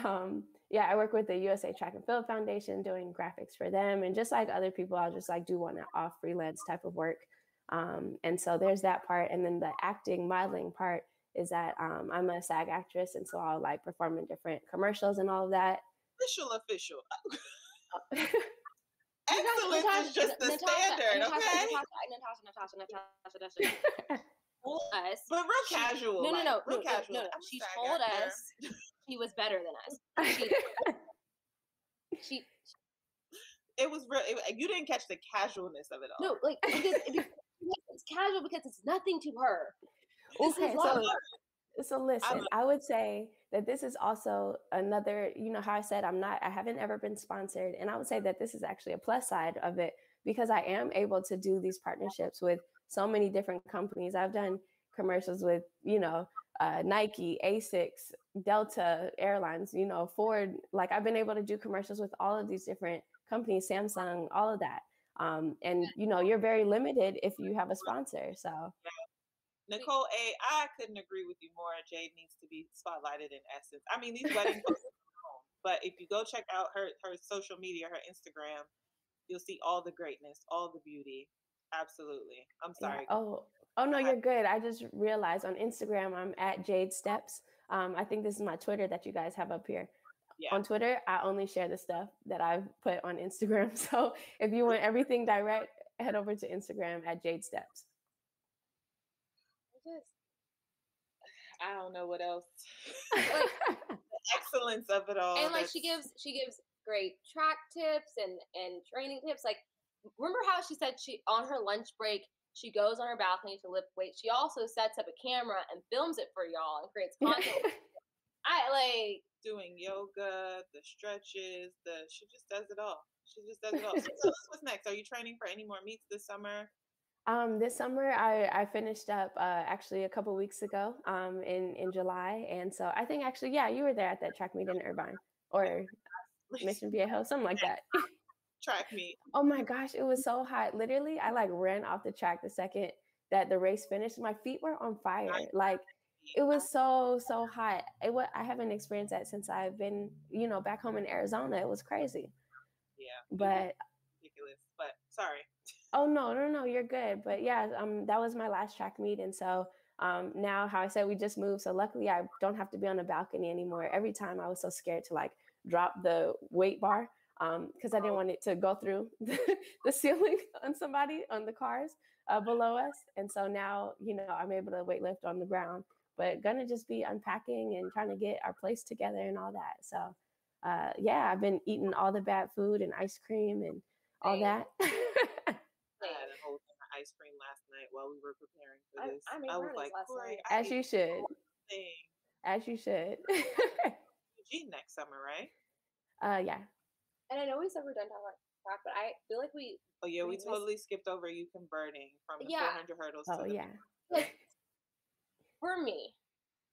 Speaker 5: Um, yeah, I work with the USA Track and Field Foundation doing graphics for them, and just like other people, I'll just like do one off freelance type of work. Um, and so there's that part, and then the acting modeling part is that um, I'm a SAG actress, and so I'll like perform in different commercials and all of that.
Speaker 1: Official, official. Excellence Natasha, is just the Natasha, standard, Natasha, okay? Natasha, Natasha, Natasha, Natasha, Natasha us. But real casual. No, no, no, real
Speaker 2: no, casual. No, no, no. She told us she was better than us. She,
Speaker 1: she it was real. It, you didn't catch the casualness of it all.
Speaker 2: No, like because it's casual because it's nothing to her.
Speaker 5: Okay, so, so listen, I would say that this is also another. You know how I said I'm not. I haven't ever been sponsored, and I would say that this is actually a plus side of it because I am able to do these partnerships with so many different companies. I've done commercials with, you know, uh, Nike, Asics, Delta Airlines, you know, Ford. Like I've been able to do commercials with all of these different companies, Samsung, all of that. Um, and you know, you're very limited if you have a sponsor. So.
Speaker 1: Nicole A, I couldn't agree with you more. Jaide needs to be spotlighted in essence. I mean, these wedding but if you go check out her her social media, her Instagram, you'll see all the greatness, all the beauty. Absolutely. I'm sorry.
Speaker 5: Yeah. Oh, oh no, you're good. I just realized on Instagram I'm at Jaide Steps. Um, I think this is my Twitter that you guys have up here. Yeah. On Twitter, I only share the stuff that I've put on Instagram. So if you want everything direct, head over to Instagram at Jaide Steps.
Speaker 1: I don't know what else. The excellence of it all.
Speaker 2: And like she gives she gives great track tips and and training tips. Like remember how she said she on her lunch break she goes on her balcony to lift weights. She also sets up a camera and films it for y'all and creates content. I like
Speaker 1: doing yoga, the stretches, the she just does it all. She just does it all. So what's next? Are you training for any more meets this summer?
Speaker 5: Um, this summer, I, I finished up uh, actually a couple weeks ago um, in in July, and so I think actually, yeah, you were there at that track meet in Irvine or Mission Viejo, something like that
Speaker 1: track meet.
Speaker 5: Oh my gosh, it was so hot. Literally, I like ran off the track the second that the race finished. My feet were on fire. Like it was so so hot. It was I haven't experienced that since I've been, you know, back home in Arizona. It was crazy.
Speaker 1: Yeah.
Speaker 5: But
Speaker 1: ridiculous. But sorry.
Speaker 5: Oh no, no, no, you're good. But yeah, um that was my last track meet. And so um now how I said we just moved. So luckily I don't have to be on the balcony anymore. Every time I was so scared to like drop the weight bar because um, I didn't want it to go through the, the ceiling on somebody on the cars uh, below us. And so now, you know, I'm able to weight lift on the ground, but gonna just be unpacking and trying to get our place together and all that. So, uh, yeah, I've been eating all the bad food and ice cream and all that.
Speaker 1: I had a whole thing of ice cream last night while we were preparing for this. I, I, I was like, Kori,
Speaker 5: as you should. As you should.
Speaker 1: Eugene next summer, right?
Speaker 5: Uh, yeah.
Speaker 2: And I know we said we're done talking about track, but I feel like we.
Speaker 1: Oh yeah, we, we totally missed... skipped over you converting from the yeah. 400 hurdles.
Speaker 5: Oh
Speaker 1: to
Speaker 5: yeah.
Speaker 2: Like, for me,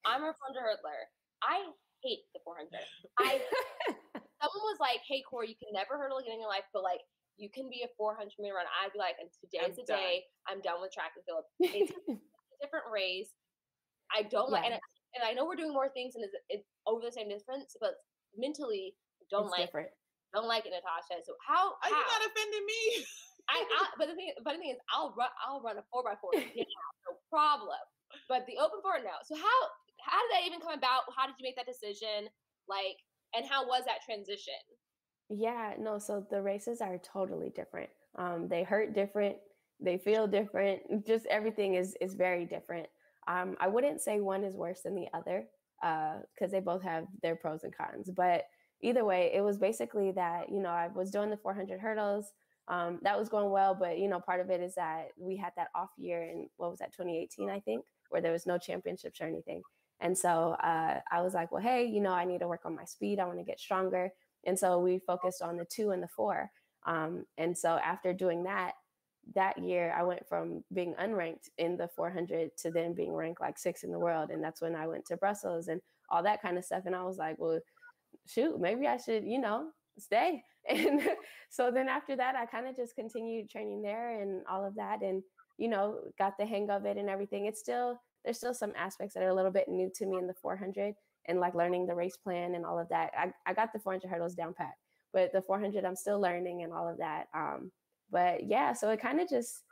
Speaker 2: I'm a 400 hurdler. I hate the 400. I someone was like, "Hey, Kori, you can never hurdle again in your life, but like." You can be a 400 meter run. I'd be like, and today's the day I'm done with track and field. It's a different race. I don't yeah. like, and, and I know we're doing more things and it's, it's over the same distance, but mentally don't it's like different don't like it, Natasha. So how
Speaker 1: are
Speaker 2: how?
Speaker 1: you not offending me?
Speaker 2: I, I, but the thing, but the thing is, I'll run, I'll run a four by four, no problem. But the open four, no. So how, how did that even come about? How did you make that decision? Like, and how was that transition?
Speaker 5: Yeah, no. So the races are totally different. Um, they hurt different. They feel different. Just everything is is very different. Um, I wouldn't say one is worse than the other because uh, they both have their pros and cons. But either way, it was basically that, you know, I was doing the 400 hurdles. Um, that was going well, but you know, part of it is that we had that off year in what was that 2018, I think, where there was no championships or anything. And so uh, I was like, well, hey, you know, I need to work on my speed. I want to get stronger. And so we focused on the two and the four. Um, and so after doing that, that year I went from being unranked in the 400 to then being ranked like six in the world. And that's when I went to Brussels and all that kind of stuff. And I was like, well, shoot, maybe I should, you know, stay. And so then after that, I kind of just continued training there and all of that and, you know, got the hang of it and everything. It's still, there's still some aspects that are a little bit new to me in the 400 and like learning the race plan and all of that. I, I got the 400 hurdles down pat, but the 400, I'm still learning and all of that. Um, but yeah, so it kind of just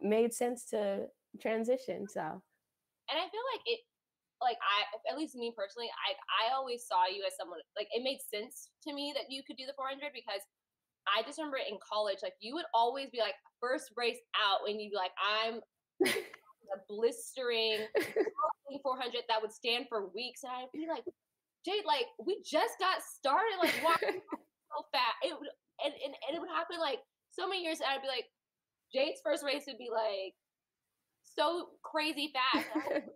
Speaker 5: made sense to transition. So,
Speaker 2: and I feel like it like I at least me personally, I I always saw you as someone like it made sense to me that you could do the 400 because I just remember in college, like you would always be like first race out when you'd be like, I'm a blistering 400 that would stand for weeks, and I'd be like, Jaide, like we just got started, like why so fast? It would and, and and it would happen like so many years, and I'd be like, Jaide's first race would be like so crazy fast.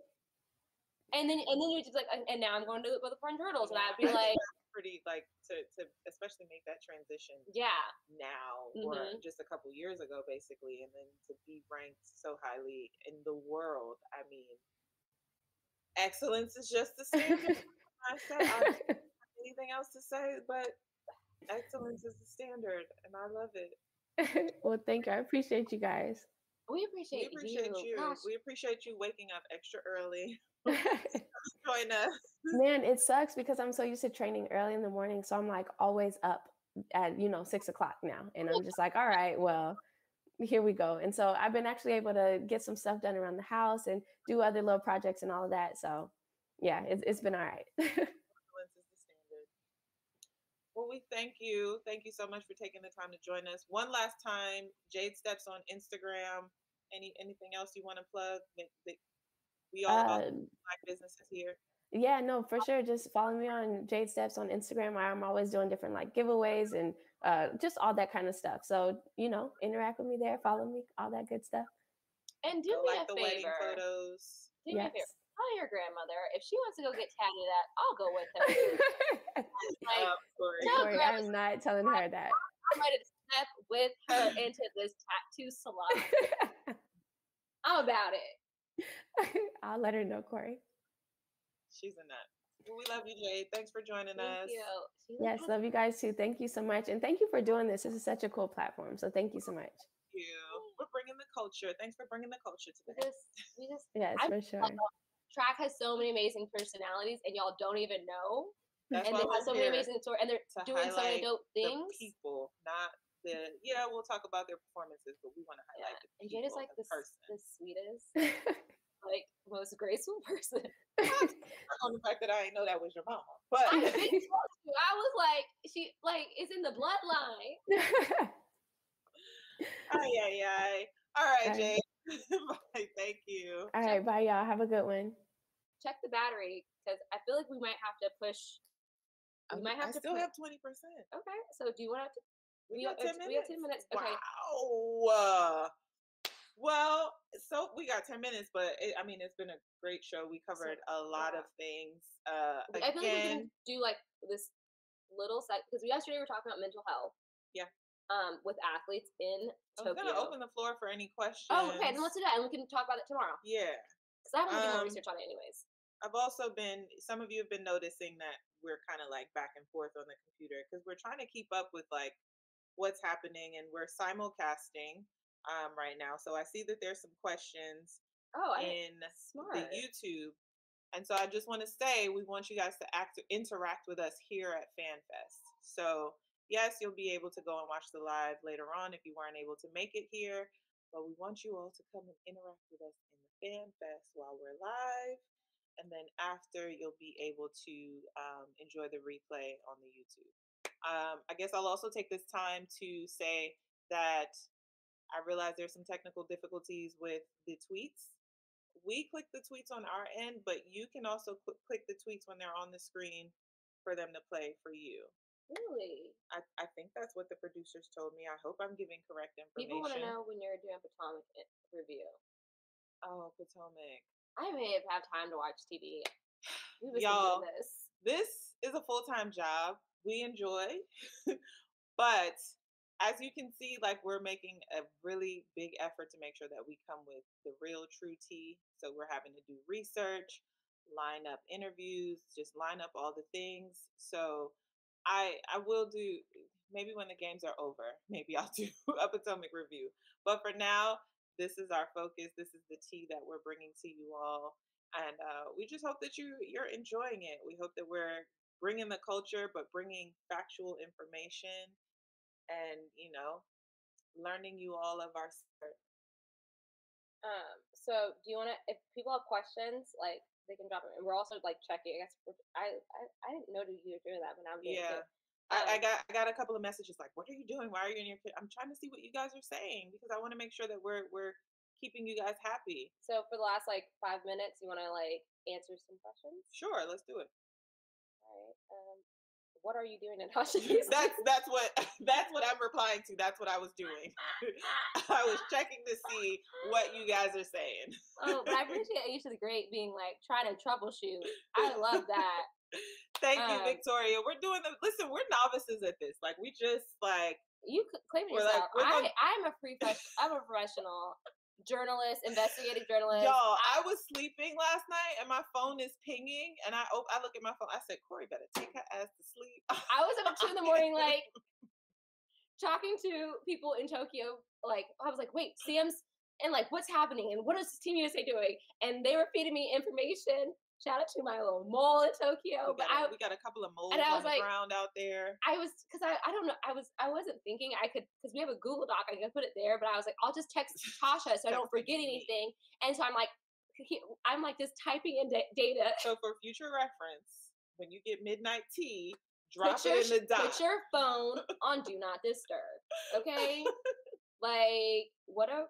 Speaker 2: And then and then you'd just like, and now I'm going to with the French hurdles, and I'd be like,
Speaker 1: pretty like to to especially make that transition.
Speaker 2: Yeah.
Speaker 1: Now mm-hmm. or just a couple years ago, basically, and then to be ranked so highly in the world. I mean, excellence is just the standard. I said I anything else to say, but excellence is the standard, and I love it.
Speaker 5: well, thank you. I appreciate you guys.
Speaker 2: We appreciate,
Speaker 1: we appreciate you.
Speaker 2: you.
Speaker 1: We appreciate you waking up extra early. Join us.
Speaker 5: Man, it sucks because I'm so used to training early in the morning. So I'm like always up at, you know, six o'clock now. And I'm just like, all right, well, here we go. And so I've been actually able to get some stuff done around the house and do other little projects and all of that. So yeah, it's, it's been all right.
Speaker 1: well, we thank you. Thank you so much for taking the time to join us. One last time, Jaide Steps on Instagram. Any anything else you want to plug? We all uh, black businesses here.
Speaker 5: Yeah, no, for sure. Just follow me on Jaide Steps on Instagram. I'm always doing different like giveaways and uh, just all that kind of stuff. So you know, interact with me there, follow me, all that good stuff.
Speaker 2: And do me like a favor. photos. Do yes. me a favor. Tell your grandmother if she wants to go get tatted at, I'll go with her.
Speaker 5: like, um, sorry. I'm not telling her that.
Speaker 2: I'm ready to step with her into this tattoo salon. I'm about it.
Speaker 5: I'll let her know, Kori.
Speaker 1: She's a nut. Well, we love you, Jaide. Thanks for joining
Speaker 2: thank
Speaker 1: us.
Speaker 2: You.
Speaker 5: Yes, love you guys too. Thank you so much. And thank you for doing this. This is such a cool platform. So thank you so much.
Speaker 1: Thank you. We're bringing the culture. Thanks for bringing the culture to
Speaker 2: this. We just,
Speaker 5: yes, I for sure.
Speaker 2: Track has so many amazing personalities, and y'all don't even know. That's and they have so many amazing stories, and they're doing so many dope things.
Speaker 1: people, not the yeah. We'll talk about their performances, but we want to highlight yeah. the people, and Jaide is
Speaker 2: like
Speaker 1: the,
Speaker 2: the, the sweetest like most graceful person.
Speaker 1: on the fact that I didn't know that was your mama, but I,
Speaker 2: I was like, she like it's in the bloodline.
Speaker 1: ay ay ay. All right, Jay. bye. Thank you.
Speaker 5: All right, bye, y'all. Have a good one.
Speaker 2: Check the battery because I feel like we might have to push. We um, might have
Speaker 1: I
Speaker 2: to.
Speaker 1: Still have twenty percent.
Speaker 2: Okay, so do you want to?
Speaker 1: We, we got uh, ten minutes.
Speaker 2: We got ten minutes. Okay.
Speaker 1: Wow. Well, so we got 10 minutes, but it, I mean, it's been a great show. We covered a lot of things. Uh,
Speaker 2: I feel like we can do like this little sec because yesterday we were talking about mental health.
Speaker 1: Yeah.
Speaker 2: Um, with athletes in
Speaker 1: I was gonna open the floor for any questions.
Speaker 2: Oh, okay. Then let's do that, and we can talk about it tomorrow.
Speaker 1: Yeah.
Speaker 2: Because I haven't um, done more research on it, anyways.
Speaker 1: I've also been. Some of you have been noticing that we're kind of like back and forth on the computer because we're trying to keep up with like what's happening, and we're simulcasting um, right now. So I see that there's some questions
Speaker 2: oh,
Speaker 1: in
Speaker 2: smart.
Speaker 1: the YouTube. And so I just want to say we want you guys to act interact with us here at FanFest. So yes, you'll be able to go and watch the live later on if you weren't able to make it here. But we want you all to come and interact with us in the FanFest while we're live. And then after, you'll be able to um, enjoy the replay on the YouTube. Um, I guess I'll also take this time to say that I realize there's some technical difficulties with the tweets. We click the tweets on our end, but you can also cl- click the tweets when they're on the screen for them to play for you.
Speaker 2: Really?
Speaker 1: I, I think that's what the producers told me. I hope I'm giving correct information.
Speaker 2: People want to know when you're doing Potomac review.
Speaker 1: Oh, Potomac.
Speaker 2: I may have had time to watch TV.
Speaker 1: Y'all,
Speaker 2: this.
Speaker 1: This is a full time job. We enjoy, but as you can see, like we're making a really big effort to make sure that we come with the real true tea. So we're having to do research, line up interviews, just line up all the things. So I I will do maybe when the games are over, maybe I'll do a Potomac review. But for now, this is our focus. This is the tea that we're bringing to you all, and uh, we just hope that you you're enjoying it. We hope that we're bringing the culture, but bringing factual information, and you know, learning you all of our. secret-
Speaker 2: Um, so do you want to? If people have questions, like they can drop them. And we're also like checking. I guess I I, I didn't know you were doing that, but now I'm
Speaker 1: Yeah. I, I
Speaker 2: Um,
Speaker 1: got I got a couple of messages like, "What are you doing? Why are you in your?" kid-" I'm trying to see what you guys are saying because I want to make sure that we're we're keeping you guys happy.
Speaker 2: So for the last like five minutes, you want to like answer some questions?
Speaker 1: Sure, let's do it.
Speaker 2: All right. Um, what are you doing in Washington?
Speaker 1: That's that's what that's what I'm replying to. That's what I was doing. I was checking to see what you guys are saying.
Speaker 2: oh, but I appreciate Aisha the Great being like trying to troubleshoot. I love that.
Speaker 1: Thank you,
Speaker 2: Um,
Speaker 1: Victoria. We're doing the listen. We're novices at this. Like we just like
Speaker 2: You claim
Speaker 1: like,
Speaker 2: yourself.
Speaker 1: gonna-
Speaker 2: I I'm a free I'm a professional journalist, investigative journalist.
Speaker 1: y'all. I was sleeping last night and my phone is pinging, and I op- I look at my phone. I said, Kori better take her ass to sleep.
Speaker 2: I was up at two in the morning, like talking to people in Tokyo. Like I was like, wait, Sam's and like what's happening and what is Team USA doing? And they were feeding me information. Shout out to my little mole in Tokyo.
Speaker 1: we,
Speaker 2: But
Speaker 1: got a,
Speaker 2: I
Speaker 1: we got a couple of moles
Speaker 2: and I
Speaker 1: on
Speaker 2: was
Speaker 1: the
Speaker 2: like-
Speaker 1: ground out there.
Speaker 2: I was because I, I don't know I was I wasn't thinking I could because we have a Google Doc I could put it there but I was like I'll just text Tasha so I don't forget anything and so I'm like I'm like just typing in da- data
Speaker 1: So for future reference, when you get midnight tea, drop
Speaker 2: your,
Speaker 1: it in the dock.
Speaker 2: put your phone on do not disturb okay like what a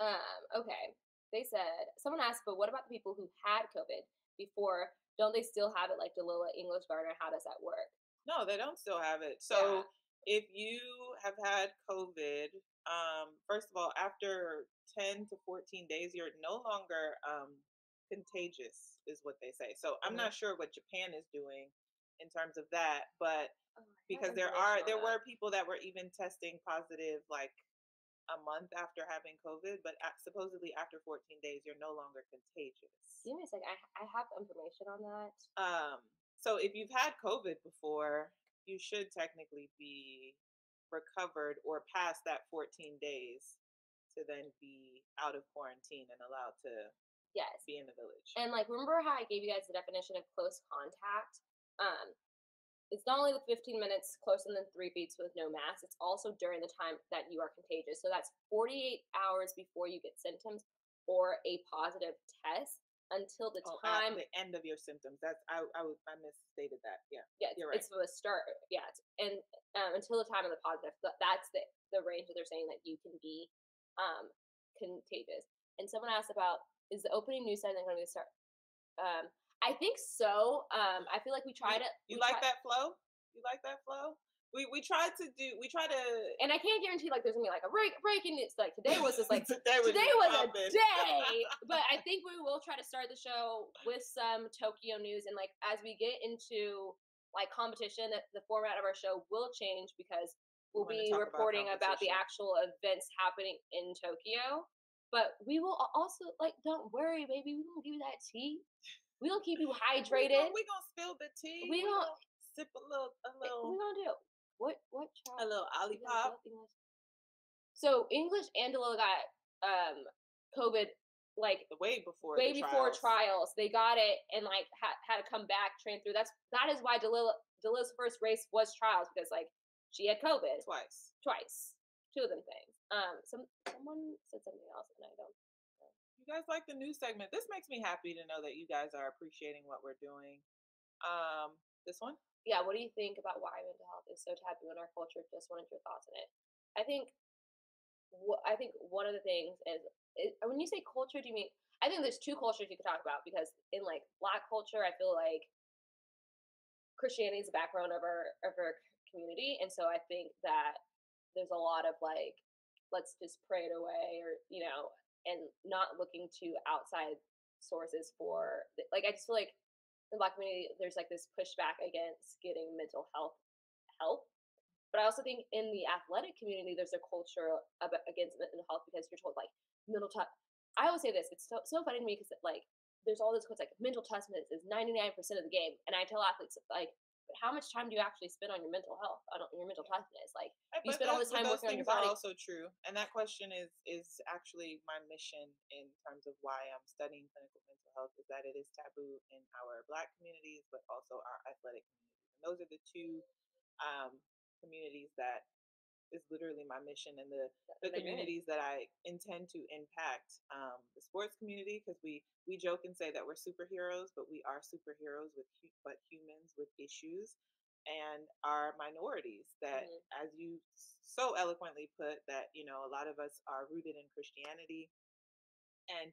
Speaker 2: um okay they said someone asked but what about the people who had covid before don't they still have it like Dalilah English Gardner how does that work
Speaker 1: No, they don't still have it. So if you have had COVID, um, first of all, after 10 to 14 days, you're no longer um, contagious, is what they say. So I'm
Speaker 2: Mhm.
Speaker 1: not sure what Japan is doing in terms of that, but
Speaker 2: Oh,
Speaker 1: because there are there
Speaker 2: that.
Speaker 1: were people that were even testing positive like a month after having COVID, but at, supposedly after 14 days, you're no longer contagious.
Speaker 2: Give me a second. I, I have information on that.
Speaker 1: Um, so if you've had COVID before, you should technically be recovered or past that 14 days to then be out of quarantine and allowed to
Speaker 2: Yes.
Speaker 1: be in the village.
Speaker 2: And like, remember how I gave you guys the definition of close contact? Um, it's not only the 15 minutes closer than three beats with no mask, it's also during the time that you are contagious. So that's 48 hours before you get symptoms or a positive test until the
Speaker 1: Oh,
Speaker 2: time
Speaker 1: the end of your symptoms. That's I I, I misstated that. Yeah.
Speaker 2: Yeah, it's,
Speaker 1: You're right.
Speaker 2: it's the start. Yeah, it's, and um, until the time of the positive, th- that's the the range that they're saying that you can be um, contagious. And someone asked about is the opening news segment going to start? Um, I think so. Um, I feel like we try to.
Speaker 1: You like
Speaker 2: try-
Speaker 1: that flow? You like that flow? We we tried to do we try to
Speaker 2: And I can't guarantee like there's gonna be like a break breaking news. Like today was just like
Speaker 1: today was,
Speaker 2: today was a day. but I think we will try to start the show with some Tokyo news and like as we get into like competition, that the format of our show will change because we'll be
Speaker 1: talk about
Speaker 2: reporting about, the actual events happening in Tokyo. But we will also like don't worry, baby. We gonna give you that tea. We gonna keep you hydrated.
Speaker 1: we gonna spill the tea.
Speaker 2: We gonna-
Speaker 1: sip a little a
Speaker 2: little. we gonna do? What what
Speaker 1: a little Olipop.
Speaker 2: So English and Dalilah got um COVID like
Speaker 1: way before
Speaker 2: way
Speaker 1: the
Speaker 2: before
Speaker 1: trials.
Speaker 2: trials. They got it and like had, had to come back, train through. That's that is why Dalilah Dalilah's first race was trials because like she had COVID
Speaker 1: twice.
Speaker 2: twice, two of them things. Um, some someone said something else and I don't.
Speaker 1: You guys like the new segment? This makes me happy to know that you guys are appreciating what we're doing. Um, this one.
Speaker 2: Yeah, what do you think about why mental health is so taboo in our culture? Just wanted your thoughts on it. I think. wh- I think one of the things is, is when you say culture, do you mean? I think there's two cultures you could talk about because in like Black culture, I feel like Christianity is the background of our of our community, and so I think that there's a lot of like, let's just pray it away, or you know, and not looking to outside sources for like I just feel like in the black community there's like this pushback against getting mental health help. But I also think in the athletic community there's a culture against mental health because you're told like mental tough. I always say this. It's so, so funny to me because like there's all this quotes like mental toughness is 99% of the game, and I tell athletes like but how much time do you actually spend on your mental health, on your mental toughness? Like you spend all this time
Speaker 1: those
Speaker 2: working on your
Speaker 1: things are
Speaker 2: body.
Speaker 1: also true, and that question is is actually my mission in terms of why I'm studying clinical mental health. Is that it is taboo in our Black communities, but also our athletic communities, and those are the two um, communities that is literally my mission and the the
Speaker 2: what they're doing.
Speaker 1: communities that I intend to impact. Um, the sports community, because we we joke and say that we're superheroes, but we are superheroes with but humans with issues, and our minorities. That,
Speaker 2: Mhm.
Speaker 1: as you so eloquently put, that you know a lot of us are rooted in Christianity, and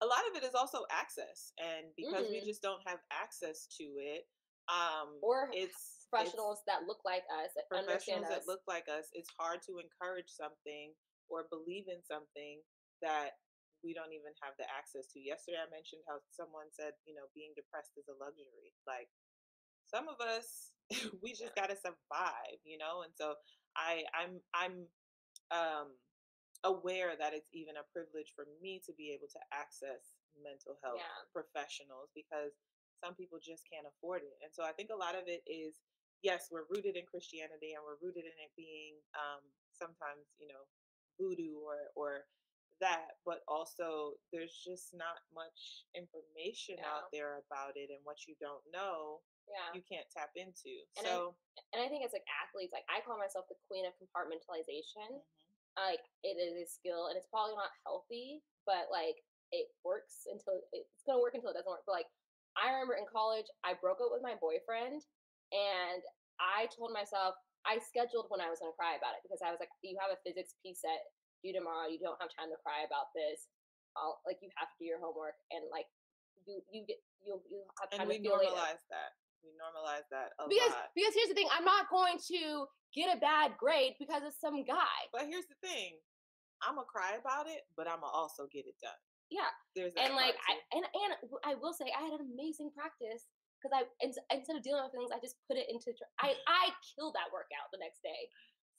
Speaker 1: a lot of it is also access. And because we
Speaker 2: Mhm.
Speaker 1: just don't have access to it, um,
Speaker 2: Or
Speaker 1: it's-
Speaker 2: professionals that look like us that
Speaker 1: professionals
Speaker 2: us.
Speaker 1: that look like us, it's hard to encourage something or believe in something that we don't even have the access to. Yesterday, I mentioned how someone said, you know, being depressed is a luxury. Like some of us, we just got to survive, you know. And so I, I'm, I'm um, aware that it's even a privilege for me to be able to access mental health
Speaker 2: Yeah.
Speaker 1: professionals because some people just can't afford it. And so I think a lot of it is yes, we're rooted in Christianity and we're rooted in it being um, sometimes, you know, voodoo or or that, but also there's just not much information out there about it, and what you don't know,
Speaker 2: Yeah.
Speaker 1: you can't tap into.
Speaker 2: And I-
Speaker 1: so
Speaker 2: and I think as like athletes, like I call myself the queen of compartmentalization.
Speaker 1: mhm.
Speaker 2: Like it is a skill, and it's probably not healthy, but like it works until it's gonna work until it doesn't work. But like I remember in college, I broke up with my boyfriend, and I told myself I scheduled when I was gonna cry about it because I was like, you have a physics piece set due tomorrow. You don't have time to cry about this. I'll, like you have to do your homework, and like you you get you you have time
Speaker 1: and we
Speaker 2: to feel later.
Speaker 1: normalize that. We normalize that a
Speaker 2: because
Speaker 1: lot.
Speaker 2: because here's the thing i'm not going to get a bad grade because of some guy
Speaker 1: But here's the thing. I'm gonna cry about it, but I'm gonna also get it done.
Speaker 2: yeah
Speaker 1: There's
Speaker 2: and like I, and and I will say i had an amazing practice because i ins- instead of dealing with things i just put it into i i killed that workout the next day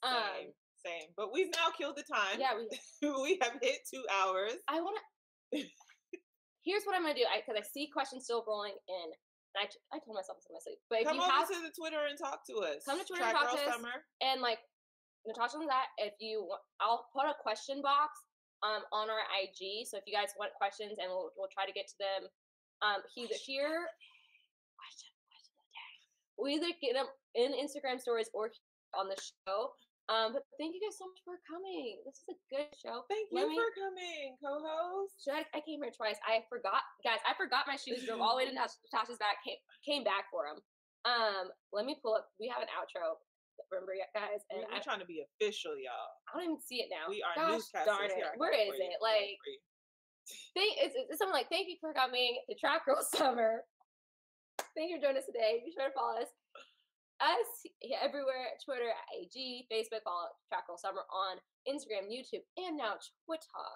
Speaker 2: um
Speaker 1: same, same. But we've now killed the time.
Speaker 2: yeah we
Speaker 1: we have hit two hours.
Speaker 2: i want to here's what i'm gonna do i because i see questions still rolling in and I, t- I told myself this in my sleep but if
Speaker 1: Come
Speaker 2: you
Speaker 1: over
Speaker 2: have
Speaker 1: to the Twitter and talk to us.
Speaker 2: Come to Twitter and talk
Speaker 1: Girl
Speaker 2: to us.
Speaker 1: Summer.
Speaker 2: and like Natasha on that, if you wa- I'll put a question box um on our IG. So if you guys want questions and we'll we'll try to get to them um either here question question of the day. We either get them in Instagram stories or on the show. Um but thank you guys so much for coming. This is a good show.
Speaker 1: Thank you
Speaker 2: me-
Speaker 1: for coming, co-host.
Speaker 2: I, I came here twice. I forgot, guys. I forgot my shoes. Drove all the way to Natas- Natasha's back. Came, came back for them. Um, let me pull up. We have an outro. Remember, guys? And I,
Speaker 1: we're trying to be official, y'all.
Speaker 2: I don't even see it now.
Speaker 1: We are
Speaker 2: Gosh
Speaker 1: newscasters.
Speaker 2: darn it.
Speaker 1: Here, I got
Speaker 2: Where is it?
Speaker 1: I
Speaker 2: Like, thank, it's, it's something like, thank you for coming to Track Girl Summer. Thank you for joining us today. Be sure to follow us. Us everywhere Twitter, IG, Facebook, follow Track Girl Summer on Instagram, YouTube, and now Twitter.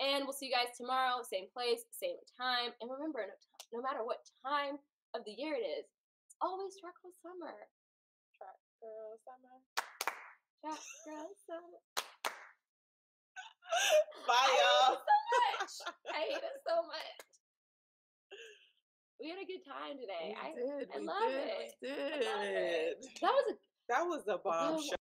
Speaker 2: And we'll see you guys tomorrow, same place, same time. And remember, no, no matter what time of the year it is, it's always Track Girl Summer.
Speaker 1: Track Girl Summer.
Speaker 2: Track Girl Summer.
Speaker 1: Bye,
Speaker 2: I hate
Speaker 1: y'all.
Speaker 2: it so much. I hate it so much. We had a good time today. I,
Speaker 1: did.
Speaker 2: I
Speaker 1: we
Speaker 2: love
Speaker 1: did,
Speaker 2: it.
Speaker 1: We
Speaker 2: I love it. that was a
Speaker 1: That was a bomb show.